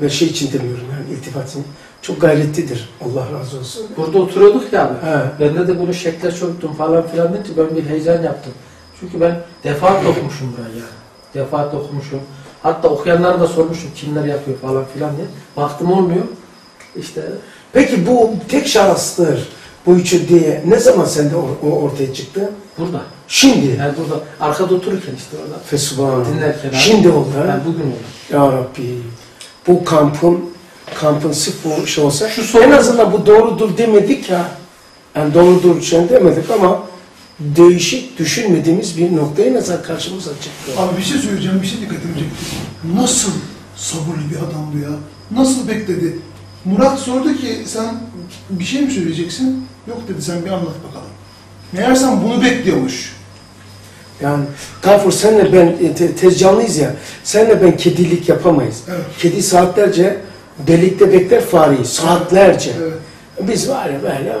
B: bir şey için demiyorum yani iltifat için. Çok gayretlidir. Allah razı olsun.
F: Burada oturuyorduk ya abi.
B: He.
F: Bende de bunu şekle çöktüm falan filan deyince ben bir heyecan yaptım. Çünkü ben defaatle okumuşum burayı yani. Defaatle okumuşum. Hatta okuyanlara da sormuşum kimler yapıyor falan filan diye. Baktım olmuyor. İşte
B: Peki bu tek şahıstır bu üçü diye ne zaman sende o, o ortaya çıktı?
F: burada.
B: Şimdi.
F: Yani burada arkada otururken işte orada.
B: Fesubhan.
F: Dinlerken abi.
B: Şimdi oldu?
F: Yani bugün oldu.
B: Ya Rabbi. Bu kampın kampın sırf bu şey olsa
F: Şu soru-
B: en azından bu doğrudur demedik ya. Yani doğrudur şey demedik ama değişik düşünmediğimiz bir nokta en azından karşımıza çıktı.
E: Abi bir şey söyleyeceğim, bir şey dikkatimi çekti. Nasıl sabırlı bir adam bu ya? Nasıl bekledi? Murat sordu ki sen bir şey mi söyleyeceksin? Yok dedi sen bir anlat bakalım. Meğersem bunu bekliyormuş.
B: Yani Gafur senle ben e, te, tez canlıyız ya. Senle ben kedilik yapamayız.
E: Evet.
B: Kedi saatlerce delikte bekler fareyi. Saatlerce.
E: Evet.
B: Biz var ya böyle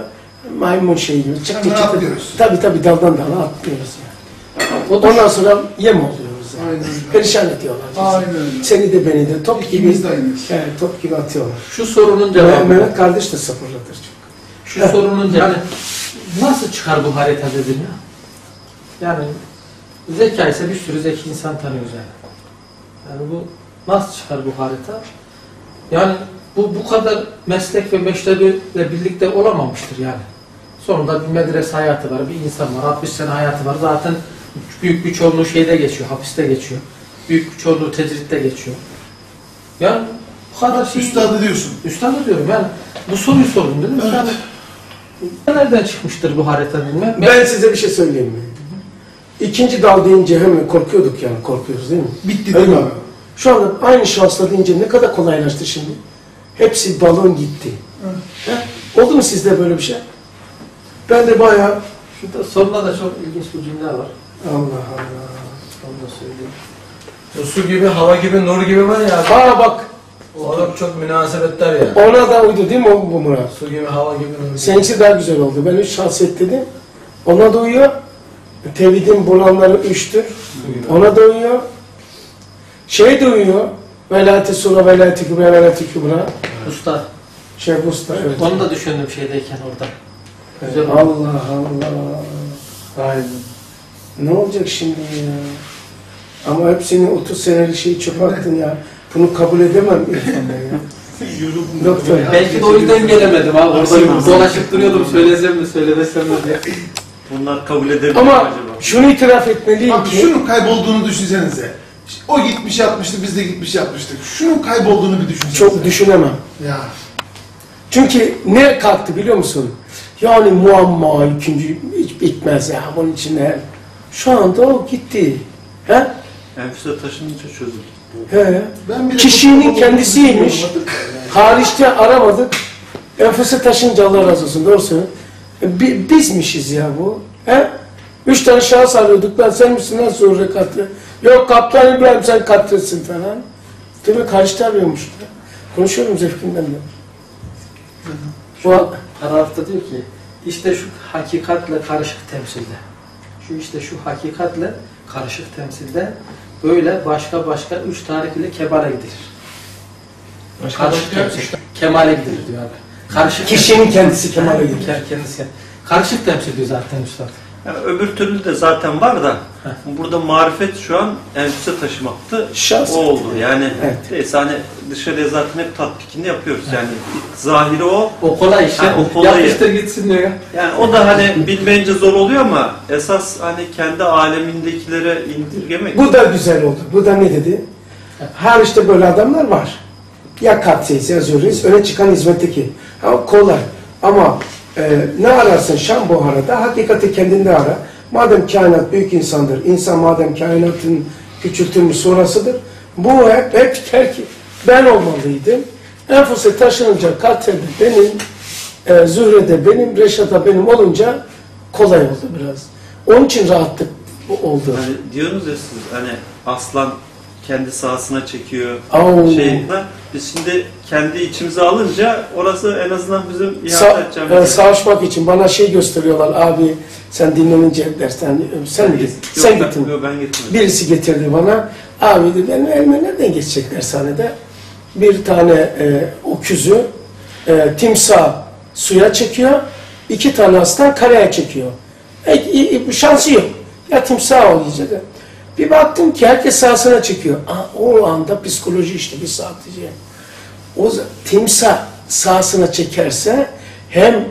B: maymun şey gibi çıktı çıktı.
E: atlıyoruz.
B: Tabii tabii daldan dala atlıyoruz yani.
F: O da
B: Ondan sonra yem oluyoruz yani.
E: Aynen öyle.
B: Perişan ediyorlar bizi.
E: Aynen öyle.
B: Seni de beni de top gibi,
E: İkimiz de aynıyız.
B: evet, top gibi atıyorlar.
F: şu sorunun
B: Mehmet,
F: cevabı.
B: Mehmet kardeş de sabırlıdır çok.
F: Şu sorunun cevabı. Yani nasıl çıkar bu harita dedim ya? Yani zeka ise bir sürü zeki insan tanıyoruz yani. Yani bu nasıl çıkar bu harita? Yani bu bu kadar meslek ve meşrebiyle birlikte olamamıştır yani. Sonunda bir medrese hayatı var, bir insan var, 60 sene hayatı var. Zaten büyük bir çoğunluğu şeyde geçiyor, hapiste geçiyor. Büyük bir çoğunluğu tecritte geçiyor. Yani bu kadar şey...
E: Üstad diyorsun.
F: Üstad diyorum yani bu soruyu sordum dedim.
E: Evet.
F: Yani, nereden çıkmıştır bu harita bilmem.
B: Ben size bir şey söyleyeyim mi? İkinci dal deyince hemen korkuyorduk yani korkuyoruz değil mi?
E: Bitti
B: Öyle
E: değil mi
B: mi?
E: abi?
B: Şu anda aynı şahısla deyince ne kadar kolaylaştı şimdi. Hepsi balon gitti. He? Oldu mu sizde böyle bir şey? Ben de bayağı
F: Şurada sonunda da çok ilginç bir cümle var.
B: Allah Allah.
F: Onu da söyleyeyim.
A: O su gibi, hava gibi, nur gibi var ya.
B: Aa bak
A: O da çok münasebetler ya.
B: ona da uydu değil mi o bu Murat?
A: Su gibi, hava gibi, nur gibi.
B: Seninkisi daha güzel oldu. Ben üç şahsiyet dedim. Ona da uyuyor. Tevhidin bulanları üçtür. Ona da uyuyor. Şey de uyuyor. Velayet-i sura, velayet-i kübra, velayet-i kübra.
F: Usta.
B: Şeyh Usta evet.
F: Onu da düşündüm şeydeyken orada. Güzel oldu.
B: Allah Allah.
F: Aynen.
B: Ne olacak şimdi ya? Ama hepsini 30 senelik şeyi çöpe attın ya. Bunu kabul edemem İrfan Bey ya. Doktor.
F: Belki de o yüzden gelemedim abi. Orada dolaşıp duruyordum söylesem mi söylemesem mi diye.
C: Bunlar kabul edebilir mi
B: Ama
C: acaba?
B: şunu itiraf etmeliyim
E: Abi
B: ki
E: şunun kaybolduğunu düşünsenize. O gitmiş yapmıştı, biz de gitmiş yapmıştık. Şunun kaybolduğunu bir düşünsenize.
B: çok düşünemem.
E: Ya.
B: Çünkü ne kalktı biliyor musun? Yani muamma ikinci hiç bitmez ya bunun içine. Şu anda o gitti. He?
C: Enfüse taşınınca çözüldü.
B: He.
E: Ben bile
B: Kişinin kendisiymiş. Hariçte aramadık. Enfüse taşınca Allah razı olsun. Doğru söylüyorsun. Bi- bizmişiz ya bu. He? Üç tane şahıs arıyorduk. Ben sen misin lan sonra rekatı? Yok kaptan İbrahim sen katlısın falan. Demek hariçte arıyormuş. Konuşuyorum zevkimden de. Bu
F: Araf'ta diyor ki işte şu hakikatle karışık temsilde. Şu işte şu hakikatle karışık temsilde böyle başka başka üç tarifiyle kebale gidilir. karışık temsil. Kemale gidilir diyor abi. Karışık
B: Kişinin kendisi kemale.
F: Ke- Kendisi. Karışık temsil diyor zaten üstad.
C: Yani öbür türlü de zaten var da burada marifet şu an enfüse taşımaktı.
B: Şahs.
C: O oldu yani.
B: Evet.
C: Hani dışarıya zaten hep tatbikini yapıyoruz yani. Zahiri o.
F: O kolay işte.
C: Ha, o kolay.
F: Yapıştır gitsin diyor ya.
C: Yani o da hani bilmeyince zor oluyor ama esas hani kendi alemindekilere indirgemek.
B: Bu da güzel oldu. Bu da ne dedi? Her işte böyle adamlar var. Ya katsiyiz ya zürriyiz. Öne çıkan hizmetteki. Ha, kolay. Ama e, ne ararsan Şam Buhara'da hakikati kendinde ara. Madem kainat büyük insandır. insan madem kainatın küçültülmüş sonrasıdır. Bu hep, hep der ben olmalıydım. Enfüse taşınınca Katr'de benim, e, Zühre'de benim, Reşat'a benim olunca kolay oldu biraz. Onun için rahatlık oldu.
C: Hani diyorsunuz ya siz hani aslan kendi sahasına çekiyor
B: Au.
C: şey biz şimdi kendi içimize alınca orası en azından bizim
B: Sa
C: ihata edeceğimiz
B: e,
C: yer.
B: savaşmak için bana şey gösteriyorlar abi sen dinlenince dersten sen mi git?
C: Yok,
B: Sen
C: ben-
B: gittin.
C: Yok ben gitmedim.
B: Birisi getirdi bana. Abi dedi benim elime nereden geçecek dershanede? Bir tane e, öküzü e, timsah suya çekiyor. iki tane aslan karaya çekiyor. E, e, şansı yok. Ya timsah o yiyecek. Bir baktım ki herkes sahasına çekiyor. Aa, o anda psikoloji işte bir saatlice. O timsah sahasına çekerse hem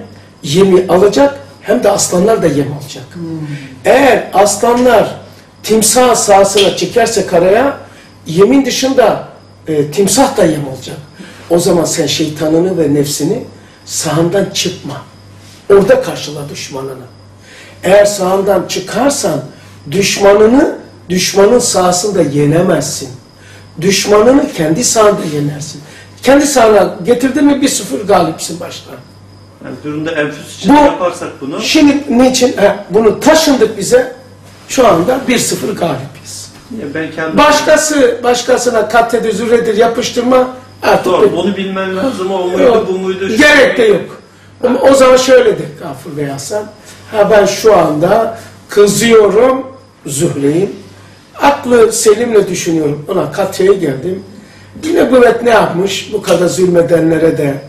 B: yemi alacak hem de aslanlar da yem alacak. Eğer aslanlar timsah sahasına çekerse karaya yemin dışında e, timsah da yem olacak. O zaman sen şeytanını ve nefsini sahandan çıkma. Orada karşıla düşmanını. Eğer sahandan çıkarsan düşmanını düşmanın sahasında yenemezsin. Düşmanını kendi sahanda yenersin. Kendi sahana getirdin mi bir sıfır galipsin baştan.
C: Yani durumda enfüs için
B: Bu-
C: yaparsak bunu
B: Şimdi niçin? He, bunu taşındık bize. Şu anda bir sıfır galibiz.
C: ya ben kendim
B: Başkası başkasına katledi, zürredir yapıştırma artık
C: Doğru, bunu bilmen lazım. O muydu,
B: Yok,
C: bu muydu? şu
B: Gerek de yok. Ama o zaman şöyle de Gafur Bey Hasan. Ha ben şu anda kızıyorum Zühre'yim. Aklı selimle düşünüyorum. Ona Katya'ya geldim. Yine bu ne yapmış? Bu kadar zulmedenlere de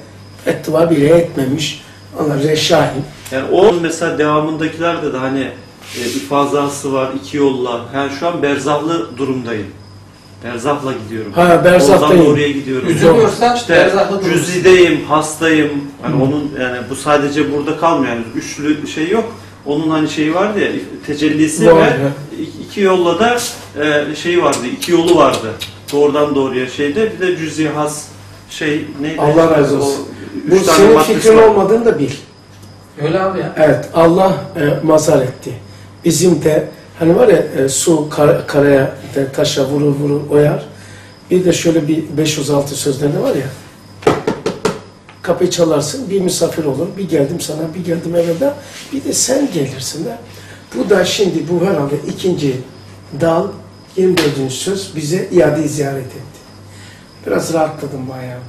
B: ettiva bile etmemiş. Ona reşahim.
C: Yani o mesela devamındakilerde de hani e, ifazası var, iki yolla. Yani şu an berzahlı durumdayım. Berzahla gidiyorum.
B: Ha, berzahtayım.
C: Oradan oraya gidiyorum.
F: Üzülüyorsan
C: İşte
F: berzahlı durursun.
C: cüzideyim, hastayım. Hani onun yani bu sadece burada kalmıyor. Yani üçlü bir şey yok. Onun hani şeyi vardı ya, tecellisi
B: Var
C: ve iki- yolla da e, şey vardı, iki yolu vardı. Doğrudan doğruya şeyde bir de cüzi has şey neydi?
B: Allah razı olsun.
C: O
B: Bu senin fikrin
C: var.
B: olmadığını da bil.
F: Öyle abi ya.
B: Evet, Allah e, mazhar etti. Bizim de hani var ya e, su kar- karaya, de, taşa vurur vurur oyar. Bir de şöyle bir 506 sözlerinde var ya. Kapıyı çalarsın, bir misafir olur. Bir geldim sana, bir geldim eve de. Bir de sen gelirsin de. Bu da şimdi bu herhalde ikinci dal 24. söz bize iade ziyaret etti. Biraz rahatladım bayağı.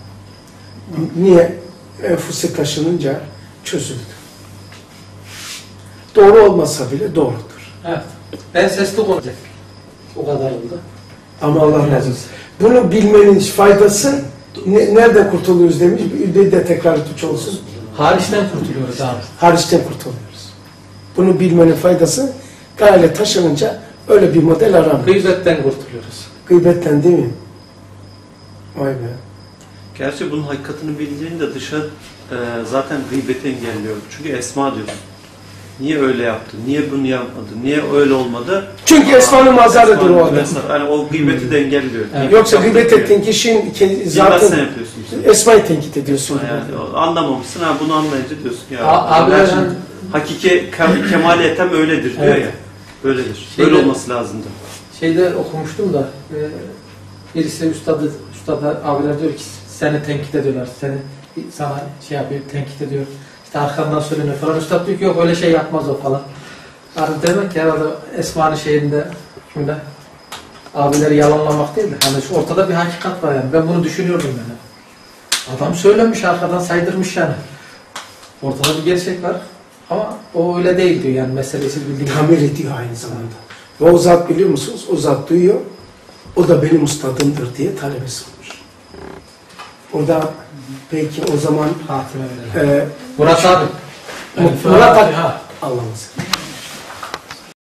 B: Niye? Enfusi taşınınca çözüldü. Doğru olmasa bile doğrudur.
F: Evet. Ben sesli konuşacak. O kadar oldu.
B: Ama Allah razı olsun. Bunu bilmenin faydası ne- nereden kurtuluyoruz demiş. Bir de tekrar etmiş olsun.
F: Hariçten kurtuluyoruz abi.
B: Hariçten kurtuluyoruz. Bunu bilmenin faydası gayle taşınınca öyle bir model aramıyor.
F: Gıybetten kurtuluyoruz.
B: Gıybetten değil mi? Vay be.
C: Gerçi bunun hakikatini bildiğinde dışa e, zaten gıybeti engelliyor. Çünkü Esma diyorsun. Niye öyle yaptı? Niye bunu yapmadı? Niye öyle olmadı?
B: Çünkü Esma'nın mazarıdır o adam.
C: Mesela, Yani o gıybeti de engelliyor.
F: Evet.
B: Yoksa gıybet ettiğin kişinin
C: sen
B: zaten
C: yapıyorsun. Işte.
B: Esma'yı tenkit ediyorsun.
C: Yani o- anlamamışsın ha bunu anlayınca diyorsun ya.
F: A- abi
C: şey hakiki ke- [clears throat] kemaliyetem öyledir diyor
F: Evet.
C: ya. Böyledir.
F: Şeyde-
C: Böyle olması lazımdı.
F: Şeyde okumuştum da e, birisi üstadı, üstada abiler diyor ki seni tenkit ediyorlar. Seni sana şey yapıyor, tenkit ediyor. İşte arkandan söyleniyor falan. Üstad diyor ki yok öyle şey yapmaz o falan. Yani demek ki herhalde Esma'nın şeyinde kimde abileri yalanlamak değil de hani ortada bir hakikat var yani. Ben bunu düşünüyordum yani. Adam söylemiş arkadan saydırmış yani. Ortada bir gerçek var. Ama o öyle değil diyor yani meselesi bildiğin
B: Tamir ediyor aynı zamanda. Ve o zat biliyor musunuz? O zat duyuyor. O da benim ustadımdır diye talebesi olmuş. O da peki o zaman
F: verelim.
B: e,
F: Murat abi.
B: Murat abi. Allah'ın